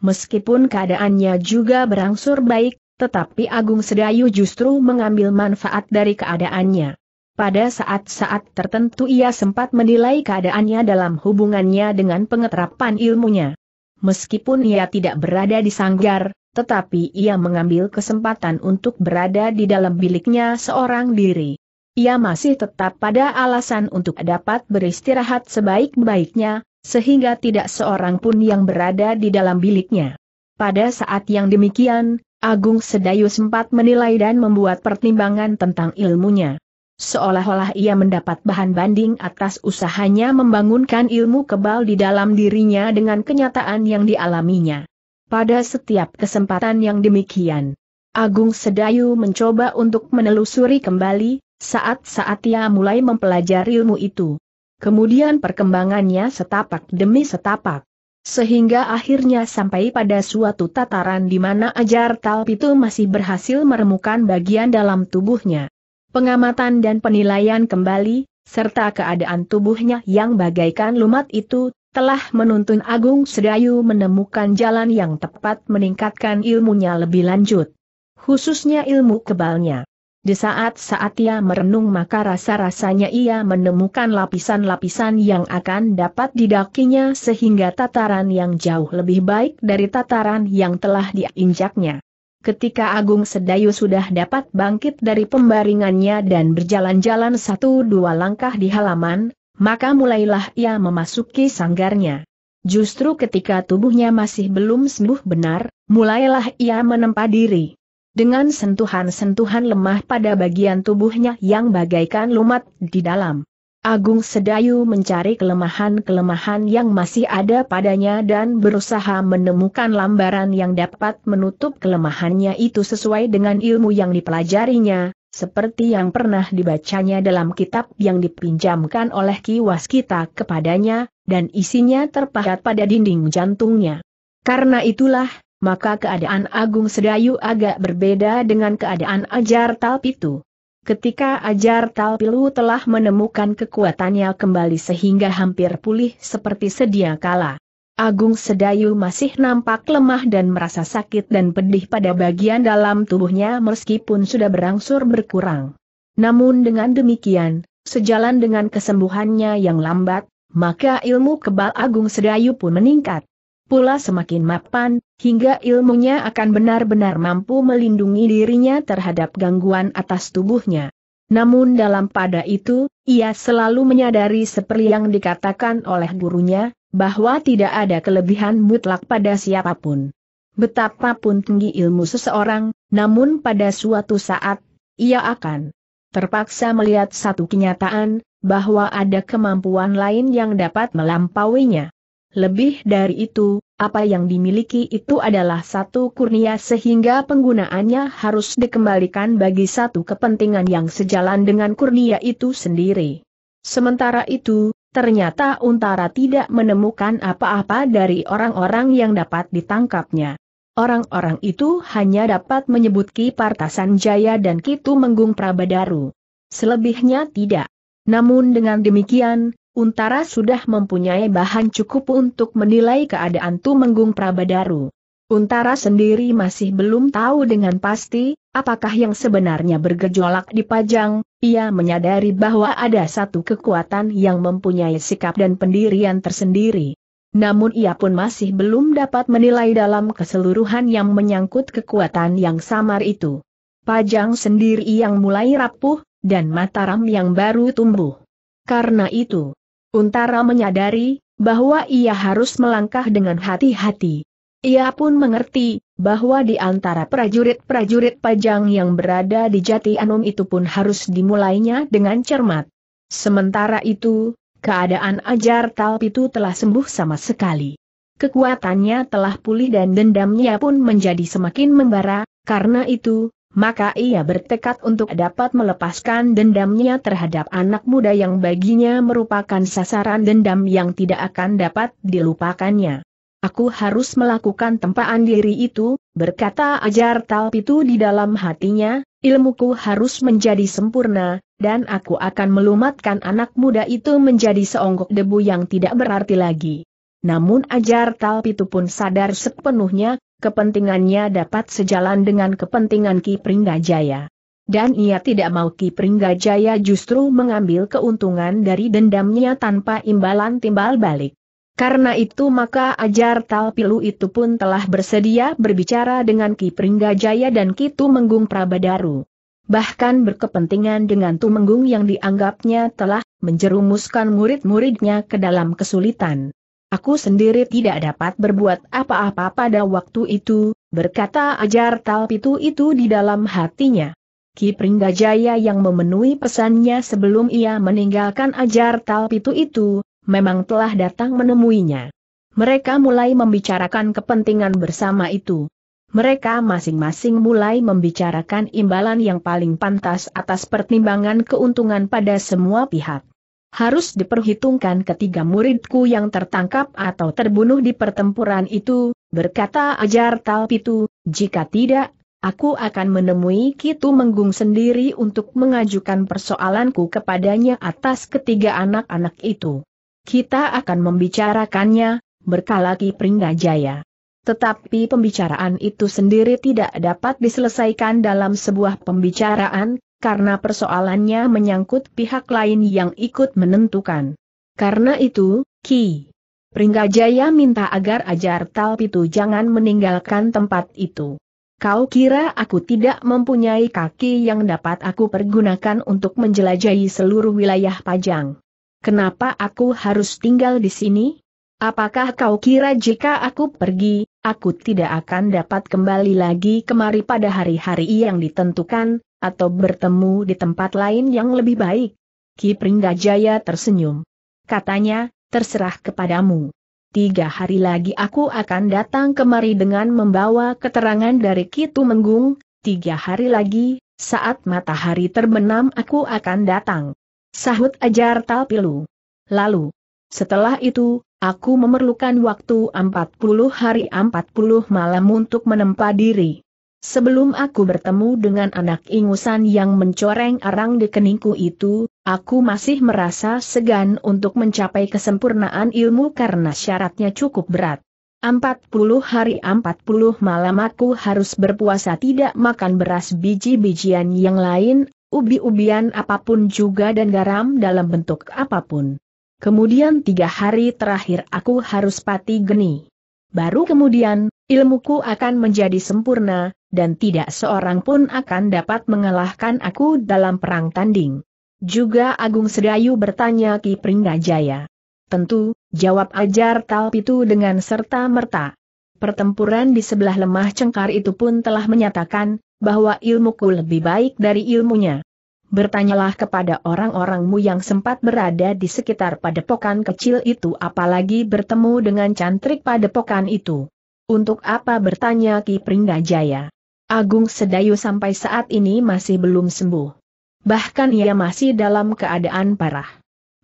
Meskipun keadaannya juga berangsur baik, tetapi Agung Sedayu justru mengambil manfaat dari keadaannya. Pada saat-saat tertentu ia sempat menilai keadaannya dalam hubungannya dengan pengeterapan ilmunya. Meskipun ia tidak berada di sanggar, tetapi ia mengambil kesempatan untuk berada di dalam biliknya seorang diri. Ia masih tetap pada alasan untuk dapat beristirahat sebaik-baiknya, sehingga tidak seorang pun yang berada di dalam biliknya. Pada saat yang demikian, Agung Sedayu sempat menilai dan membuat pertimbangan tentang ilmunya. Seolah-olah ia mendapat bahan banding atas usahanya membangunkan ilmu kebal di dalam dirinya dengan kenyataan yang dialaminya. Pada setiap kesempatan yang demikian, Agung Sedayu mencoba untuk menelusuri kembali, saat-saat ia mulai mempelajari ilmu itu. Kemudian perkembangannya setapak demi setapak. Sehingga akhirnya sampai pada suatu tataran di mana ajar talp itu masih berhasil meremukan bagian dalam tubuhnya. Pengamatan dan penilaian kembali, serta keadaan tubuhnya yang bagaikan lumat itu, telah menuntun Agung Sedayu menemukan jalan yang tepat meningkatkan ilmunya lebih lanjut. Khususnya ilmu kebalnya. Di saat-saat ia merenung maka rasa-rasanya ia menemukan lapisan-lapisan yang akan dapat didakinya sehingga tataran yang jauh lebih baik dari tataran yang telah diinjaknya. Ketika Agung Sedayu sudah dapat bangkit dari pembaringannya dan berjalan-jalan satu dua langkah di halaman, maka mulailah ia memasuki sanggarnya. Justru ketika tubuhnya masih belum sembuh benar, mulailah ia menempa diri dengan sentuhan-sentuhan lemah pada bagian tubuhnya yang bagaikan lumat di dalam. Agung Sedayu mencari kelemahan-kelemahan yang masih ada padanya dan berusaha menemukan lambaran yang dapat menutup kelemahannya itu sesuai dengan ilmu yang dipelajarinya, seperti yang pernah dibacanya dalam kitab yang dipinjamkan oleh Ki Waskita kepadanya, dan isinya terpahat pada dinding jantungnya. Karena itulah, maka keadaan Agung Sedayu agak berbeda dengan keadaan Ajar Talpitu. Ketika Ajar Talpilu telah menemukan kekuatannya kembali sehingga hampir pulih seperti sedia kala. Agung Sedayu masih nampak lemah dan merasa sakit dan pedih pada bagian dalam tubuhnya meskipun sudah berangsur berkurang. Namun dengan demikian, sejalan dengan kesembuhannya yang lambat, maka ilmu kebal Agung Sedayu pun meningkat pula semakin mapan, hingga ilmunya akan benar-benar mampu melindungi dirinya terhadap gangguan atas tubuhnya. Namun dalam pada itu, ia selalu menyadari seperti yang dikatakan oleh gurunya, bahwa tidak ada kelebihan mutlak pada siapa pun. Betapapun tinggi ilmu seseorang, namun pada suatu saat, ia akan terpaksa melihat satu kenyataan, bahwa ada kemampuan lain yang dapat melampauinya. Lebih dari itu, apa yang dimiliki itu adalah satu kurnia sehingga penggunaannya harus dikembalikan bagi satu kepentingan yang sejalan dengan kurnia itu sendiri. Sementara itu, ternyata Untara tidak menemukan apa-apa dari orang-orang yang dapat ditangkapnya. Orang-orang itu hanya dapat menyebut Ki Partasan Jaya dan Kitu Menggung Prabadaru. Selebihnya tidak. Namun dengan demikian, Untara sudah mempunyai bahan cukup untuk menilai keadaan Tumenggung Prabadaru. Untara sendiri masih belum tahu dengan pasti, apakah yang sebenarnya bergejolak di Pajang, ia menyadari bahwa ada satu kekuatan yang mempunyai sikap dan pendirian tersendiri. Namun ia pun masih belum dapat menilai dalam keseluruhan yang menyangkut kekuatan yang samar itu. Pajang sendiri yang mulai rapuh, dan Mataram yang baru tumbuh. Karena itu, Untara menyadari bahwa ia harus melangkah dengan hati-hati. Ia pun mengerti bahwa di antara prajurit-prajurit pajang yang berada di Jati Anum itu pun harus dimulainya dengan cermat. Sementara itu, keadaan Ajar Talpitu telah sembuh sama sekali. Kekuatannya telah pulih dan dendamnya pun menjadi semakin membara, karena itu, maka ia bertekad untuk dapat melepaskan dendamnya terhadap anak muda yang baginya merupakan sasaran dendam yang tidak akan dapat dilupakannya. Aku harus melakukan tempaan diri itu, berkata Ajar Talpitu di dalam hatinya, ilmuku harus menjadi sempurna, dan aku akan melumatkan anak muda itu menjadi seonggok debu yang tidak berarti lagi. Namun Ajar Talpitu pun sadar sepenuhnya kepentingannya dapat sejalan dengan kepentingan Ki Pringgajaya. Dan ia tidak mau Ki Pringgajaya justru mengambil keuntungan dari dendamnya tanpa imbalan timbal balik. Karena itu maka ajar Talpilu itu pun telah bersedia berbicara dengan Ki Pringgajaya dan Ki Tumenggung Prabadaru. Bahkan berkepentingan dengan Tumenggung yang dianggapnya telah menjerumuskan murid-muridnya ke dalam kesulitan. Aku sendiri tidak dapat berbuat apa-apa pada waktu itu, berkata ajar Talpitu itu di dalam hatinya. Ki Pringgajaya yang memenuhi pesannya sebelum ia meninggalkan ajar Talpitu itu, memang telah datang menemuinya. Mereka mulai membicarakan kepentingan bersama itu. Mereka masing-masing mulai membicarakan imbalan yang paling pantas atas pertimbangan keuntungan pada semua pihak. Harus diperhitungkan ketiga muridku yang tertangkap atau terbunuh di pertempuran itu, berkata Ajar Talpitu, jika tidak, aku akan menemui Kitu Menggung sendiri untuk mengajukan persoalanku kepadanya atas ketiga anak-anak itu. Kita akan membicarakannya, berkala Ki Pringgajaya. Tetapi pembicaraan itu sendiri tidak dapat diselesaikan dalam sebuah pembicaraan, karena persoalannya menyangkut pihak lain yang ikut menentukan. Karena itu, Ki. Pringgajaya minta agar ajar Talpitu jangan meninggalkan tempat itu. Kau kira aku tidak mempunyai kaki yang dapat aku pergunakan untuk menjelajahi seluruh wilayah Pajang? Kenapa aku harus tinggal di sini? Apakah kau kira jika aku pergi, aku tidak akan dapat kembali lagi kemari pada hari-hari yang ditentukan, atau bertemu di tempat lain yang lebih baik. Ki Pringgajaya tersenyum. Katanya, terserah kepadamu. Tiga hari lagi aku akan datang kemari dengan membawa keterangan dari Kitu Menggung, tiga hari lagi, saat matahari terbenam aku akan datang. Sahut ajar Talpilu. Lalu, setelah itu, aku memerlukan waktu 40 hari 40 malam untuk menempa diri. Sebelum aku bertemu dengan anak ingusan yang mencoreng arang di keningku itu, aku masih merasa segan untuk mencapai kesempurnaan ilmu karena syaratnya cukup berat. 40 hari 40 malam aku harus berpuasa tidak makan beras biji-bijian yang lain, ubi-ubian apa pun juga dan garam dalam bentuk apa pun. Kemudian tiga hari terakhir aku harus pati geni. Baru kemudian, ilmuku akan menjadi sempurna, dan tidak seorang pun akan dapat mengalahkan aku dalam perang tanding. Juga Agung Sedayu bertanya Ki Pringgajaya. Tentu, jawab ajar Talpitu dengan serta-merta. Pertempuran di sebelah lemah cengkar itu pun telah menyatakan, bahwa ilmuku lebih baik dari ilmunya. Bertanyalah kepada orang-orangmu yang sempat berada di sekitar padepokan kecil itu apalagi bertemu dengan cantrik padepokan itu. Untuk apa bertanya Ki Pringgajaya? Agung Sedayu sampai saat ini masih belum sembuh. Bahkan ia masih dalam keadaan parah.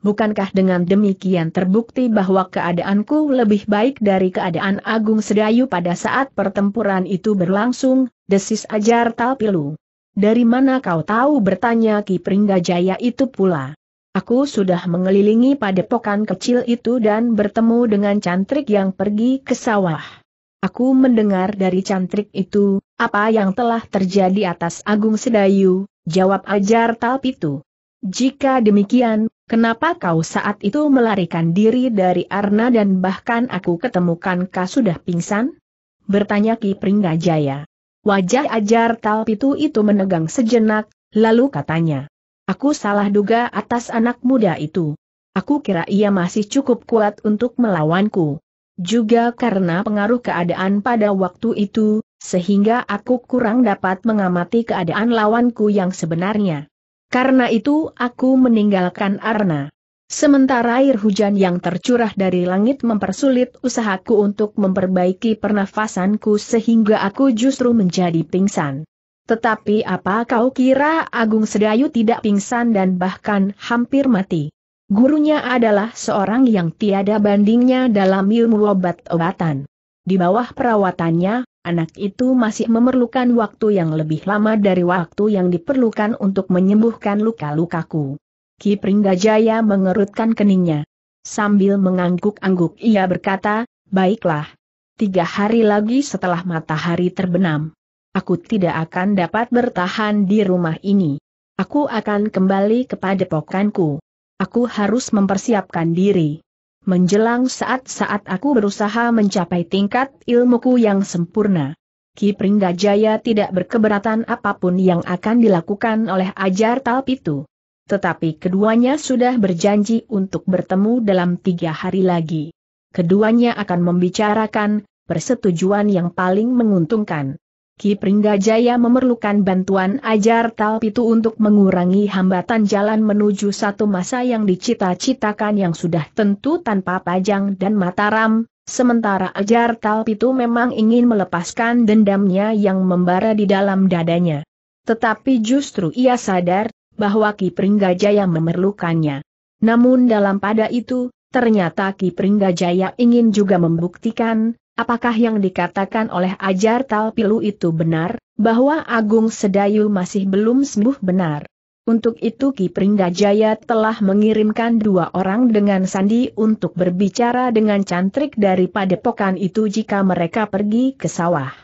Bukankah dengan demikian terbukti bahwa keadaanku lebih baik dari keadaan Agung Sedayu pada saat pertempuran itu berlangsung, desis ajar Talpilu. Dari mana kau tahu bertanya Ki Pringgajaya itu pula? Aku sudah mengelilingi padepokan kecil itu dan bertemu dengan cantrik yang pergi ke sawah. Aku mendengar dari cantrik itu, apa yang telah terjadi atas Agung Sedayu, jawab ajar Talpitu. Jika demikian, kenapa kau saat itu melarikan diri dari Arna dan bahkan aku ketemukan kau sudah pingsan? Bertanya Ki Pringgajaya. Wajah ajar Talpitu itu menegang sejenak, lalu katanya. Aku salah duga atas anak muda itu. Aku kira ia masih cukup kuat untuk melawanku. Juga karena pengaruh keadaan pada waktu itu, sehingga aku kurang dapat mengamati keadaan lawanku yang sebenarnya. Karena itu aku meninggalkan Arna. Sementara air hujan yang tercurah dari langit mempersulit usahaku untuk memperbaiki pernafasanku sehingga aku justru menjadi pingsan. Tetapi apa kau kira Agung Sedayu tidak pingsan dan bahkan hampir mati? Gurunya adalah seorang yang tiada bandingnya dalam ilmu obat-obatan. Di bawah perawatannya, anak itu masih memerlukan waktu yang lebih lama dari waktu yang diperlukan untuk menyembuhkan luka-lukaku. Ki Pringgajaya mengerutkan keningnya. Sambil mengangguk-angguk ia berkata, baiklah. Tiga hari lagi setelah matahari terbenam. Aku tidak akan dapat bertahan di rumah ini. Aku akan kembali kepada pokanku. Aku harus mempersiapkan diri. Menjelang saat-saat aku berusaha mencapai tingkat ilmuku yang sempurna. Ki Pringgajaya tidak berkeberatan apa pun yang akan dilakukan oleh ajar talpitu tetapi keduanya sudah berjanji untuk bertemu dalam tiga hari lagi. Keduanya akan membicarakan persetujuan yang paling menguntungkan. Ki Pringgajaya memerlukan bantuan ajar Talpitu untuk mengurangi hambatan jalan menuju satu masa yang dicita-citakan yang sudah tentu tanpa pajang dan mataram, sementara ajar Talpitu memang ingin melepaskan dendamnya yang membara di dalam dadanya. Tetapi justru ia sadar, bahwa Ki Pringgajaya memerlukannya. Namun dalam pada itu, ternyata Ki Pringgajaya ingin juga membuktikan, apakah yang dikatakan oleh Ajar Talpilu itu benar, bahwa Agung Sedayu masih belum sembuh benar. Untuk itu Ki Pringgajaya telah mengirimkan dua orang dengan sandi untuk berbicara dengan cantrik dari padepokan itu jika mereka pergi ke sawah.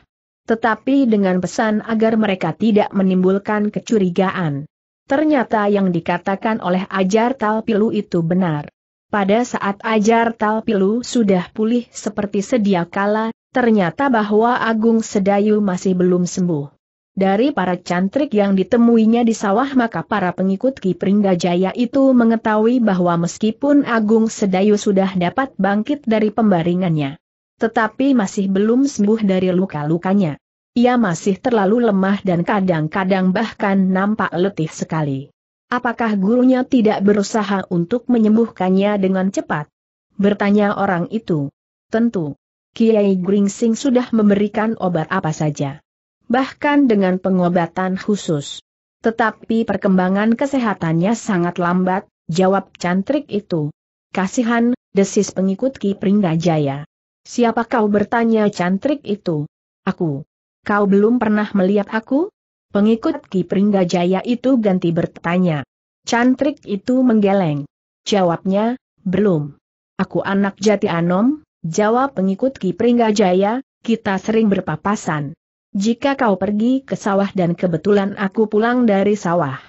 Tetapi dengan pesan agar mereka tidak menimbulkan kecurigaan. Ternyata yang dikatakan oleh Ajar Talpilu itu benar. Pada saat Ajar Talpilu sudah pulih seperti sedia kala, ternyata bahwa Agung Sedayu masih belum sembuh. Dari para cantrik yang ditemuinya di sawah maka para pengikut Ki Pringgajaya itu mengetahui bahwa meskipun Agung Sedayu sudah dapat bangkit dari pembaringannya, tetapi masih belum sembuh dari luka-lukanya. Ia masih terlalu lemah dan kadang-kadang bahkan nampak letih sekali. Apakah gurunya tidak berusaha untuk menyembuhkannya dengan cepat? Bertanya orang itu. Tentu. Kiai Gringsing sudah memberikan obat apa saja. Bahkan dengan pengobatan khusus. Tetapi perkembangan kesehatannya sangat lambat, jawab cantrik itu. Kasihan, desis pengikut Ki Pringgajaya. Siapa kau bertanya cantrik itu? Aku. Kau belum pernah melihat aku? Pengikut Ki Pringgajaya itu ganti bertanya. Cantrik itu menggeleng. Jawabnya, belum. Aku anak Jati Anom, jawab pengikut Ki Pringgajaya, kita sering berpapasan. Jika kau pergi ke sawah dan kebetulan aku pulang dari sawah.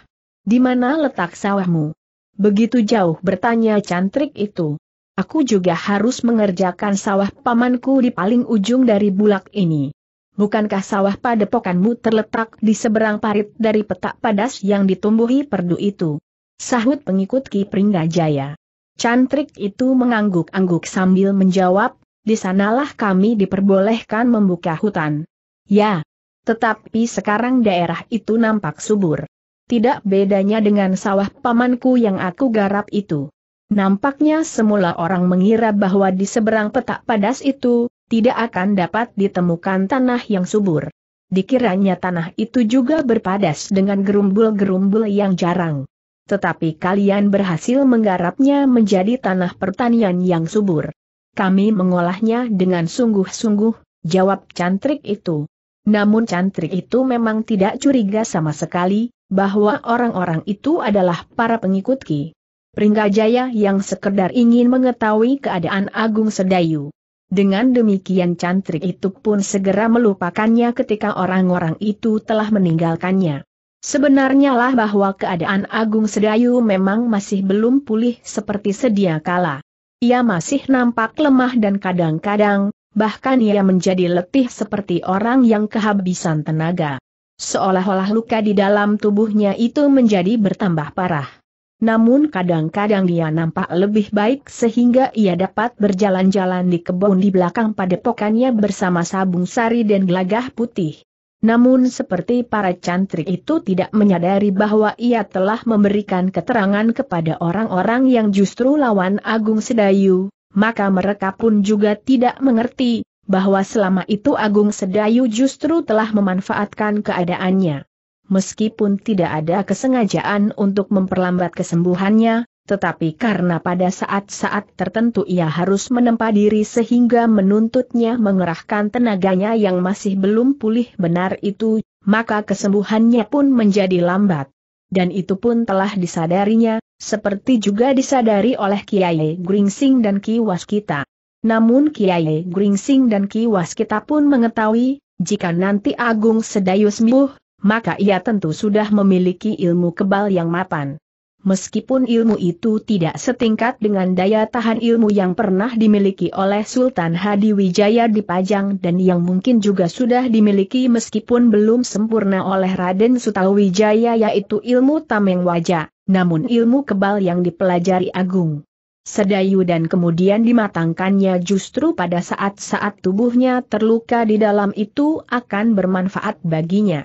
Di mana letak sawahmu? Begitu jauh bertanya cantrik itu. Aku juga harus mengerjakan sawah pamanku di paling ujung dari bulak ini. Bukankah sawah padepokanmu terletak di seberang parit dari petak padas yang ditumbuhi perdu itu? Sahut pengikut Ki Pringgajaya. Cantrik itu mengangguk-angguk sambil menjawab, di sanalah kami diperbolehkan membuka hutan. Ya, tetapi sekarang daerah itu nampak subur. tidak bedanya dengan sawah pamanku yang aku garap itu. Nampaknya semula orang mengira bahwa di seberang petak padas itu, tidak akan dapat ditemukan tanah yang subur. Dikiranya tanah itu juga berpadas dengan gerumbul-gerumbul yang jarang. Tetapi kalian berhasil menggarapnya menjadi tanah pertanian yang subur. Kami mengolahnya dengan sungguh-sungguh, jawab cantrik itu. Namun cantrik itu memang tidak curiga sama sekali, bahwa orang-orang itu adalah para pengikut Ki. Pringgajaya yang sekedar ingin mengetahui keadaan Agung Sedayu. Dengan demikian cantrik itu pun segera melupakannya ketika orang-orang itu telah meninggalkannya. Sebenarnya lah bahwa keadaan Agung Sedayu memang masih belum pulih seperti sedia kala. Ia masih nampak lemah dan kadang-kadang, bahkan ia menjadi letih seperti orang yang kehabisan tenaga. Seolah-olah luka di dalam tubuhnya itu menjadi bertambah parah. Namun kadang-kadang dia nampak lebih baik sehingga ia dapat berjalan-jalan di kebun di belakang padepokannya bersama sabung sari dan gelagah putih. Namun seperti para cantrik itu tidak menyadari bahwa ia telah memberikan keterangan kepada orang-orang yang justru lawan Agung Sedayu, maka mereka pun juga tidak mengerti, bahwa selama itu Agung Sedayu justru telah memanfaatkan keadaannya. Meskipun tidak ada kesengajaan untuk memperlambat kesembuhannya, tetapi karena pada saat-saat tertentu ia harus menempa diri sehingga menuntutnya mengerahkan tenaganya yang masih belum pulih benar itu, maka kesembuhannya pun menjadi lambat. Dan itu pun telah disadarinya, seperti juga disadari oleh Kiai Gringsing dan Ki Waskita. Namun Kiai Gringsing dan Ki Waskita pun mengetahui, jika nanti Agung Sedayu sembuh, maka ia tentu sudah memiliki ilmu kebal yang mapan. Meskipun ilmu itu tidak setingkat dengan daya tahan ilmu yang pernah dimiliki oleh Sultan Hadiwijaya di Pajang dan yang mungkin juga sudah dimiliki meskipun belum sempurna oleh Raden Sutawijaya yaitu ilmu tameng wajah, namun ilmu kebal yang dipelajari Agung. Sedayu dan kemudian dimatangkannya justru pada saat-saat tubuhnya terluka di dalam itu akan bermanfaat baginya.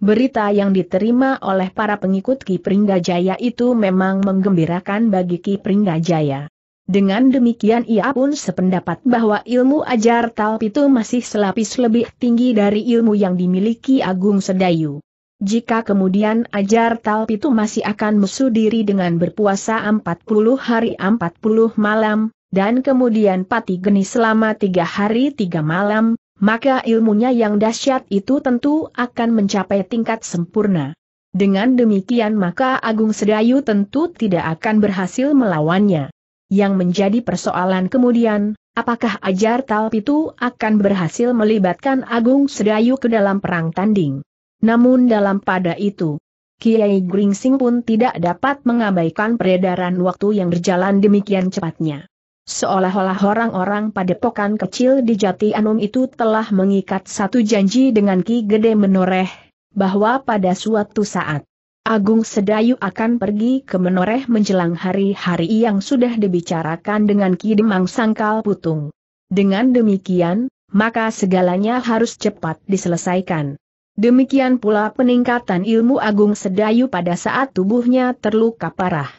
Berita yang diterima oleh para pengikut Ki Pringgajaya itu memang menggembirakan bagi Ki Pringgajaya. Dengan demikian ia pun sependapat bahwa ilmu ajar talp itu masih selapis lebih tinggi dari ilmu yang dimiliki Agung Sedayu. Jika kemudian ajar talp itu masih akan mesu diri dengan berpuasa 40 hari 40 malam, dan kemudian pati geni selama tiga hari tiga malam, maka ilmunya yang dahsyat itu tentu akan mencapai tingkat sempurna. Dengan demikian maka Agung Sedayu tentu tidak akan berhasil melawannya. Yang menjadi persoalan kemudian, apakah ajar talp itu akan berhasil melibatkan Agung Sedayu ke dalam perang tanding. Namun dalam pada itu, Kiai Gringsing pun tidak dapat mengabaikan peredaran waktu yang berjalan demikian cepatnya. Seolah-olah orang-orang padepokan kecil di Jati Anum itu telah mengikat satu janji dengan Ki Gede Menoreh, bahwa pada suatu saat, Agung Sedayu akan pergi ke Menoreh menjelang hari-hari yang sudah dibicarakan dengan Ki Demang Sangkal Putung. Dengan demikian, maka segalanya harus cepat diselesaikan. Demikian pula peningkatan ilmu Agung Sedayu pada saat tubuhnya terluka parah.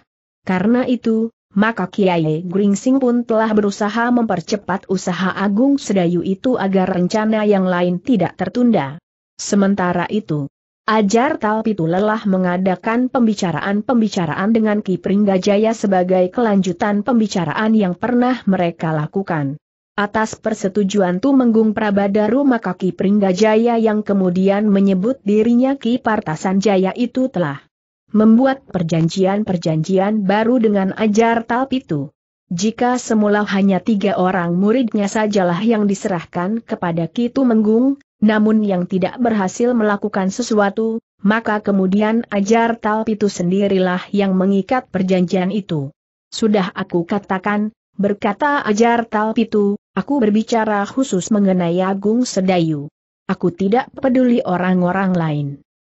Karena itu, maka Kiai Gringsing pun telah berusaha mempercepat usaha Agung Sedayu itu agar rencana yang lain tidak tertunda. Sementara itu, Ajar Talpitu lelah mengadakan pembicaraan-pembicaraan dengan Ki Pringgajaya sebagai kelanjutan pembicaraan yang pernah mereka lakukan. Atas persetujuan Tumenggung Prabadaru maka Ki Pringgajaya yang kemudian menyebut dirinya Ki Partasan Jaya itu telah membuat perjanjian-perjanjian baru dengan ajar talpitu. Jika semula hanya tiga orang muridnya sajalah yang diserahkan kepada Kitu Menggung, namun yang tidak berhasil melakukan sesuatu, maka kemudian ajar talpitu sendirilah yang mengikat perjanjian itu. Sudah aku katakan, berkata ajar talpitu, aku berbicara khusus mengenai Agung Sedayu. Aku tidak peduli orang-orang lain.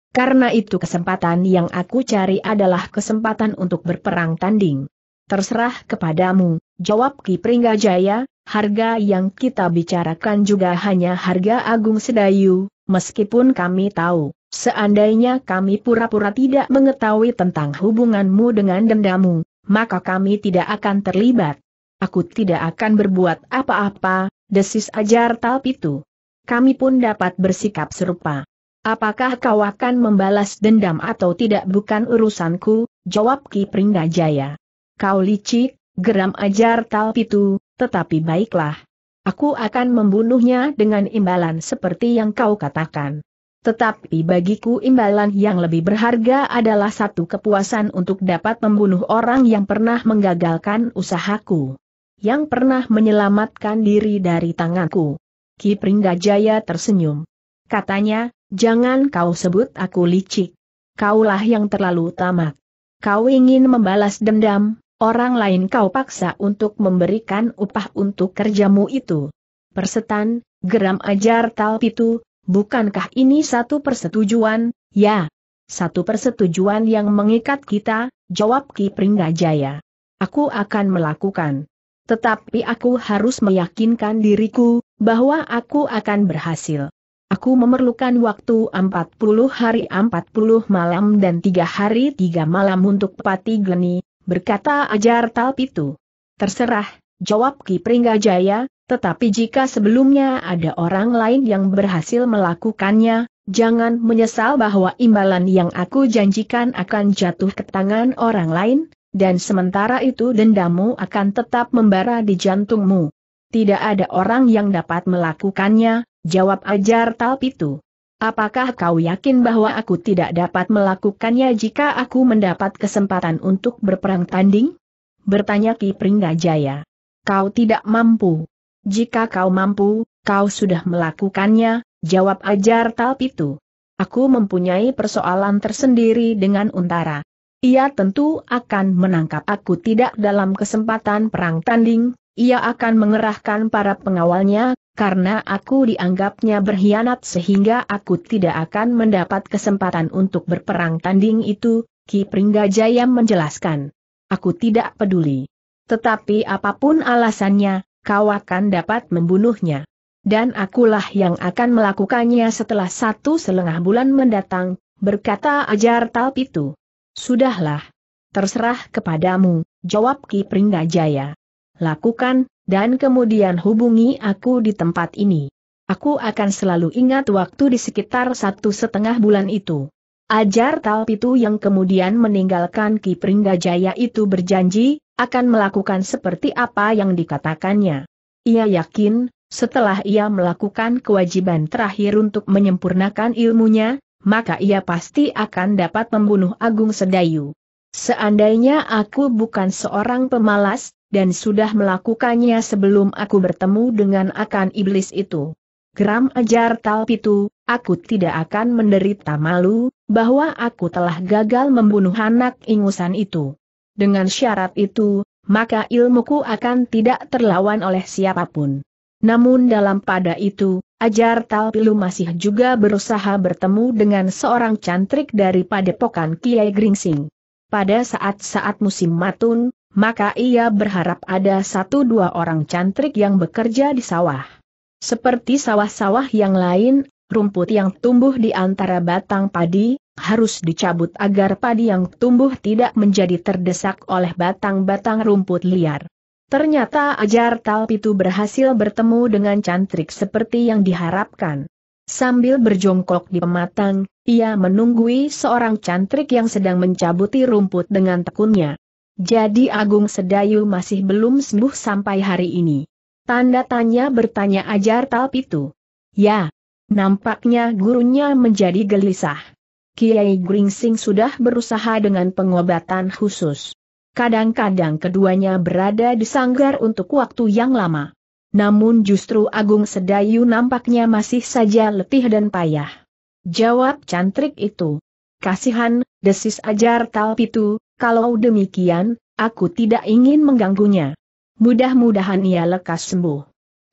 Karena itu kesempatan yang aku cari adalah kesempatan untuk berperang tanding. Terserah kepadamu, jawab Ki Pringgajaya, harga yang kita bicarakan juga hanya harga Agung Sedayu, meskipun kami tahu, seandainya kami pura-pura tidak mengetahui tentang hubunganmu dengan dendamu, maka kami tidak akan terlibat. Aku tidak akan berbuat apa-apa, desis ajar Talpitu. Kami pun dapat bersikap serupa. Apakah kau akan membalas dendam atau tidak bukan urusanku, jawab Ki Pringgajaya. Kau licik, geram ajar Talpitu, tetapi baiklah. Aku akan membunuhnya dengan imbalan seperti yang kau katakan. Tetapi bagiku imbalan yang lebih berharga adalah satu kepuasan untuk dapat membunuh orang yang pernah menggagalkan usahaku yang pernah menyelamatkan diri dari tanganku. Ki Pringgajaya tersenyum. Katanya, jangan kau sebut aku licik. Kaulah yang terlalu tamak. Kau ingin membalas dendam, orang lain kau paksa untuk memberikan upah untuk kerjamu itu. Persetan, geram ajar talpitu, bukankah ini satu persetujuan, ya? Satu persetujuan yang mengikat kita, jawab Ki Pringgajaya. Aku akan melakukan tetapi aku harus meyakinkan diriku, bahwa aku akan berhasil. Aku memerlukan waktu 40 hari 40 malam dan 3 hari 3 malam untuk pati geni, berkata ajar Talpitu. Terserah, jawab Ki Pringgajaya, tetapi jika sebelumnya ada orang lain yang berhasil melakukannya, jangan menyesal bahwa imbalan yang aku janjikan akan jatuh ke tangan orang lain, dan sementara itu dendamu akan tetap membara di jantungmu. Tidak ada orang yang dapat melakukannya, jawab ajar Talpitu. Apakah kau yakin bahwa aku tidak dapat melakukannya jika aku mendapat kesempatan untuk berperang tanding? Bertanya Ki Pringgajaya. Kau tidak mampu. Jika kau mampu, kau sudah melakukannya, jawab ajar Talpitu. Aku mempunyai persoalan tersendiri dengan Untara. Ia tentu akan menangkap aku tidak dalam kesempatan perang tanding, ia akan mengerahkan para pengawalnya, karena aku dianggapnya berkhianat sehingga aku tidak akan mendapat kesempatan untuk berperang tanding itu, Ki Pringgajaya menjelaskan. Aku tidak peduli. Tetapi apa pun alasannya, kau akan dapat membunuhnya. Dan akulah yang akan melakukannya setelah satu selengah bulan mendatang, berkata ajar Talpitu. Sudahlah. Terserah kepadamu, jawab Ki Pringgajaya. Lakukan, dan kemudian hubungi aku di tempat ini. Aku akan selalu ingat waktu di sekitar satu setengah bulan itu. Ajar Talpitu yang kemudian meninggalkan Ki Pringgajaya itu berjanji, akan melakukan seperti apa yang dikatakannya. Ia yakin, setelah ia melakukan kewajiban terakhir untuk menyempurnakan ilmunya, maka ia pasti akan dapat membunuh Agung Sedayu. Seandainya aku bukan seorang pemalas, dan sudah melakukannya sebelum aku bertemu dengan akan iblis itu. Geram ajar Talpitu, aku tidak akan menderita malu, bahwa aku telah gagal membunuh anak ingusan itu. Dengan syarat itu, maka ilmuku akan tidak terlawan oleh siapa pun. Namun dalam pada itu, Ajar Talpilu masih juga berusaha bertemu dengan seorang cantrik dari padepokan Kiai Gringsing. Pada saat-saat musim matun, maka ia berharap ada satu dua orang cantrik yang bekerja di sawah. Seperti sawah-sawah yang lain, rumput yang tumbuh di antara batang padi, harus dicabut agar padi yang tumbuh tidak menjadi terdesak oleh batang-batang rumput liar. Ternyata ajar Talpitu berhasil bertemu dengan cantrik seperti yang diharapkan. Sambil berjongkok di pematang, ia menunggui seorang cantrik yang sedang mencabuti rumput dengan tekunnya. Jadi Agung Sedayu masih belum sembuh sampai hari ini. Tanda tanya bertanya ajar Talpitu. Ya, nampaknya gurunya menjadi gelisah. Kiai Gringsing sudah berusaha dengan pengobatan khusus. Kadang-kadang keduanya berada di sanggar untuk waktu yang lama. Namun justru Agung Sedayu nampaknya masih saja letih dan payah. Jawab cantrik itu. Kasihan, desis ajar Talpitu, kalau demikian, aku tidak ingin mengganggunya. Mudah-mudahan ia lekas sembuh.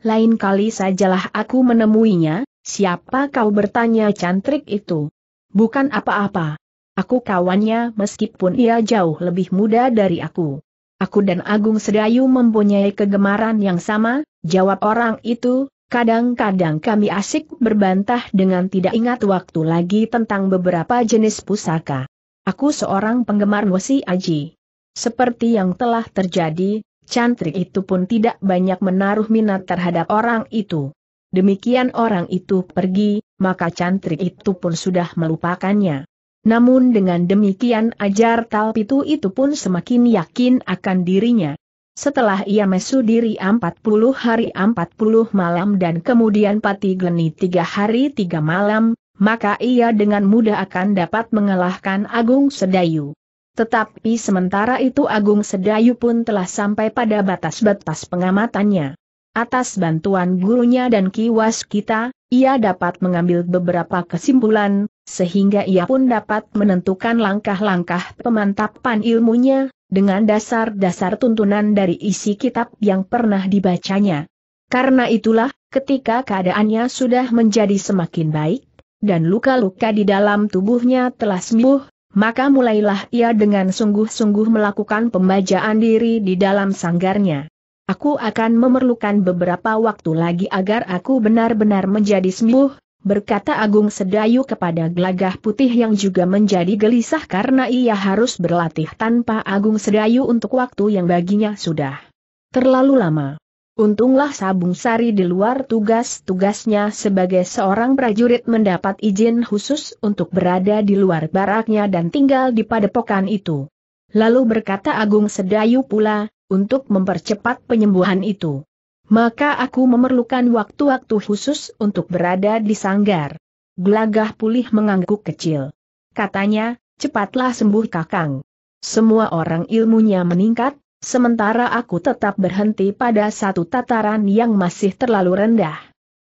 Lain kali sajalah aku menemuinya, siapa kau bertanya cantrik itu? Bukan apa-apa. Aku kawannya meskipun ia jauh lebih muda dari aku. Aku dan Agung Sedayu mempunyai kegemaran yang sama, jawab orang itu, Kadang-kadang kami asik berbantah dengan tidak ingat waktu lagi tentang beberapa jenis pusaka. Aku seorang penggemar Wesi Aji. Seperti yang telah terjadi, Cantrik itu pun tidak banyak menaruh minat terhadap orang itu. Demikian orang itu pergi, maka cantrik itu pun sudah melupakannya. Namun dengan demikian ajar Talpitu itu pun semakin yakin akan dirinya. Setelah ia mesu diri 40 hari 40 malam dan kemudian pati geni 3 hari 3 malam, maka ia dengan mudah akan dapat mengalahkan Agung Sedayu. Tetapi sementara itu Agung Sedayu pun telah sampai pada batas-batas pengamatannya. Atas bantuan gurunya dan kiwas kita, ia dapat mengambil beberapa kesimpulan, sehingga ia pun dapat menentukan langkah-langkah pemantapan ilmunya, dengan dasar-dasar tuntunan dari isi kitab yang pernah dibacanya. Karena itulah, ketika keadaannya sudah menjadi semakin baik, dan luka-luka di dalam tubuhnya telah sembuh, maka mulailah ia dengan sungguh-sungguh melakukan pembajaan diri di dalam sanggarnya. Aku akan memerlukan beberapa waktu lagi agar aku benar-benar menjadi sembuh, berkata Agung Sedayu kepada gelagah putih yang juga menjadi gelisah karena ia harus berlatih tanpa Agung Sedayu untuk waktu yang baginya sudah terlalu lama. Untunglah Sabung Sari di luar tugas-tugasnya sebagai seorang prajurit mendapat izin khusus untuk berada di luar baraknya dan tinggal di padepokan itu. Lalu berkata Agung Sedayu pula, untuk mempercepat penyembuhan itu. Maka aku memerlukan waktu-waktu khusus untuk berada di sanggar. Gelagah pulih mengangguk kecil. Katanya, cepatlah sembuh kakang. Semua orang ilmunya meningkat, sementara aku tetap berhenti pada satu tataran yang masih terlalu rendah.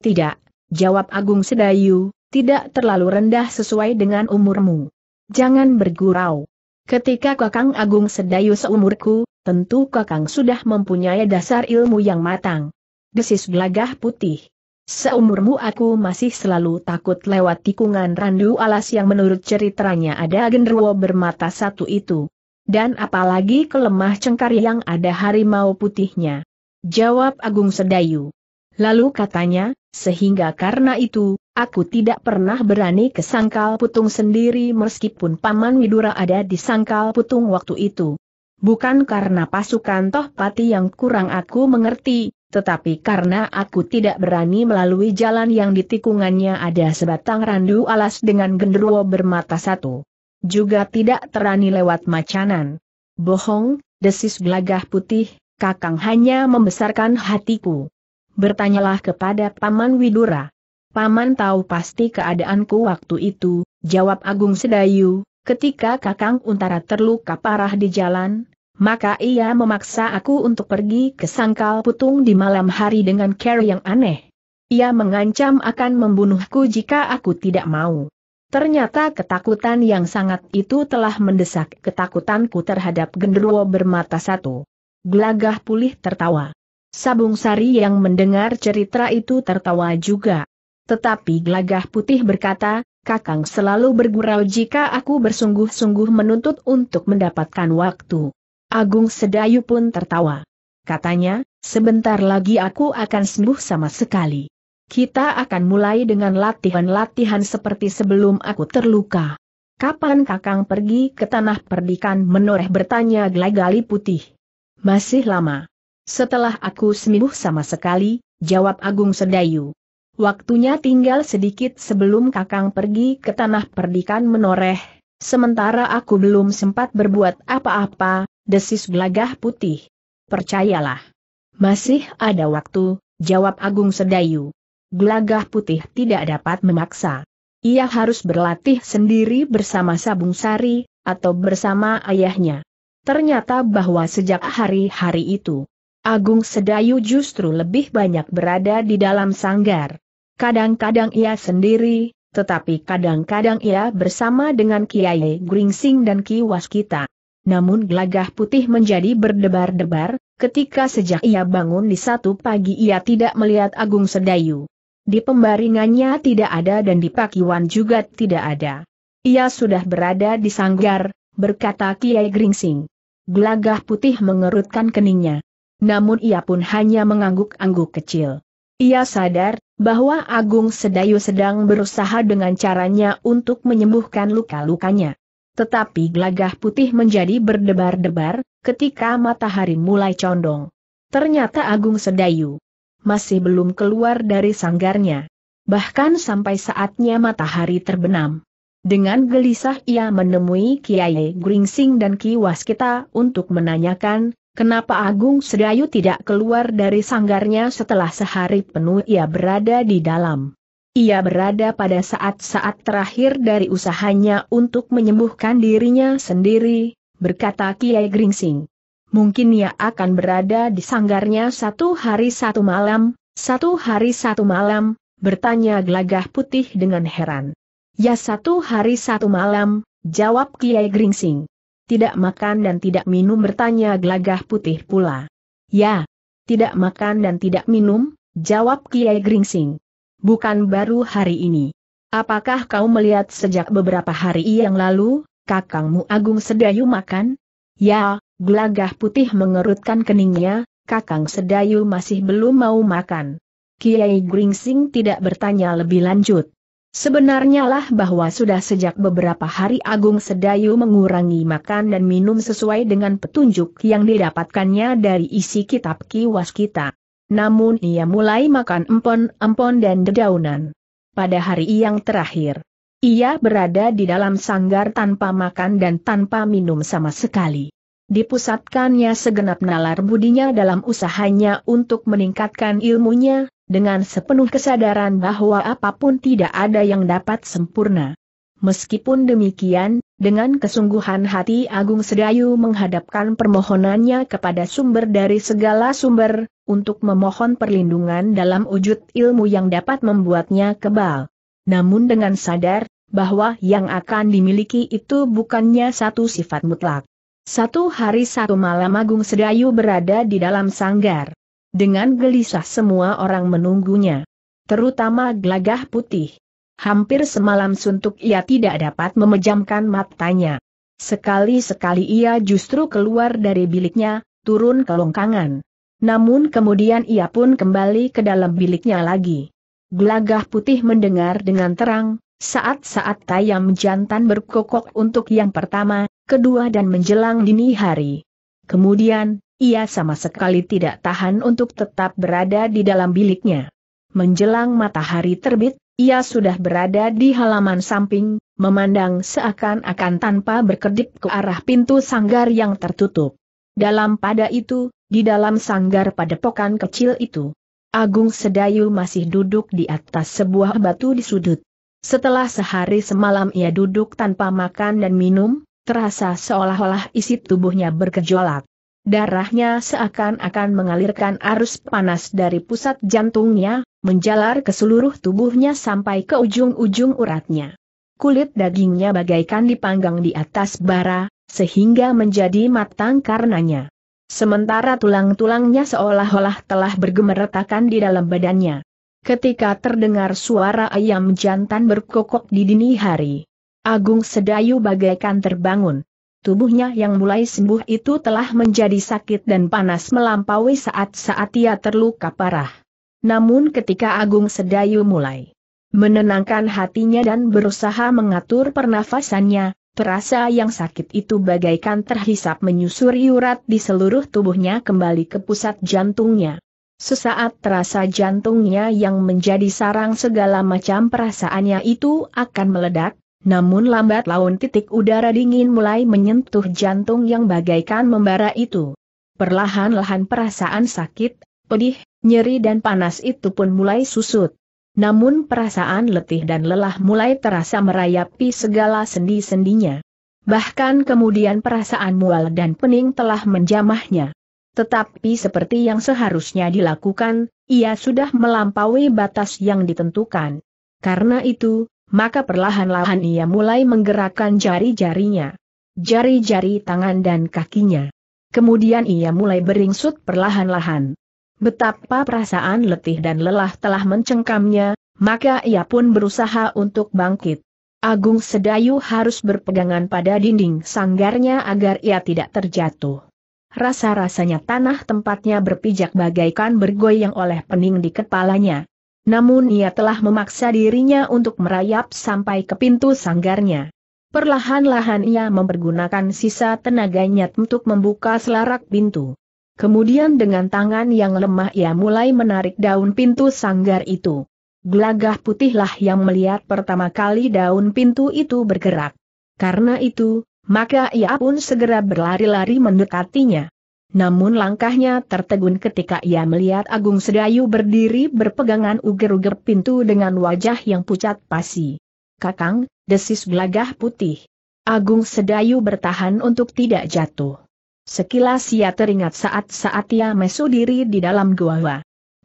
Tidak, jawab Agung Sedayu, tidak terlalu rendah sesuai dengan umurmu. Jangan bergurau. Ketika Kakang Agung Sedayu seumurku, tentu Kakang sudah mempunyai dasar ilmu yang matang. Desis gelagah putih. Seumurmu aku masih selalu takut lewat tikungan randu alas yang menurut ceritanya ada genderuwo bermata satu itu. Dan apalagi kelemah cengkar yang ada harimau putihnya. Jawab Agung Sedayu. Lalu katanya, sehingga karena itu, aku tidak pernah berani ke sangkal putung sendiri meskipun Paman Widura ada di sangkal putung waktu itu. Bukan karena pasukan Toh Pati yang kurang aku mengerti, tetapi karena aku tidak berani melalui jalan yang di tikungannya ada sebatang randu alas dengan genderuwo bermata satu. Juga tidak terani lewat macanan. Bohong, desis gelagah putih, kakang hanya membesarkan hatiku. Bertanyalah kepada Paman Widura. Paman tahu pasti keadaanku waktu itu, jawab Agung Sedayu, ketika kakang Untara terluka parah di jalan, maka ia memaksa aku untuk pergi ke sangkal putung di malam hari dengan cara yang aneh. Ia mengancam akan membunuhku jika aku tidak mau. Ternyata ketakutan yang sangat itu telah mendesak ketakutanku terhadap genderuwo bermata satu. Gelagah pulih tertawa. Sabung Sari yang mendengar cerita itu tertawa juga. Tetapi gelagah putih berkata, Kakang selalu bergurau jika aku bersungguh-sungguh menuntut untuk mendapatkan waktu. Agung Sedayu pun tertawa. Katanya, sebentar lagi aku akan sembuh sama sekali. Kita akan mulai dengan latihan-latihan seperti sebelum aku terluka. Kapan Kakang pergi ke tanah perdikan menoreh bertanya gelagali putih. Masih lama. Setelah aku sembuh sama sekali, jawab Agung Sedayu. Waktunya tinggal sedikit sebelum Kakang pergi ke tanah perdikan menoreh, sementara aku belum sempat berbuat apa-apa, desis gelagah putih. Percayalah. Masih ada waktu, jawab Agung Sedayu. Gelagah putih tidak dapat memaksa. Ia harus berlatih sendiri bersama Sabung Sari, atau bersama ayahnya. Ternyata bahwa sejak hari-hari itu, Agung Sedayu justru lebih banyak berada di dalam sanggar. Kadang-kadang ia sendiri, tetapi kadang-kadang ia bersama dengan Kiai Gringsing dan Ki Waskita. Namun gelagah putih menjadi berdebar-debar, ketika sejak ia bangun di satu pagi ia tidak melihat Agung Sedayu. Di pembaringannya tidak ada dan di pakiwan juga tidak ada. Ia sudah berada di sanggar, berkata Kiai Gringsing. Gelagah putih mengerutkan keningnya. Namun ia pun hanya mengangguk-angguk kecil. Ia sadar, bahwa Agung Sedayu sedang berusaha dengan caranya untuk menyembuhkan luka-lukanya. Tetapi gelagah putih menjadi berdebar-debar, ketika matahari mulai condong. Ternyata Agung Sedayu masih belum keluar dari sanggarnya. Bahkan sampai saatnya matahari terbenam. Dengan gelisah ia menemui Kiai Gringsing dan Ki Waskita untuk menanyakan, kenapa Agung Sedayu tidak keluar dari sanggarnya setelah sehari penuh ia berada di dalam. Ia berada pada saat-saat terakhir dari usahanya untuk menyembuhkan dirinya sendiri, berkata Kiai Gringsing. Mungkin ia akan berada di sanggarnya satu hari satu malam, satu hari satu malam, bertanya gelagah putih dengan heran. Ya satu hari satu malam, jawab Kiai Gringsing. Tidak makan dan tidak minum bertanya gelagah putih pula. Ya, tidak makan dan tidak minum, jawab Kiai Gringsing. Bukan baru hari ini. Apakah kau melihat sejak beberapa hari yang lalu, kakangmu Agung Sedayu makan? Ya, gelagah putih mengerutkan keningnya, kakang Sedayu masih belum mau makan. Kiai Gringsing tidak bertanya lebih lanjut. Sebenarnya lah bahwa sudah sejak beberapa hari Agung Sedayu mengurangi makan dan minum sesuai dengan petunjuk yang didapatkannya dari isi kitab kiwas kita. Namun ia mulai makan empon-empon dan dedaunan. Pada hari yang terakhir, ia berada di dalam sanggar tanpa makan dan tanpa minum sama sekali. Dipusatkannya segenap nalar budinya dalam usahanya untuk meningkatkan ilmunya, dengan sepenuh kesadaran bahwa apa pun tidak ada yang dapat sempurna. Meskipun demikian, dengan kesungguhan hati Agung Sedayu menghadapkan permohonannya kepada sumber dari segala sumber, untuk memohon perlindungan dalam wujud ilmu yang dapat membuatnya kebal. Namun dengan sadar, bahwa yang akan dimiliki itu bukannya satu sifat mutlak. Satu hari satu malam Agung Sedayu berada di dalam sanggar. Dengan gelisah semua orang menunggunya. Terutama gelagah putih. Hampir semalam suntuk ia tidak dapat memejamkan matanya. Sekali-sekali ia justru keluar dari biliknya, turun ke longkangan. Namun kemudian ia pun kembali ke dalam biliknya lagi. Gelagah putih mendengar dengan terang, saat-saat tayam jantan berkokok untuk yang pertama, kedua dan menjelang dini hari. Kemudian, ia sama sekali tidak tahan untuk tetap berada di dalam biliknya. Menjelang matahari terbit, ia sudah berada di halaman samping, memandang seakan-akan tanpa berkedip ke arah pintu sanggar yang tertutup. Dalam pada itu, di dalam sanggar padepokan kecil itu, Agung Sedayu masih duduk di atas sebuah batu di sudut. Setelah sehari semalam ia duduk tanpa makan dan minum, terasa seolah-olah isi tubuhnya bergejolak. Darahnya seakan-akan mengalirkan arus panas dari pusat jantungnya, menjalar ke seluruh tubuhnya sampai ke ujung-ujung uratnya. Kulit dagingnya bagaikan dipanggang di atas bara, sehingga menjadi matang karenanya. Sementara tulang-tulangnya seolah-olah telah bergemeretakan di dalam badannya. Ketika terdengar suara ayam jantan berkokok di dini hari, Agung Sedayu bagaikan terbangun tubuhnya yang mulai sembuh itu telah menjadi sakit dan panas melampaui saat-saat ia terluka parah. Namun ketika Agung Sedayu mulai menenangkan hatinya dan berusaha mengatur pernafasannya, terasa yang sakit itu bagaikan terhisap menyusuri urat di seluruh tubuhnya kembali ke pusat jantungnya. Sesaat terasa jantungnya yang menjadi sarang segala macam perasaannya itu akan meledak, namun lambat laun titik udara dingin mulai menyentuh jantung yang bagaikan membara itu. Perlahan-lahan perasaan sakit, pedih, nyeri dan panas itu pun mulai susut. Namun perasaan letih dan lelah mulai terasa merayapi segala sendi-sendinya. Bahkan kemudian perasaan mual dan pening telah menjamahnya. Tetapi seperti yang seharusnya dilakukan, ia sudah melampaui batas yang ditentukan. Karena itu, maka perlahan-lahan ia mulai menggerakkan jari-jarinya. Jari-jari tangan dan kakinya. Kemudian ia mulai beringsut perlahan-lahan. Betapa perasaan letih dan lelah telah mencengkamnya, maka ia pun berusaha untuk bangkit. Agung Sedayu harus berpegangan pada dinding sanggarnya agar ia tidak terjatuh. Rasa-rasanya tanah tempatnya berpijak bagaikan bergoyang oleh pening di kepalanya. Namun ia telah memaksa dirinya untuk merayap sampai ke pintu sanggarnya. Perlahan-lahan ia mempergunakan sisa tenaganya untuk membuka selarak pintu. Kemudian dengan tangan yang lemah ia mulai menarik daun pintu sanggar itu. Gelagah putihlah yang melihat pertama kali daun pintu itu bergerak. Karena itu, maka ia pun segera berlari-lari mendekatinya. Namun langkahnya tertegun ketika ia melihat Agung Sedayu berdiri berpegangan uger-uger pintu dengan wajah yang pucat pasi. Kakang, desis gelagah putih. Agung Sedayu bertahan untuk tidak jatuh. Sekilas ia teringat saat-saat ia mesu diri di dalam gua.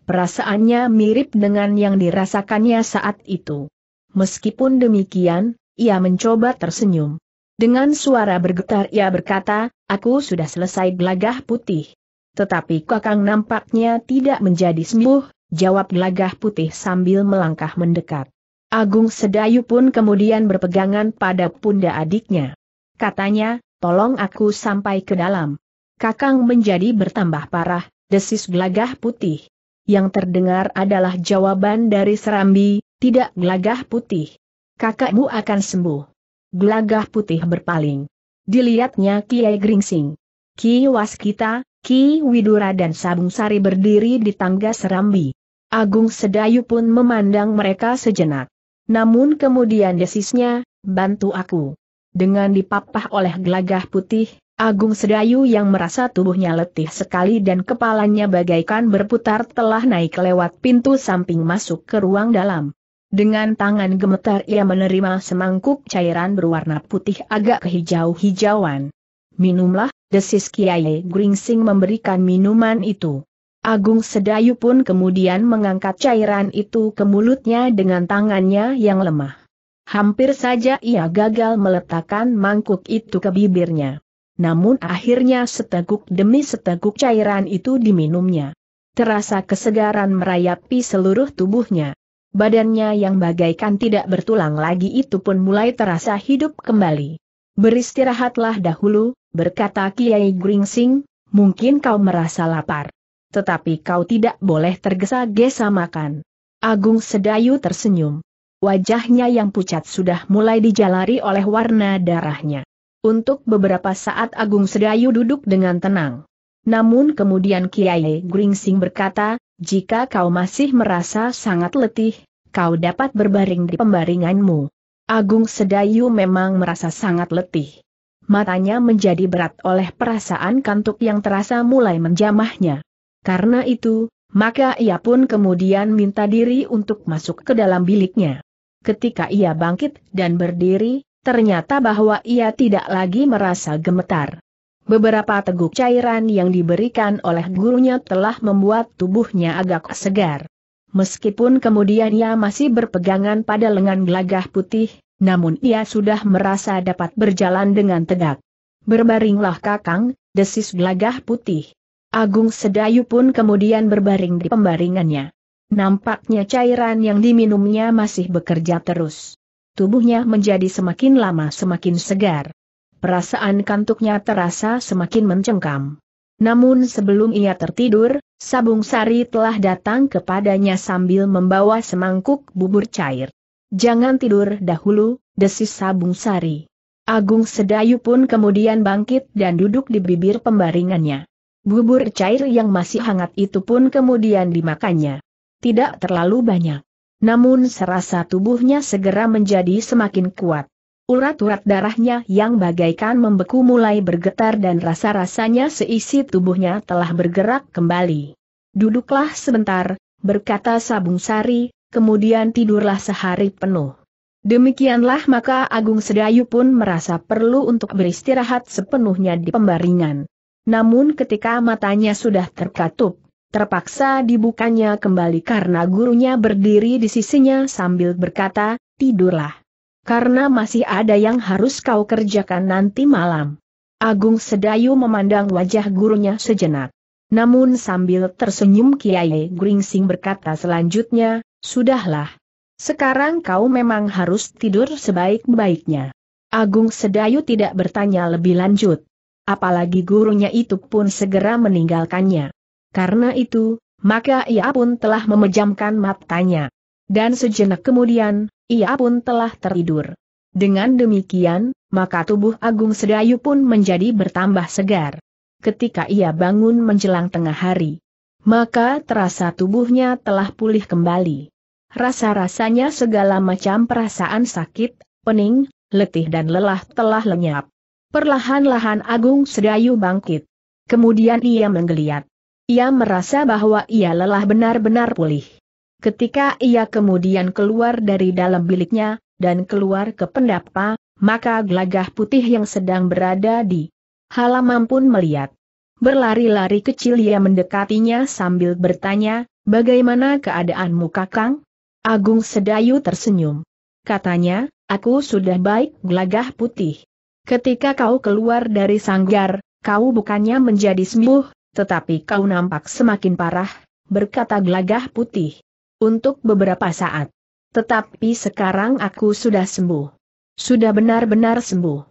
Perasaannya mirip dengan yang dirasakannya saat itu. Meskipun demikian, ia mencoba tersenyum. Dengan suara bergetar ia berkata, aku sudah selesai gelagah putih. Tetapi kakang nampaknya tidak menjadi sembuh, jawab gelagah putih sambil melangkah mendekat. Agung Sedayu pun kemudian berpegangan pada punda adiknya. Katanya, tolong aku sampai ke dalam. Kakang menjadi bertambah parah, desis gelagah putih. Yang terdengar adalah jawaban dari Serambi, tidak gelagah putih. Kakakmu akan sembuh. Gelagah putih berpaling. Dilihatnya Kiai Gringsing. Ki Waskita, Ki Widura dan Sabung Sari berdiri di tangga Serambi. Agung Sedayu pun memandang mereka sejenak. Namun kemudian desisnya, bantu aku. Dengan dipapah oleh gelagah putih, Agung Sedayu yang merasa tubuhnya letih sekali dan kepalanya bagaikan berputar telah naik lewat pintu samping masuk ke ruang dalam. Dengan tangan gemetar ia menerima semangkuk cairan berwarna putih agak kehijau-hijauan. Minumlah, desis Kiai Gringsing memberikan minuman itu. Agung Sedayu pun kemudian mengangkat cairan itu ke mulutnya dengan tangannya yang lemah. Hampir saja ia gagal meletakkan mangkuk itu ke bibirnya. Namun akhirnya seteguk demi seteguk cairan itu diminumnya. Terasa kesegaran merayapi seluruh tubuhnya. Badannya yang bagaikan tidak bertulang lagi itu pun mulai terasa hidup kembali. Beristirahatlah dahulu, berkata Kiai Gringsing, mungkin kau merasa lapar. Tetapi kau tidak boleh tergesa-gesa makan. Agung Sedayu tersenyum. Wajahnya yang pucat sudah mulai dijalari oleh warna darahnya. Untuk beberapa saat Agung Sedayu duduk dengan tenang. Namun kemudian Kiai Gringsing berkata, jika kau masih merasa sangat letih, kau dapat berbaring di pembaringanmu. Agung Sedayu memang merasa sangat letih. Matanya menjadi berat oleh perasaan kantuk yang terasa mulai menjamahnya. Karena itu, maka ia pun kemudian minta diri untuk masuk ke dalam biliknya. Ketika ia bangkit dan berdiri, ternyata bahwa ia tidak lagi merasa gemetar. Beberapa teguk cairan yang diberikan oleh gurunya telah membuat tubuhnya agak segar. Meskipun kemudian ia masih berpegangan pada lengan gelagah putih, namun ia sudah merasa dapat berjalan dengan tegak. Berbaringlah kakang, desis gelagah putih. Agung Sedayu pun kemudian berbaring di pembaringannya. Nampaknya cairan yang diminumnya masih bekerja terus. Tubuhnya menjadi semakin lama semakin segar. Perasaan kantuknya terasa semakin mencengkam. Namun sebelum ia tertidur, Sabung Sari telah datang kepadanya sambil membawa semangkuk bubur cair. Jangan tidur dahulu, desis Sabung Sari. Agung Sedayu pun kemudian bangkit dan duduk di bibir pembaringannya. Bubur cair yang masih hangat itu pun kemudian dimakannya tidak terlalu banyak. Namun serasa tubuhnya segera menjadi semakin kuat. Urat-urat darahnya yang bagaikan membeku mulai bergetar dan rasa-rasanya seisi tubuhnya telah bergerak kembali. Duduklah sebentar, berkata Sabung Sari, kemudian tidurlah sehari penuh. Demikianlah maka Agung Sedayu pun merasa perlu untuk beristirahat sepenuhnya di pembaringan. Namun ketika matanya sudah terkatup, terpaksa dibukanya kembali karena gurunya berdiri di sisinya sambil berkata, tidurlah. Karena masih ada yang harus kau kerjakan nanti malam. Agung Sedayu memandang wajah gurunya sejenak. Namun sambil tersenyum Kiai Gringsing berkata selanjutnya, Sudahlah. Sekarang kau memang harus tidur sebaik-baiknya. Agung Sedayu tidak bertanya lebih lanjut. apalagi gurunya itu pun segera meninggalkannya. Karena itu, maka ia pun telah memejamkan matanya. Dan sejenak kemudian, ia pun telah tertidur. Dengan demikian, maka tubuh Agung Sedayu pun menjadi bertambah segar. Ketika ia bangun menjelang tengah hari, maka terasa tubuhnya telah pulih kembali. Rasa-rasanya segala macam perasaan sakit, pening, letih dan lelah telah lenyap. Perlahan-lahan Agung Sedayu bangkit. Kemudian ia menggeliat. Ia merasa bahwa ia lelah benar-benar pulih. Ketika ia kemudian keluar dari dalam biliknya, dan keluar ke pendapa, maka gelagah putih yang sedang berada di halaman pun melihat. Berlari-lari kecil ia mendekatinya sambil bertanya, bagaimana keadaanmu kakang? Agung Sedayu tersenyum. Katanya, aku sudah baik gelagah putih. Ketika kau keluar dari sanggar, kau bukannya menjadi sembuh, tetapi kau nampak semakin parah, berkata gelagah putih untuk beberapa saat. Tetapi sekarang aku sudah sembuh. Sudah benar-benar sembuh.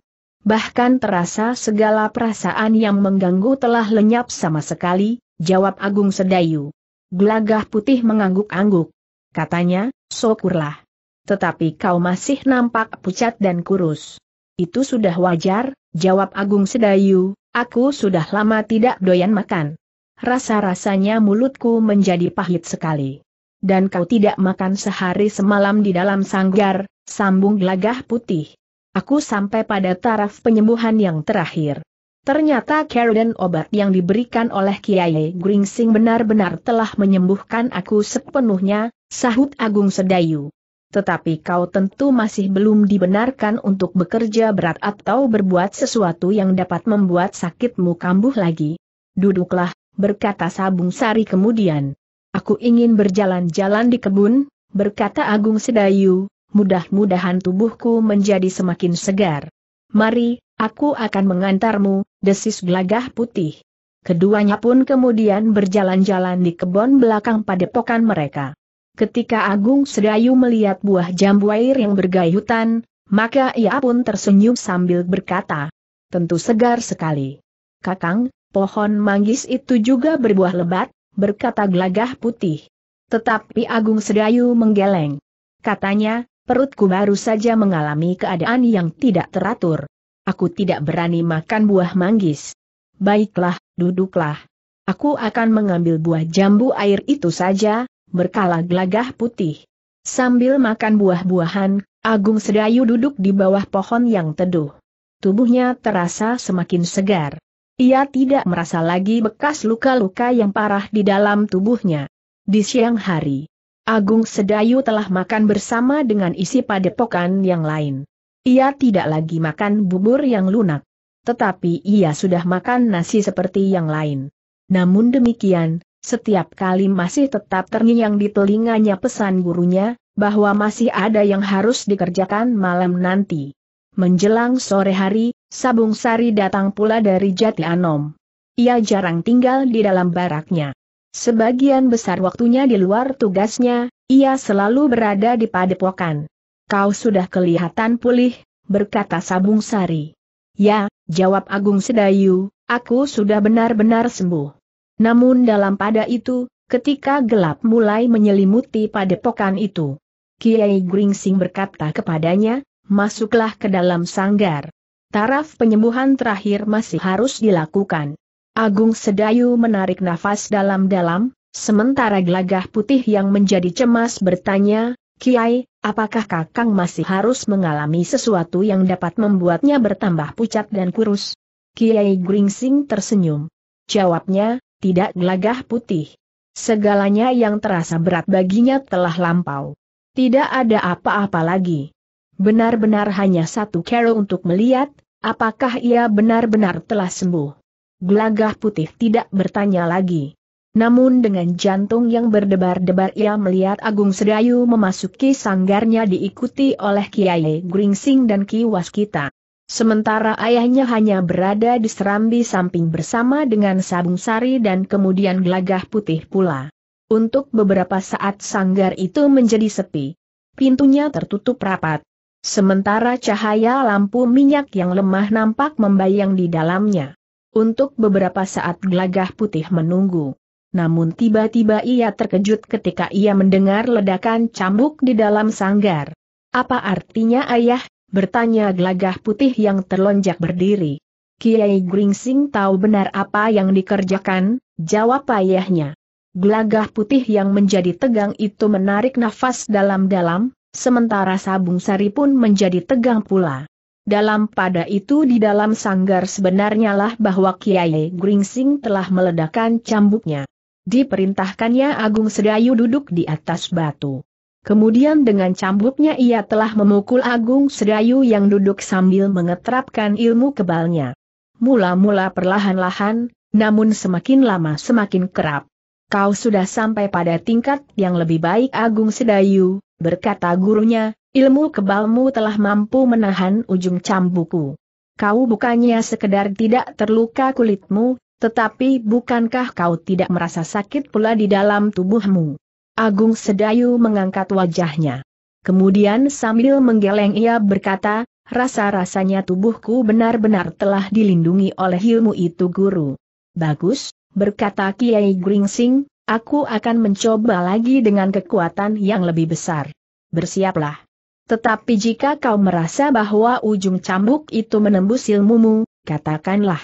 Bahkan terasa segala perasaan yang mengganggu telah lenyap sama sekali, jawab Agung Sedayu. Gelagah putih mengangguk-angguk. Katanya, syukurlah. Tetapi kau masih nampak pucat dan kurus. Itu sudah wajar, jawab Agung Sedayu, aku sudah lama tidak doyan makan. Rasa-rasanya mulutku menjadi pahit sekali. Dan kau tidak makan sehari semalam di dalam sanggar, sambung gelagah putih. Aku sampai pada taraf penyembuhan yang terakhir. Ternyata care obat yang diberikan oleh Kiai Gringsing benar-benar telah menyembuhkan aku sepenuhnya, sahut Agung Sedayu. Tetapi kau tentu masih belum dibenarkan untuk bekerja berat atau berbuat sesuatu yang dapat membuat sakitmu kambuh lagi. Duduklah, berkata Sabung Sari kemudian. Aku ingin berjalan-jalan di kebun, berkata Agung Sedayu, mudah-mudahan tubuhku menjadi semakin segar. Mari, aku akan mengantarmu, desis gelagah putih. Keduanya pun kemudian berjalan-jalan di kebun belakang padepokan mereka. Ketika Agung Sedayu melihat buah jambu air yang bergayutan, maka ia pun tersenyum sambil berkata, tentu segar sekali. Kakang, pohon manggis itu juga berbuah lebat, berkata gelagah putih. Tetapi Agung Sedayu menggeleng. Katanya, perutku baru saja mengalami keadaan yang tidak teratur. Aku tidak berani makan buah manggis. Baiklah, duduklah. Aku akan mengambil buah jambu air itu saja, berkala gelagah putih. Sambil makan buah-buahan, Agung Sedayu duduk di bawah pohon yang teduh. Tubuhnya terasa semakin segar. Ia tidak merasa lagi bekas luka-luka yang parah di dalam tubuhnya. Di siang hari, Agung Sedayu telah makan bersama dengan isi padepokan yang lain. Ia tidak lagi makan bubur yang lunak. Tetapi ia sudah makan nasi seperti yang lain. Namun demikian, setiap kali masih tetap terngiang di telinganya pesan gurunya, bahwa masih ada yang harus dikerjakan malam nanti. Menjelang sore hari, Sabung Sari datang pula dari Jati Anom. Ia jarang tinggal di dalam baraknya. Sebagian besar waktunya di luar tugasnya, ia selalu berada di padepokan. Kau sudah kelihatan pulih, berkata Sabung Sari. Ya, jawab Agung Sedayu, aku sudah benar-benar sembuh. Namun dalam pada itu, ketika gelap mulai menyelimuti padepokan itu, Kiai Gringsing berkata kepadanya, masuklah ke dalam sanggar. Taraf penyembuhan terakhir masih harus dilakukan. Agung Sedayu menarik nafas dalam-dalam, sementara gelagah putih yang menjadi cemas bertanya, Kiai, apakah Kakang masih harus mengalami sesuatu yang dapat membuatnya bertambah pucat dan kurus? Kiai Gringsing tersenyum. Jawabnya, tidak gelagah putih. Segalanya yang terasa berat baginya telah lampau. Tidak ada apa-apa lagi benar-benar hanya satu cara untuk melihat, apakah ia benar-benar telah sembuh. Gelagah putih tidak bertanya lagi. Namun dengan jantung yang berdebar-debar ia melihat Agung Sedayu memasuki sanggarnya diikuti oleh Kiai Gringsing dan Ki Waskita. Sementara ayahnya hanya berada di serambi samping bersama dengan Sabung Sari dan kemudian gelagah putih pula. Untuk beberapa saat sanggar itu menjadi sepi. Pintunya tertutup rapat. Sementara cahaya lampu minyak yang lemah nampak membayang di dalamnya. Untuk beberapa saat gelagah putih menunggu. Namun tiba-tiba ia terkejut ketika ia mendengar ledakan cambuk di dalam sanggar. Apa artinya ayah? Bertanya gelagah putih yang terlonjak berdiri. Kiai Gringsing tahu benar apa yang dikerjakan, jawab ayahnya. Gelagah putih yang menjadi tegang itu menarik nafas dalam-dalam, sementara Sabung Sari pun menjadi tegang pula. Dalam pada itu di dalam sanggar sebenarnya lah bahwa Kiai Gringsing telah meledakkan cambuknya. Diperintahkannya Agung Sedayu duduk di atas batu. Kemudian dengan cambuknya ia telah memukul Agung Sedayu yang duduk sambil mengeterapkan ilmu kebalnya. Mula-mula perlahan-lahan, namun semakin lama semakin kerap. Kau sudah sampai pada tingkat yang lebih baik Agung Sedayu, berkata gurunya, Ilmu kebalmu telah mampu menahan ujung cambuku. Kau bukannya sekedar tidak terluka kulitmu, tetapi bukankah kau tidak merasa sakit pula di dalam tubuhmu? Agung Sedayu mengangkat wajahnya. Kemudian sambil menggeleng ia berkata, rasa-rasanya tubuhku benar-benar telah dilindungi oleh ilmu itu guru. Bagus, berkata Kiai Gringsing, aku akan mencoba lagi dengan kekuatan yang lebih besar. Bersiaplah. Tetapi jika kau merasa bahwa ujung cambuk itu menembus ilmumu, katakanlah.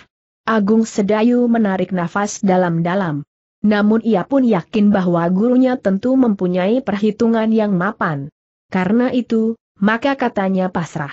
Agung Sedayu menarik nafas dalam-dalam. Namun ia pun yakin bahwa gurunya tentu mempunyai perhitungan yang mapan. Karena itu, maka katanya pasrah.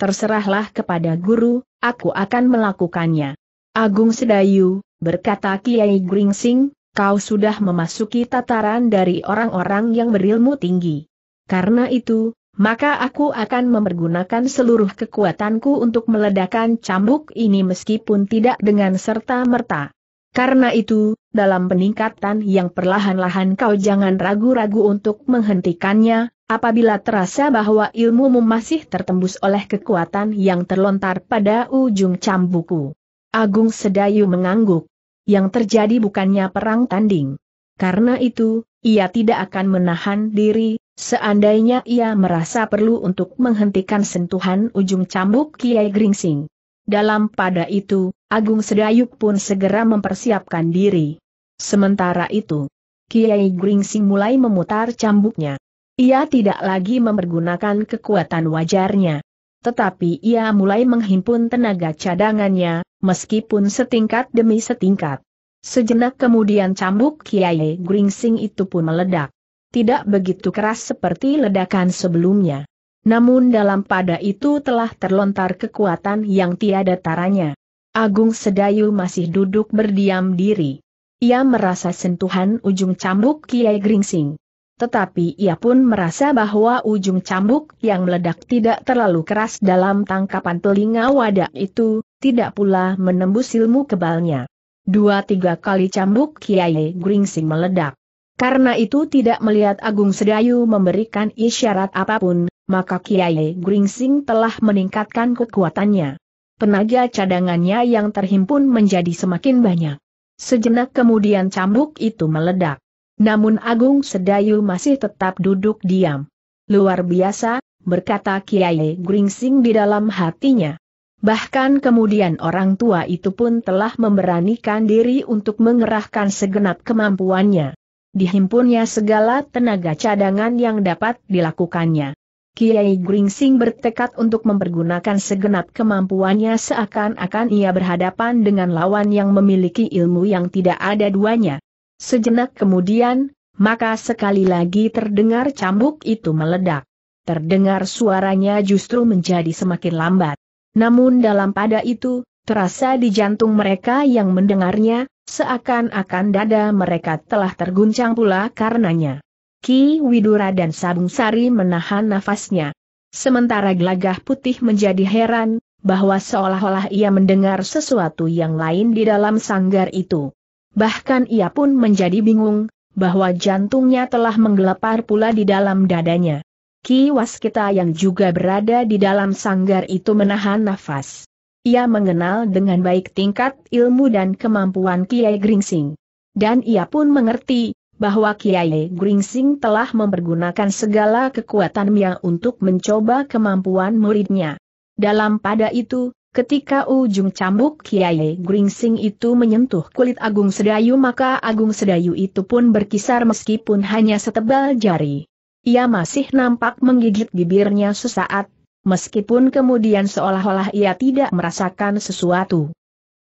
Terserahlah kepada guru, aku akan melakukannya. Agung Sedayu, berkata Kiai Gringsing, kau sudah memasuki tataran dari orang-orang yang berilmu tinggi. Karena itu, maka aku akan mempergunakan seluruh kekuatanku untuk meledakkan cambuk ini meskipun tidak dengan serta-merta. Karena itu, dalam peningkatan yang perlahan-lahan kau jangan ragu-ragu untuk menghentikannya, apabila terasa bahwa ilmumu masih tertembus oleh kekuatan yang terlontar pada ujung cambuku. Agung Sedayu mengangguk. Yang terjadi bukannya perang tanding. Karena itu, ia tidak akan menahan diri, Seandainya ia merasa perlu untuk menghentikan sentuhan ujung cambuk Kiai Gringsing. Dalam pada itu, Agung Sedayuk pun segera mempersiapkan diri. Sementara itu, Kiai Gringsing mulai memutar cambuknya. Ia tidak lagi mempergunakan kekuatan wajarnya. Tetapi ia mulai menghimpun tenaga cadangannya, meskipun setingkat demi setingkat. Sejenak kemudian cambuk Kiai Gringsing itu pun meledak tidak begitu keras seperti ledakan sebelumnya. Namun dalam pada itu telah terlontar kekuatan yang tiada taranya. Agung Sedayu masih duduk berdiam diri. Ia merasa sentuhan ujung cambuk Kiai Gringsing. Tetapi ia pun merasa bahwa ujung cambuk yang meledak tidak terlalu keras dalam tangkapan telinga wadah itu, tidak pula menembus ilmu kebalnya. Dua tiga kali cambuk Kiai Gringsing meledak. Karena itu tidak melihat Agung Sedayu memberikan isyarat apa pun, maka Kiai Gringsing telah meningkatkan kekuatannya. Tenaga cadangannya yang terhimpun menjadi semakin banyak. Sejenak kemudian cambuk itu meledak. Namun Agung Sedayu masih tetap duduk diam. Luar biasa, berkata Kiai Gringsing di dalam hatinya. Bahkan kemudian orang tua itu pun telah memberanikan diri untuk mengerahkan segenap kemampuannya dihimpunnya segala tenaga cadangan yang dapat dilakukannya. Kiai Gringsing bertekad untuk mempergunakan segenap kemampuannya seakan-akan ia berhadapan dengan lawan yang memiliki ilmu yang tidak ada duanya. Sejenak kemudian, maka sekali lagi terdengar cambuk itu meledak. Terdengar suaranya justru menjadi semakin lambat. Namun dalam pada itu, terasa di jantung mereka yang mendengarnya, Seakan-akan dada mereka telah terguncang pula karenanya. Ki Widura dan Sabung Sari menahan nafasnya. Sementara gelagah putih menjadi heran, bahwa seolah-olah ia mendengar sesuatu yang lain di dalam sanggar itu. Bahkan ia pun menjadi bingung, bahwa jantungnya telah menggelepar pula di dalam dadanya. Ki Waskita yang juga berada di dalam sanggar itu menahan nafas. Ia mengenal dengan baik tingkat ilmu dan kemampuan Kiai Gringsing. Dan ia pun mengerti, bahwa Kiai Gringsing telah mempergunakan segala kekuatannya untuk mencoba kemampuan muridnya. Dalam pada itu, Ketika ujung cambuk Kiai Gringsing itu menyentuh kulit Agung Sedayu maka Agung Sedayu itu pun berkisar meskipun hanya setebal jari. Ia masih nampak menggigit bibirnya sesaat, meskipun kemudian seolah-olah ia tidak merasakan sesuatu.